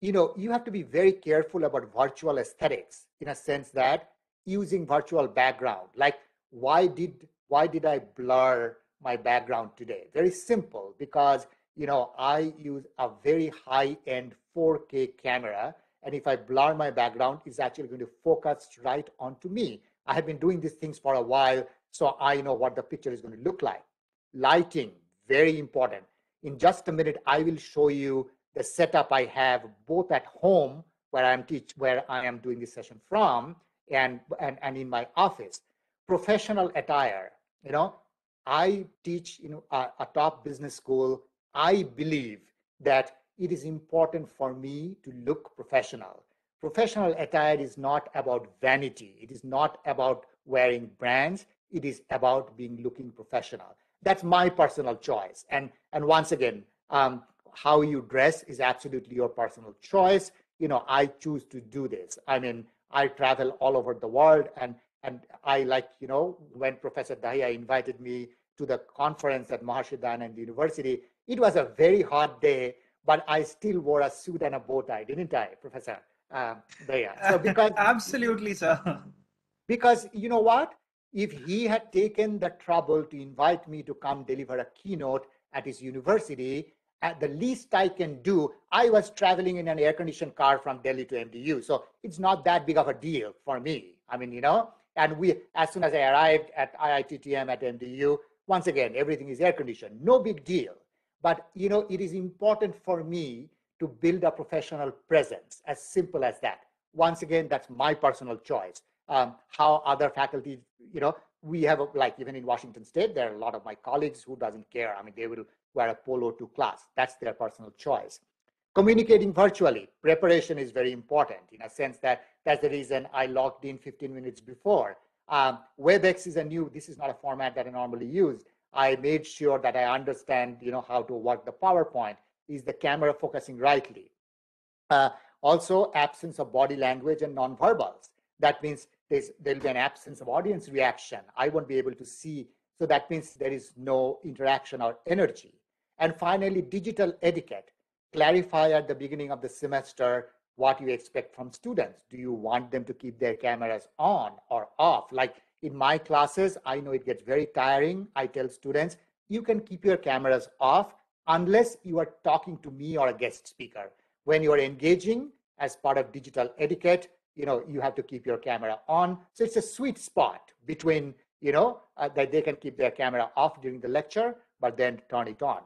you know, you have to be very careful about virtual aesthetics in a sense that using virtual background, like why did why did I blur my background today? Very simple, because you know I use a very high-end 4K camera, and if I blur my background, it's actually going to focus right onto me. I have been doing these things for a while, so I know what the picture is going to look like. Lighting, very important. In just a minute, I will show you the setup I have both at home where I'm teach where I am doing this session from and and, and in my office. Professional attire, you know, I teach you know a, a top business school. I believe that it is important for me to look professional. Professional attire is not about vanity. It is not about wearing brands. It is about being looking professional. That's my personal choice. And and once again, um, how you dress is absolutely your personal choice. You know, I choose to do this. I mean, I travel all over the world and and I like, you know, when Professor Dahiya invited me to the conference at Maharishi Dayananda University, it was a very hot day, but I still wore a suit and a bow tie, didn't I, Professor uh, Dahiya? So because absolutely, sir. Because you know what? If he had taken the trouble to invite me to come deliver a keynote at his university, at the least I can do, I was traveling in an air conditioned car from Delhi to MDU. So it's not that big of a deal for me. I mean, you know, and we, as soon as I arrived at IITTM at MDU, once again, everything is air conditioned, no big deal. But, you know, it is important for me to build a professional presence, as simple as that. Once again, that's my personal choice. Um, how other faculty, you know, we have, a, like even in Washington State, there are a lot of my colleagues who doesn't care. I mean, they will wear a polo to class. That's their personal choice. Communicating virtually, preparation is very important in a sense that that's the reason I logged in 15 minutes before. Um, WebEx is a new, this is not a format that I normally use. I made sure that I understand, you know, how to work the PowerPoint. Is the camera focusing rightly? Uh, also, absence of body language and nonverbals. That means there'll be an absence of audience reaction. I won't be able to see. So that means there is no interaction or energy. And finally, digital etiquette. Clarify at the beginning of the semester what you expect from students. Do you want them to keep their cameras on or off? Like in my classes, I know it gets very tiring. I tell students, you can keep your cameras off unless you are talking to me or a guest speaker. When you are engaging as part of digital etiquette, you know, you have to keep your camera on. So it's a sweet spot between, you know, uh, that they can keep their camera off during the lecture, but then turn it on.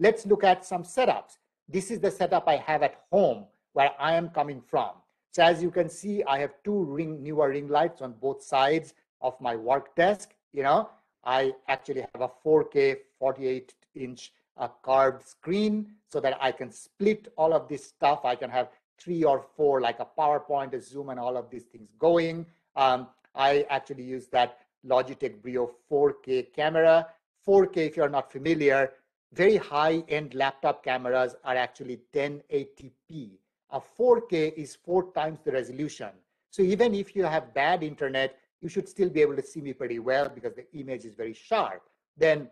Let's look at some setups. This is the setup I have at home where I am coming from. So as you can see, I have two ring newer ring lights on both sides of my work desk. You know, I actually have a 4K 48 inch uh, curved screen so that I can split all of this stuff. I can have three or four, like a PowerPoint, a Zoom, and all of these things going. Um, I actually use that Logitech Brio 4K camera. 4K, if you're not familiar, very high-end laptop cameras are actually 1080p a 4K is four times the resolution. So even if you have bad internet, you should still be able to see me pretty well because the image is very sharp. Then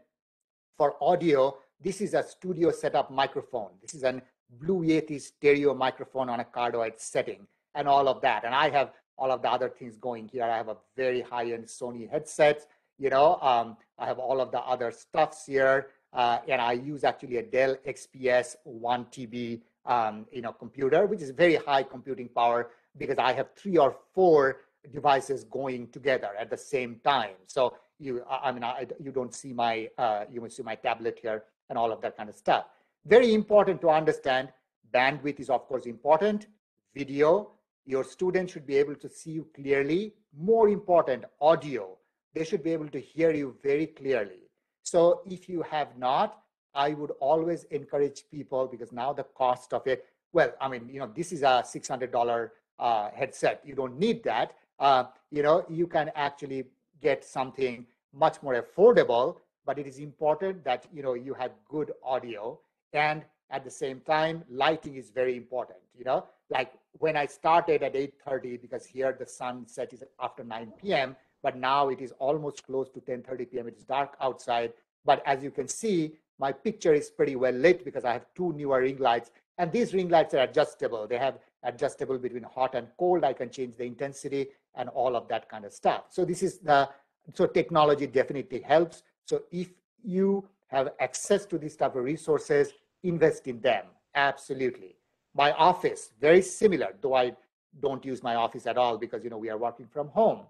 for audio, this is a studio setup microphone. This is a Blue Yeti stereo microphone on a cardioid setting and all of that. And I have all of the other things going here. I have a very high-end Sony headset. You know, um, I have all of the other stuffs here. Uh, and I use actually a Dell XPS 1 TB um, you know, computer, which is very high computing power because I have three or four devices going together at the same time. So you, I mean, I, you don't see my, uh, you will see my tablet here and all of that kind of stuff. Very important to understand. Bandwidth is of course important. Video, your students should be able to see you clearly. More important, audio. They should be able to hear you very clearly. So if you have not, I would always encourage people because now the cost of it, well, I mean, you know, this is a $600 uh, headset. You don't need that. Uh, you know, you can actually get something much more affordable, but it is important that, you know, you have good audio and at the same time, lighting is very important, you know, like when I started at 8.30 because here the sunset is after 9 p.m., but now it is almost close to 10.30 p.m. It's dark outside. But as you can see, my picture is pretty well lit because I have two newer ring lights And these ring lights are adjustable. They have adjustable between hot and cold. I can change the intensity and all of that kind of stuff. So this is the, so technology definitely helps. So if you have access to these type of resources, invest in them. Absolutely. My office, very similar, though I don't use my office at all because, you know, we are working from home.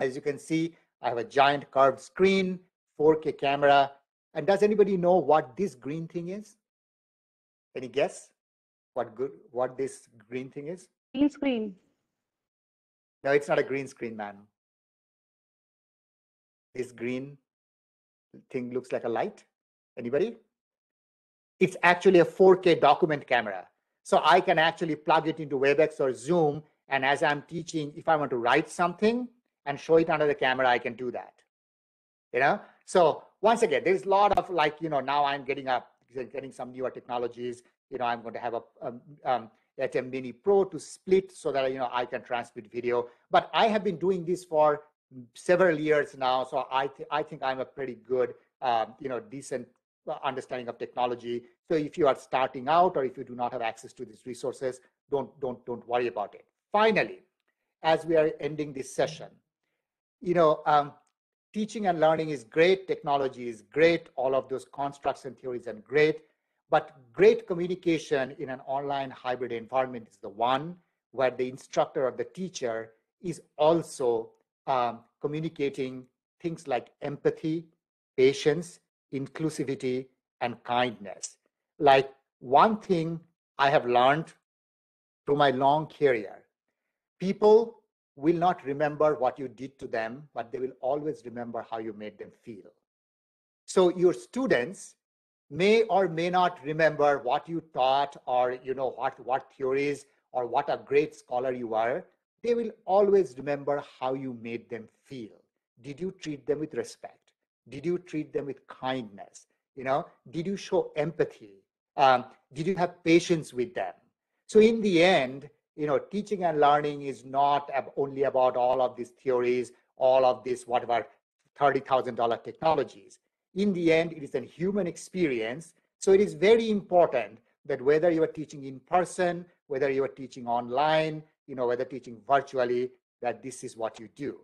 As you can see, I have a giant curved screen, 4K camera. And does anybody know what this green thing is? Any guess? What good? What this green thing is? Green screen. No, it's not a green screen, man. This green thing looks like a light. Anybody? It's actually a 4K document camera. So I can actually plug it into WebEx or Zoom. And as I'm teaching, if I want to write something and show it under the camera, I can do that. You know? So once again, there's a lot of like, you know, now I'm getting up, getting some newer technologies. You know, I'm going to have a um, um, Mini Pro to split so that you know I can transmit video. But I have been doing this for several years now, so I th- I think I'm a pretty good, um, you know, decent understanding of technology. So if you are starting out or if you do not have access to these resources, don't don't don't worry about it. Finally, as we are ending this session, you know, um, teaching and learning is great, technology is great, all of those constructs and theories are great, but great communication in an online hybrid environment is the one where the instructor or the teacher is also um, communicating things like empathy, patience, inclusivity, and kindness. Like one thing I have learned through my long career people will not remember what you did to them, but they will always remember how you made them feel. So your students may or may not remember what you taught or you know what what theories or what a great scholar you are they will always remember how you made them feel. Did you treat them with respect? Did you treat them with kindness? You know did you show empathy? Um, did you have patience with them? So in the end you know teaching and learning is not only about all of these theories all of this whatever $30000 technologies. In the end, it is a human experience. So it is very important that whether you are teaching in person, whether you are teaching online, you know, whether teaching virtually, that this is what you do.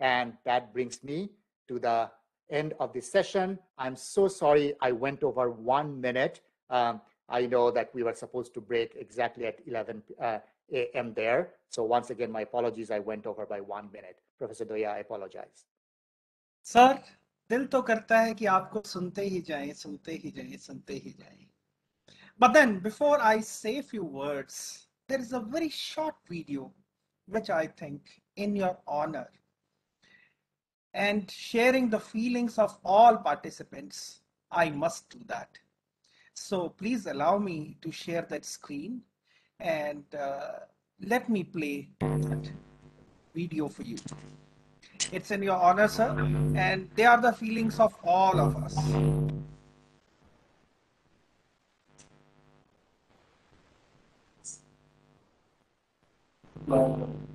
And that brings me to the end of this session. I'm so sorry I went over one minute. Um, I know that we were supposed to break exactly at 11 uh, a.m. there. So once again, my apologies, I went over by one minute. Professor Dahiya, I apologize. Sir, दिल तो करता है कि आपको सुनते ही जाएं, सुनते ही जाएं, सुनते ही जाएं. But then, before I say a few words, there is a very short video which i think in your honor. And sharing the feelings of all participants i must do that. So please allow me to share that screen and uh, let me play that video for you. It's in your honor, sir, and they are the feelings of all of us. 嗯。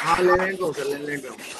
हाँ ले लेंगे sir लेने को